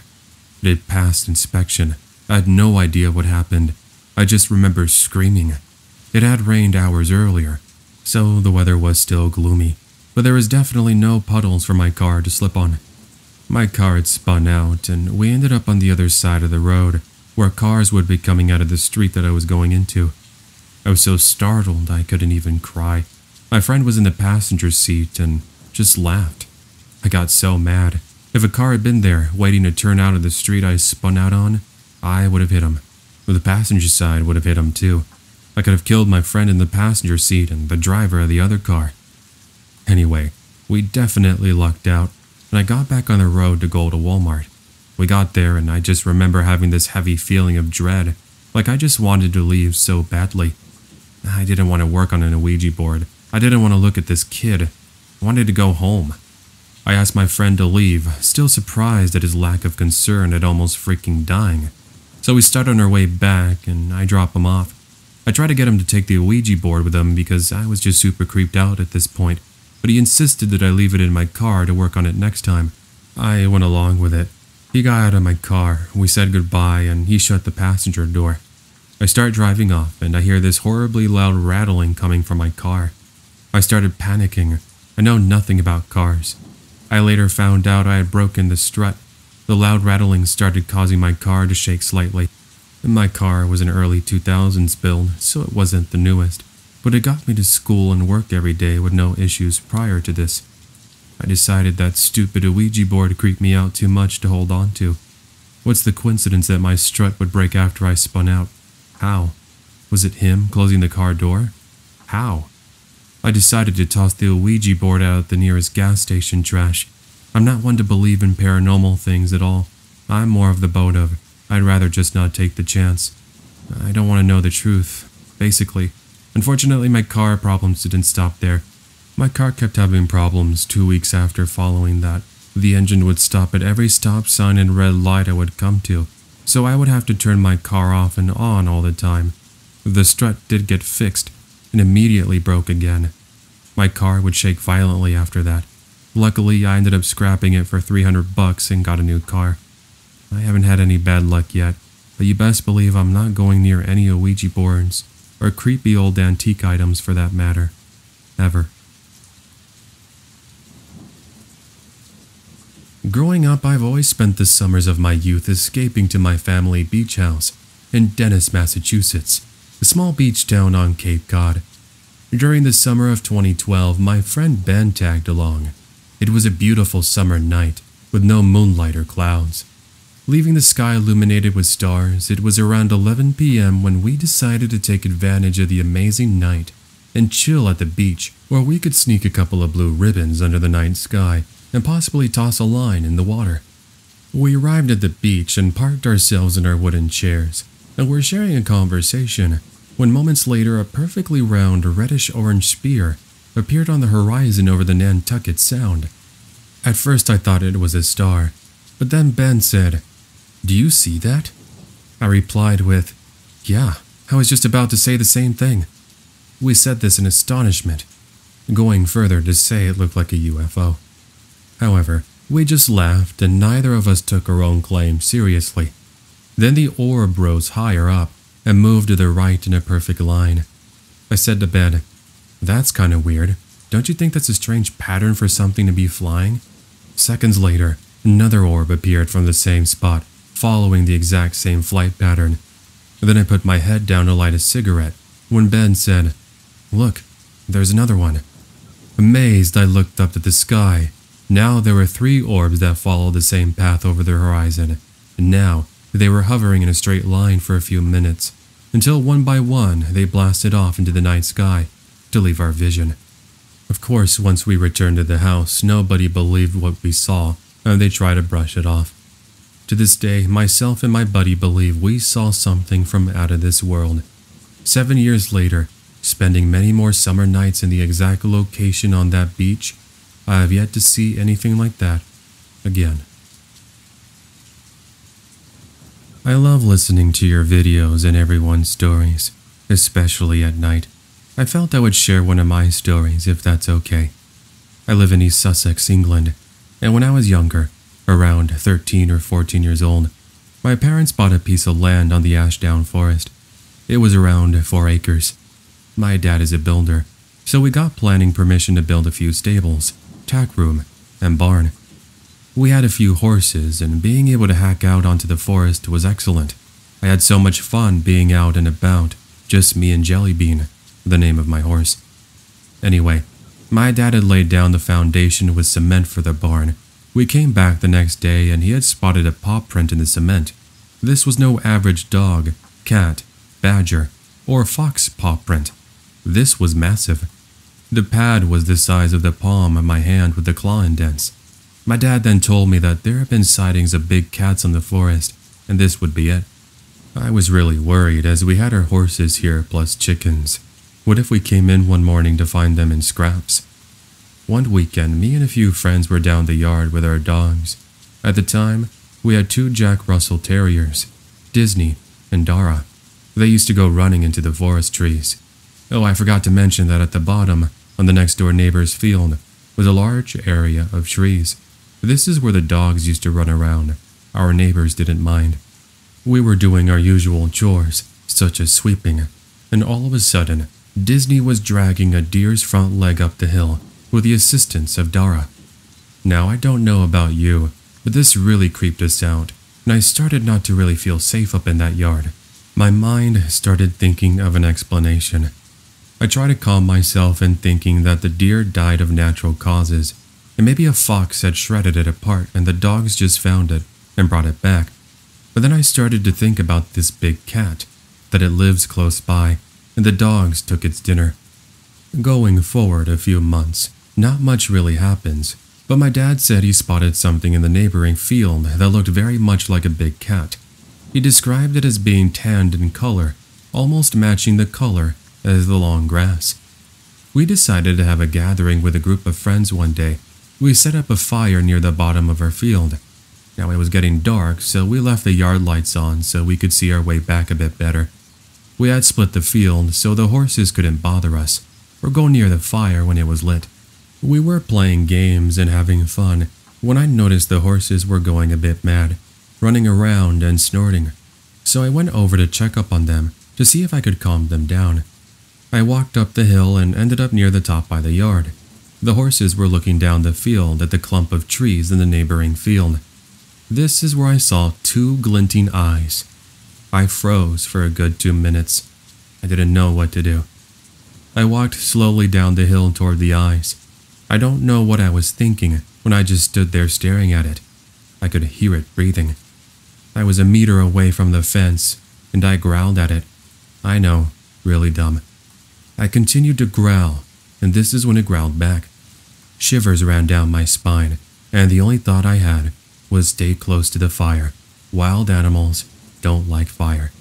It had passed inspection. I had no idea what happened. I just remember screaming. It had rained hours earlier, so the weather was still gloomy, but there was definitely no puddles for my car to slip on. My car had spun out, and we ended up on the other side of the road where cars would be coming out of the street that I was going into. I was so startled I couldn't even cry. My friend was in the passenger seat and just laughed. I got so mad. If a car had been there waiting to turn out of the street I spun out on, I would have hit him. The passenger side would have hit him too. I could have killed my friend in the passenger seat and the driver of the other car. Anyway, we definitely lucked out. and I got back on the road to go to Walmart. We got there, and I just remember having this heavy feeling of dread, like I just wanted to leave so badly. I didn't want to work on an Ouija board. I didn't want to look at this kid. I wanted to go home. I asked my friend to leave, still surprised at his lack of concern at almost freaking dying. So we start on our way back, and I drop him off. I try to get him to take the Ouija board with him because I was just super creeped out at this point, but he insisted that I leave it in my car to work on it next time. I went along with it. He got out of my car, we said goodbye, and he shut the passenger door. I start driving off, and I hear this horribly loud rattling coming from my car. I started panicking. I know nothing about cars. I later found out I had broken the strut. The loud rattling started causing my car to shake slightly. My car was an early 2000s build, so it wasn't the newest, but it got me to school and work every day with no issues prior to this. I decided that stupid Ouija board creeped me out too much to hold on to. What's the coincidence that my strut would break after I spun out? How? Was it him closing the car door? How? I decided to toss the Ouija board out at the nearest gas station trash. I'm not one to believe in paranormal things at all. I'm more of the boat of, I'd rather just not take the chance. I don't want to know the truth, basically. Unfortunately, my car problems didn't stop there. My car kept having problems two weeks after following that. The engine would stop at every stop sign and red light I would come to, so I would have to turn my car off and on all the time. The strut did get fixed and immediately broke again. My car would shake violently after that. Luckily, I ended up scrapping it for 300 bucks and got a new car. I haven't had any bad luck yet, but you best believe I'm not going near any Ouija boards, or creepy old antique items for that matter. Ever. Growing up, I've always spent the summers of my youth escaping to my family beach house in Dennis, Massachusetts, a small beach town on Cape Cod. During the summer of 2012, my friend Ben tagged along. It was a beautiful summer night with no moonlight or clouds. Leaving the sky illuminated with stars, it was around 11 p.m. when we decided to take advantage of the amazing night and chill at the beach where we could sneak a couple of blue ribbons under the night sky and possibly toss a line in the water. We arrived at the beach and parked ourselves in our wooden chairs, and were sharing a conversation when moments later a perfectly round reddish-orange spear appeared on the horizon over the Nantucket Sound. At first I thought it was a star, but then Ben said, Do you see that? I replied with, Yeah, I was just about to say the same thing. We said this in astonishment, going further to say it looked like a UFO. However, we just laughed and neither of us took our own claim seriously. Then the orb rose higher up and moved to the right in a perfect line. I said to Ben, That's kind of weird. Don't you think that's a strange pattern for something to be flying? Seconds later, another orb appeared from the same spot, following the exact same flight pattern. Then I put my head down to light a cigarette when Ben said, Look, there's another one. Amazed, I looked up at the sky now there were three orbs that followed the same path over the horizon, and now they were hovering in a straight line for a few minutes, until one by one they blasted off into the night sky to leave our vision. Of course, once we returned to the house, nobody believed what we saw, and they tried to brush it off. To this day, myself and my buddy believe we saw something from out of this world. Seven years later, spending many more summer nights in the exact location on that beach, I have yet to see anything like that again. I love listening to your videos and everyone's stories, especially at night. I felt I would share one of my stories if that's okay. I live in East Sussex, England, and when I was younger, around 13 or 14 years old, my parents bought a piece of land on the Ashdown Forest. It was around 4 acres. My dad is a builder, so we got planning permission to build a few stables tack room, and barn. We had a few horses, and being able to hack out onto the forest was excellent. I had so much fun being out and about, just me and Jellybean, the name of my horse. Anyway, my dad had laid down the foundation with cement for the barn. We came back the next day and he had spotted a paw print in the cement. This was no average dog, cat, badger, or fox paw print. This was massive. The pad was the size of the palm of my hand with the claw indents. My dad then told me that there have been sightings of big cats in the forest, and this would be it. I was really worried as we had our horses here plus chickens. What if we came in one morning to find them in scraps? One weekend, me and a few friends were down the yard with our dogs. At the time, we had two Jack Russell Terriers, Disney and Dara. They used to go running into the forest trees. Oh, I forgot to mention that at the bottom, on the next door neighbor's field, was a large area of trees. This is where the dogs used to run around. Our neighbors didn't mind. We were doing our usual chores, such as sweeping, and all of a sudden, Disney was dragging a deer's front leg up the hill with the assistance of Dara. Now, I don't know about you, but this really creeped us out, and I started not to really feel safe up in that yard. My mind started thinking of an explanation. I tried to calm myself in thinking that the deer died of natural causes, and maybe a fox had shredded it apart and the dogs just found it and brought it back. But then I started to think about this big cat, that it lives close by, and the dogs took its dinner. Going forward a few months, not much really happens, but my dad said he spotted something in the neighboring field that looked very much like a big cat. He described it as being tanned in color, almost matching the color as the long grass. We decided to have a gathering with a group of friends one day. We set up a fire near the bottom of our field. Now it was getting dark, so we left the yard lights on so we could see our way back a bit better. We had split the field so the horses couldn't bother us or go near the fire when it was lit. We were playing games and having fun when I noticed the horses were going a bit mad, running around and snorting. So I went over to check up on them to see if I could calm them down. I walked up the hill and ended up near the top by the yard. The horses were looking down the field at the clump of trees in the neighboring field. This is where I saw two glinting eyes. I froze for a good two minutes. I didn't know what to do. I walked slowly down the hill toward the eyes. I don't know what I was thinking when I just stood there staring at it. I could hear it breathing. I was a meter away from the fence, and I growled at it. I know, really dumb. I continued to growl, and this is when it growled back. Shivers ran down my spine, and the only thought I had was stay close to the fire. Wild animals don't like fire.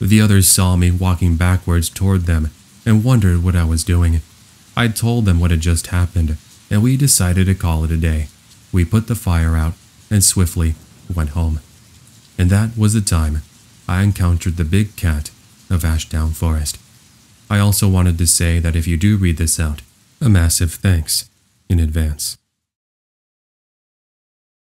The others saw me walking backwards toward them and wondered what I was doing. I told them what had just happened, and we decided to call it a day. We put the fire out and swiftly went home. And that was the time I encountered the big cat of Ashdown Forest. I also wanted to say that if you do read this out, a massive thanks in advance.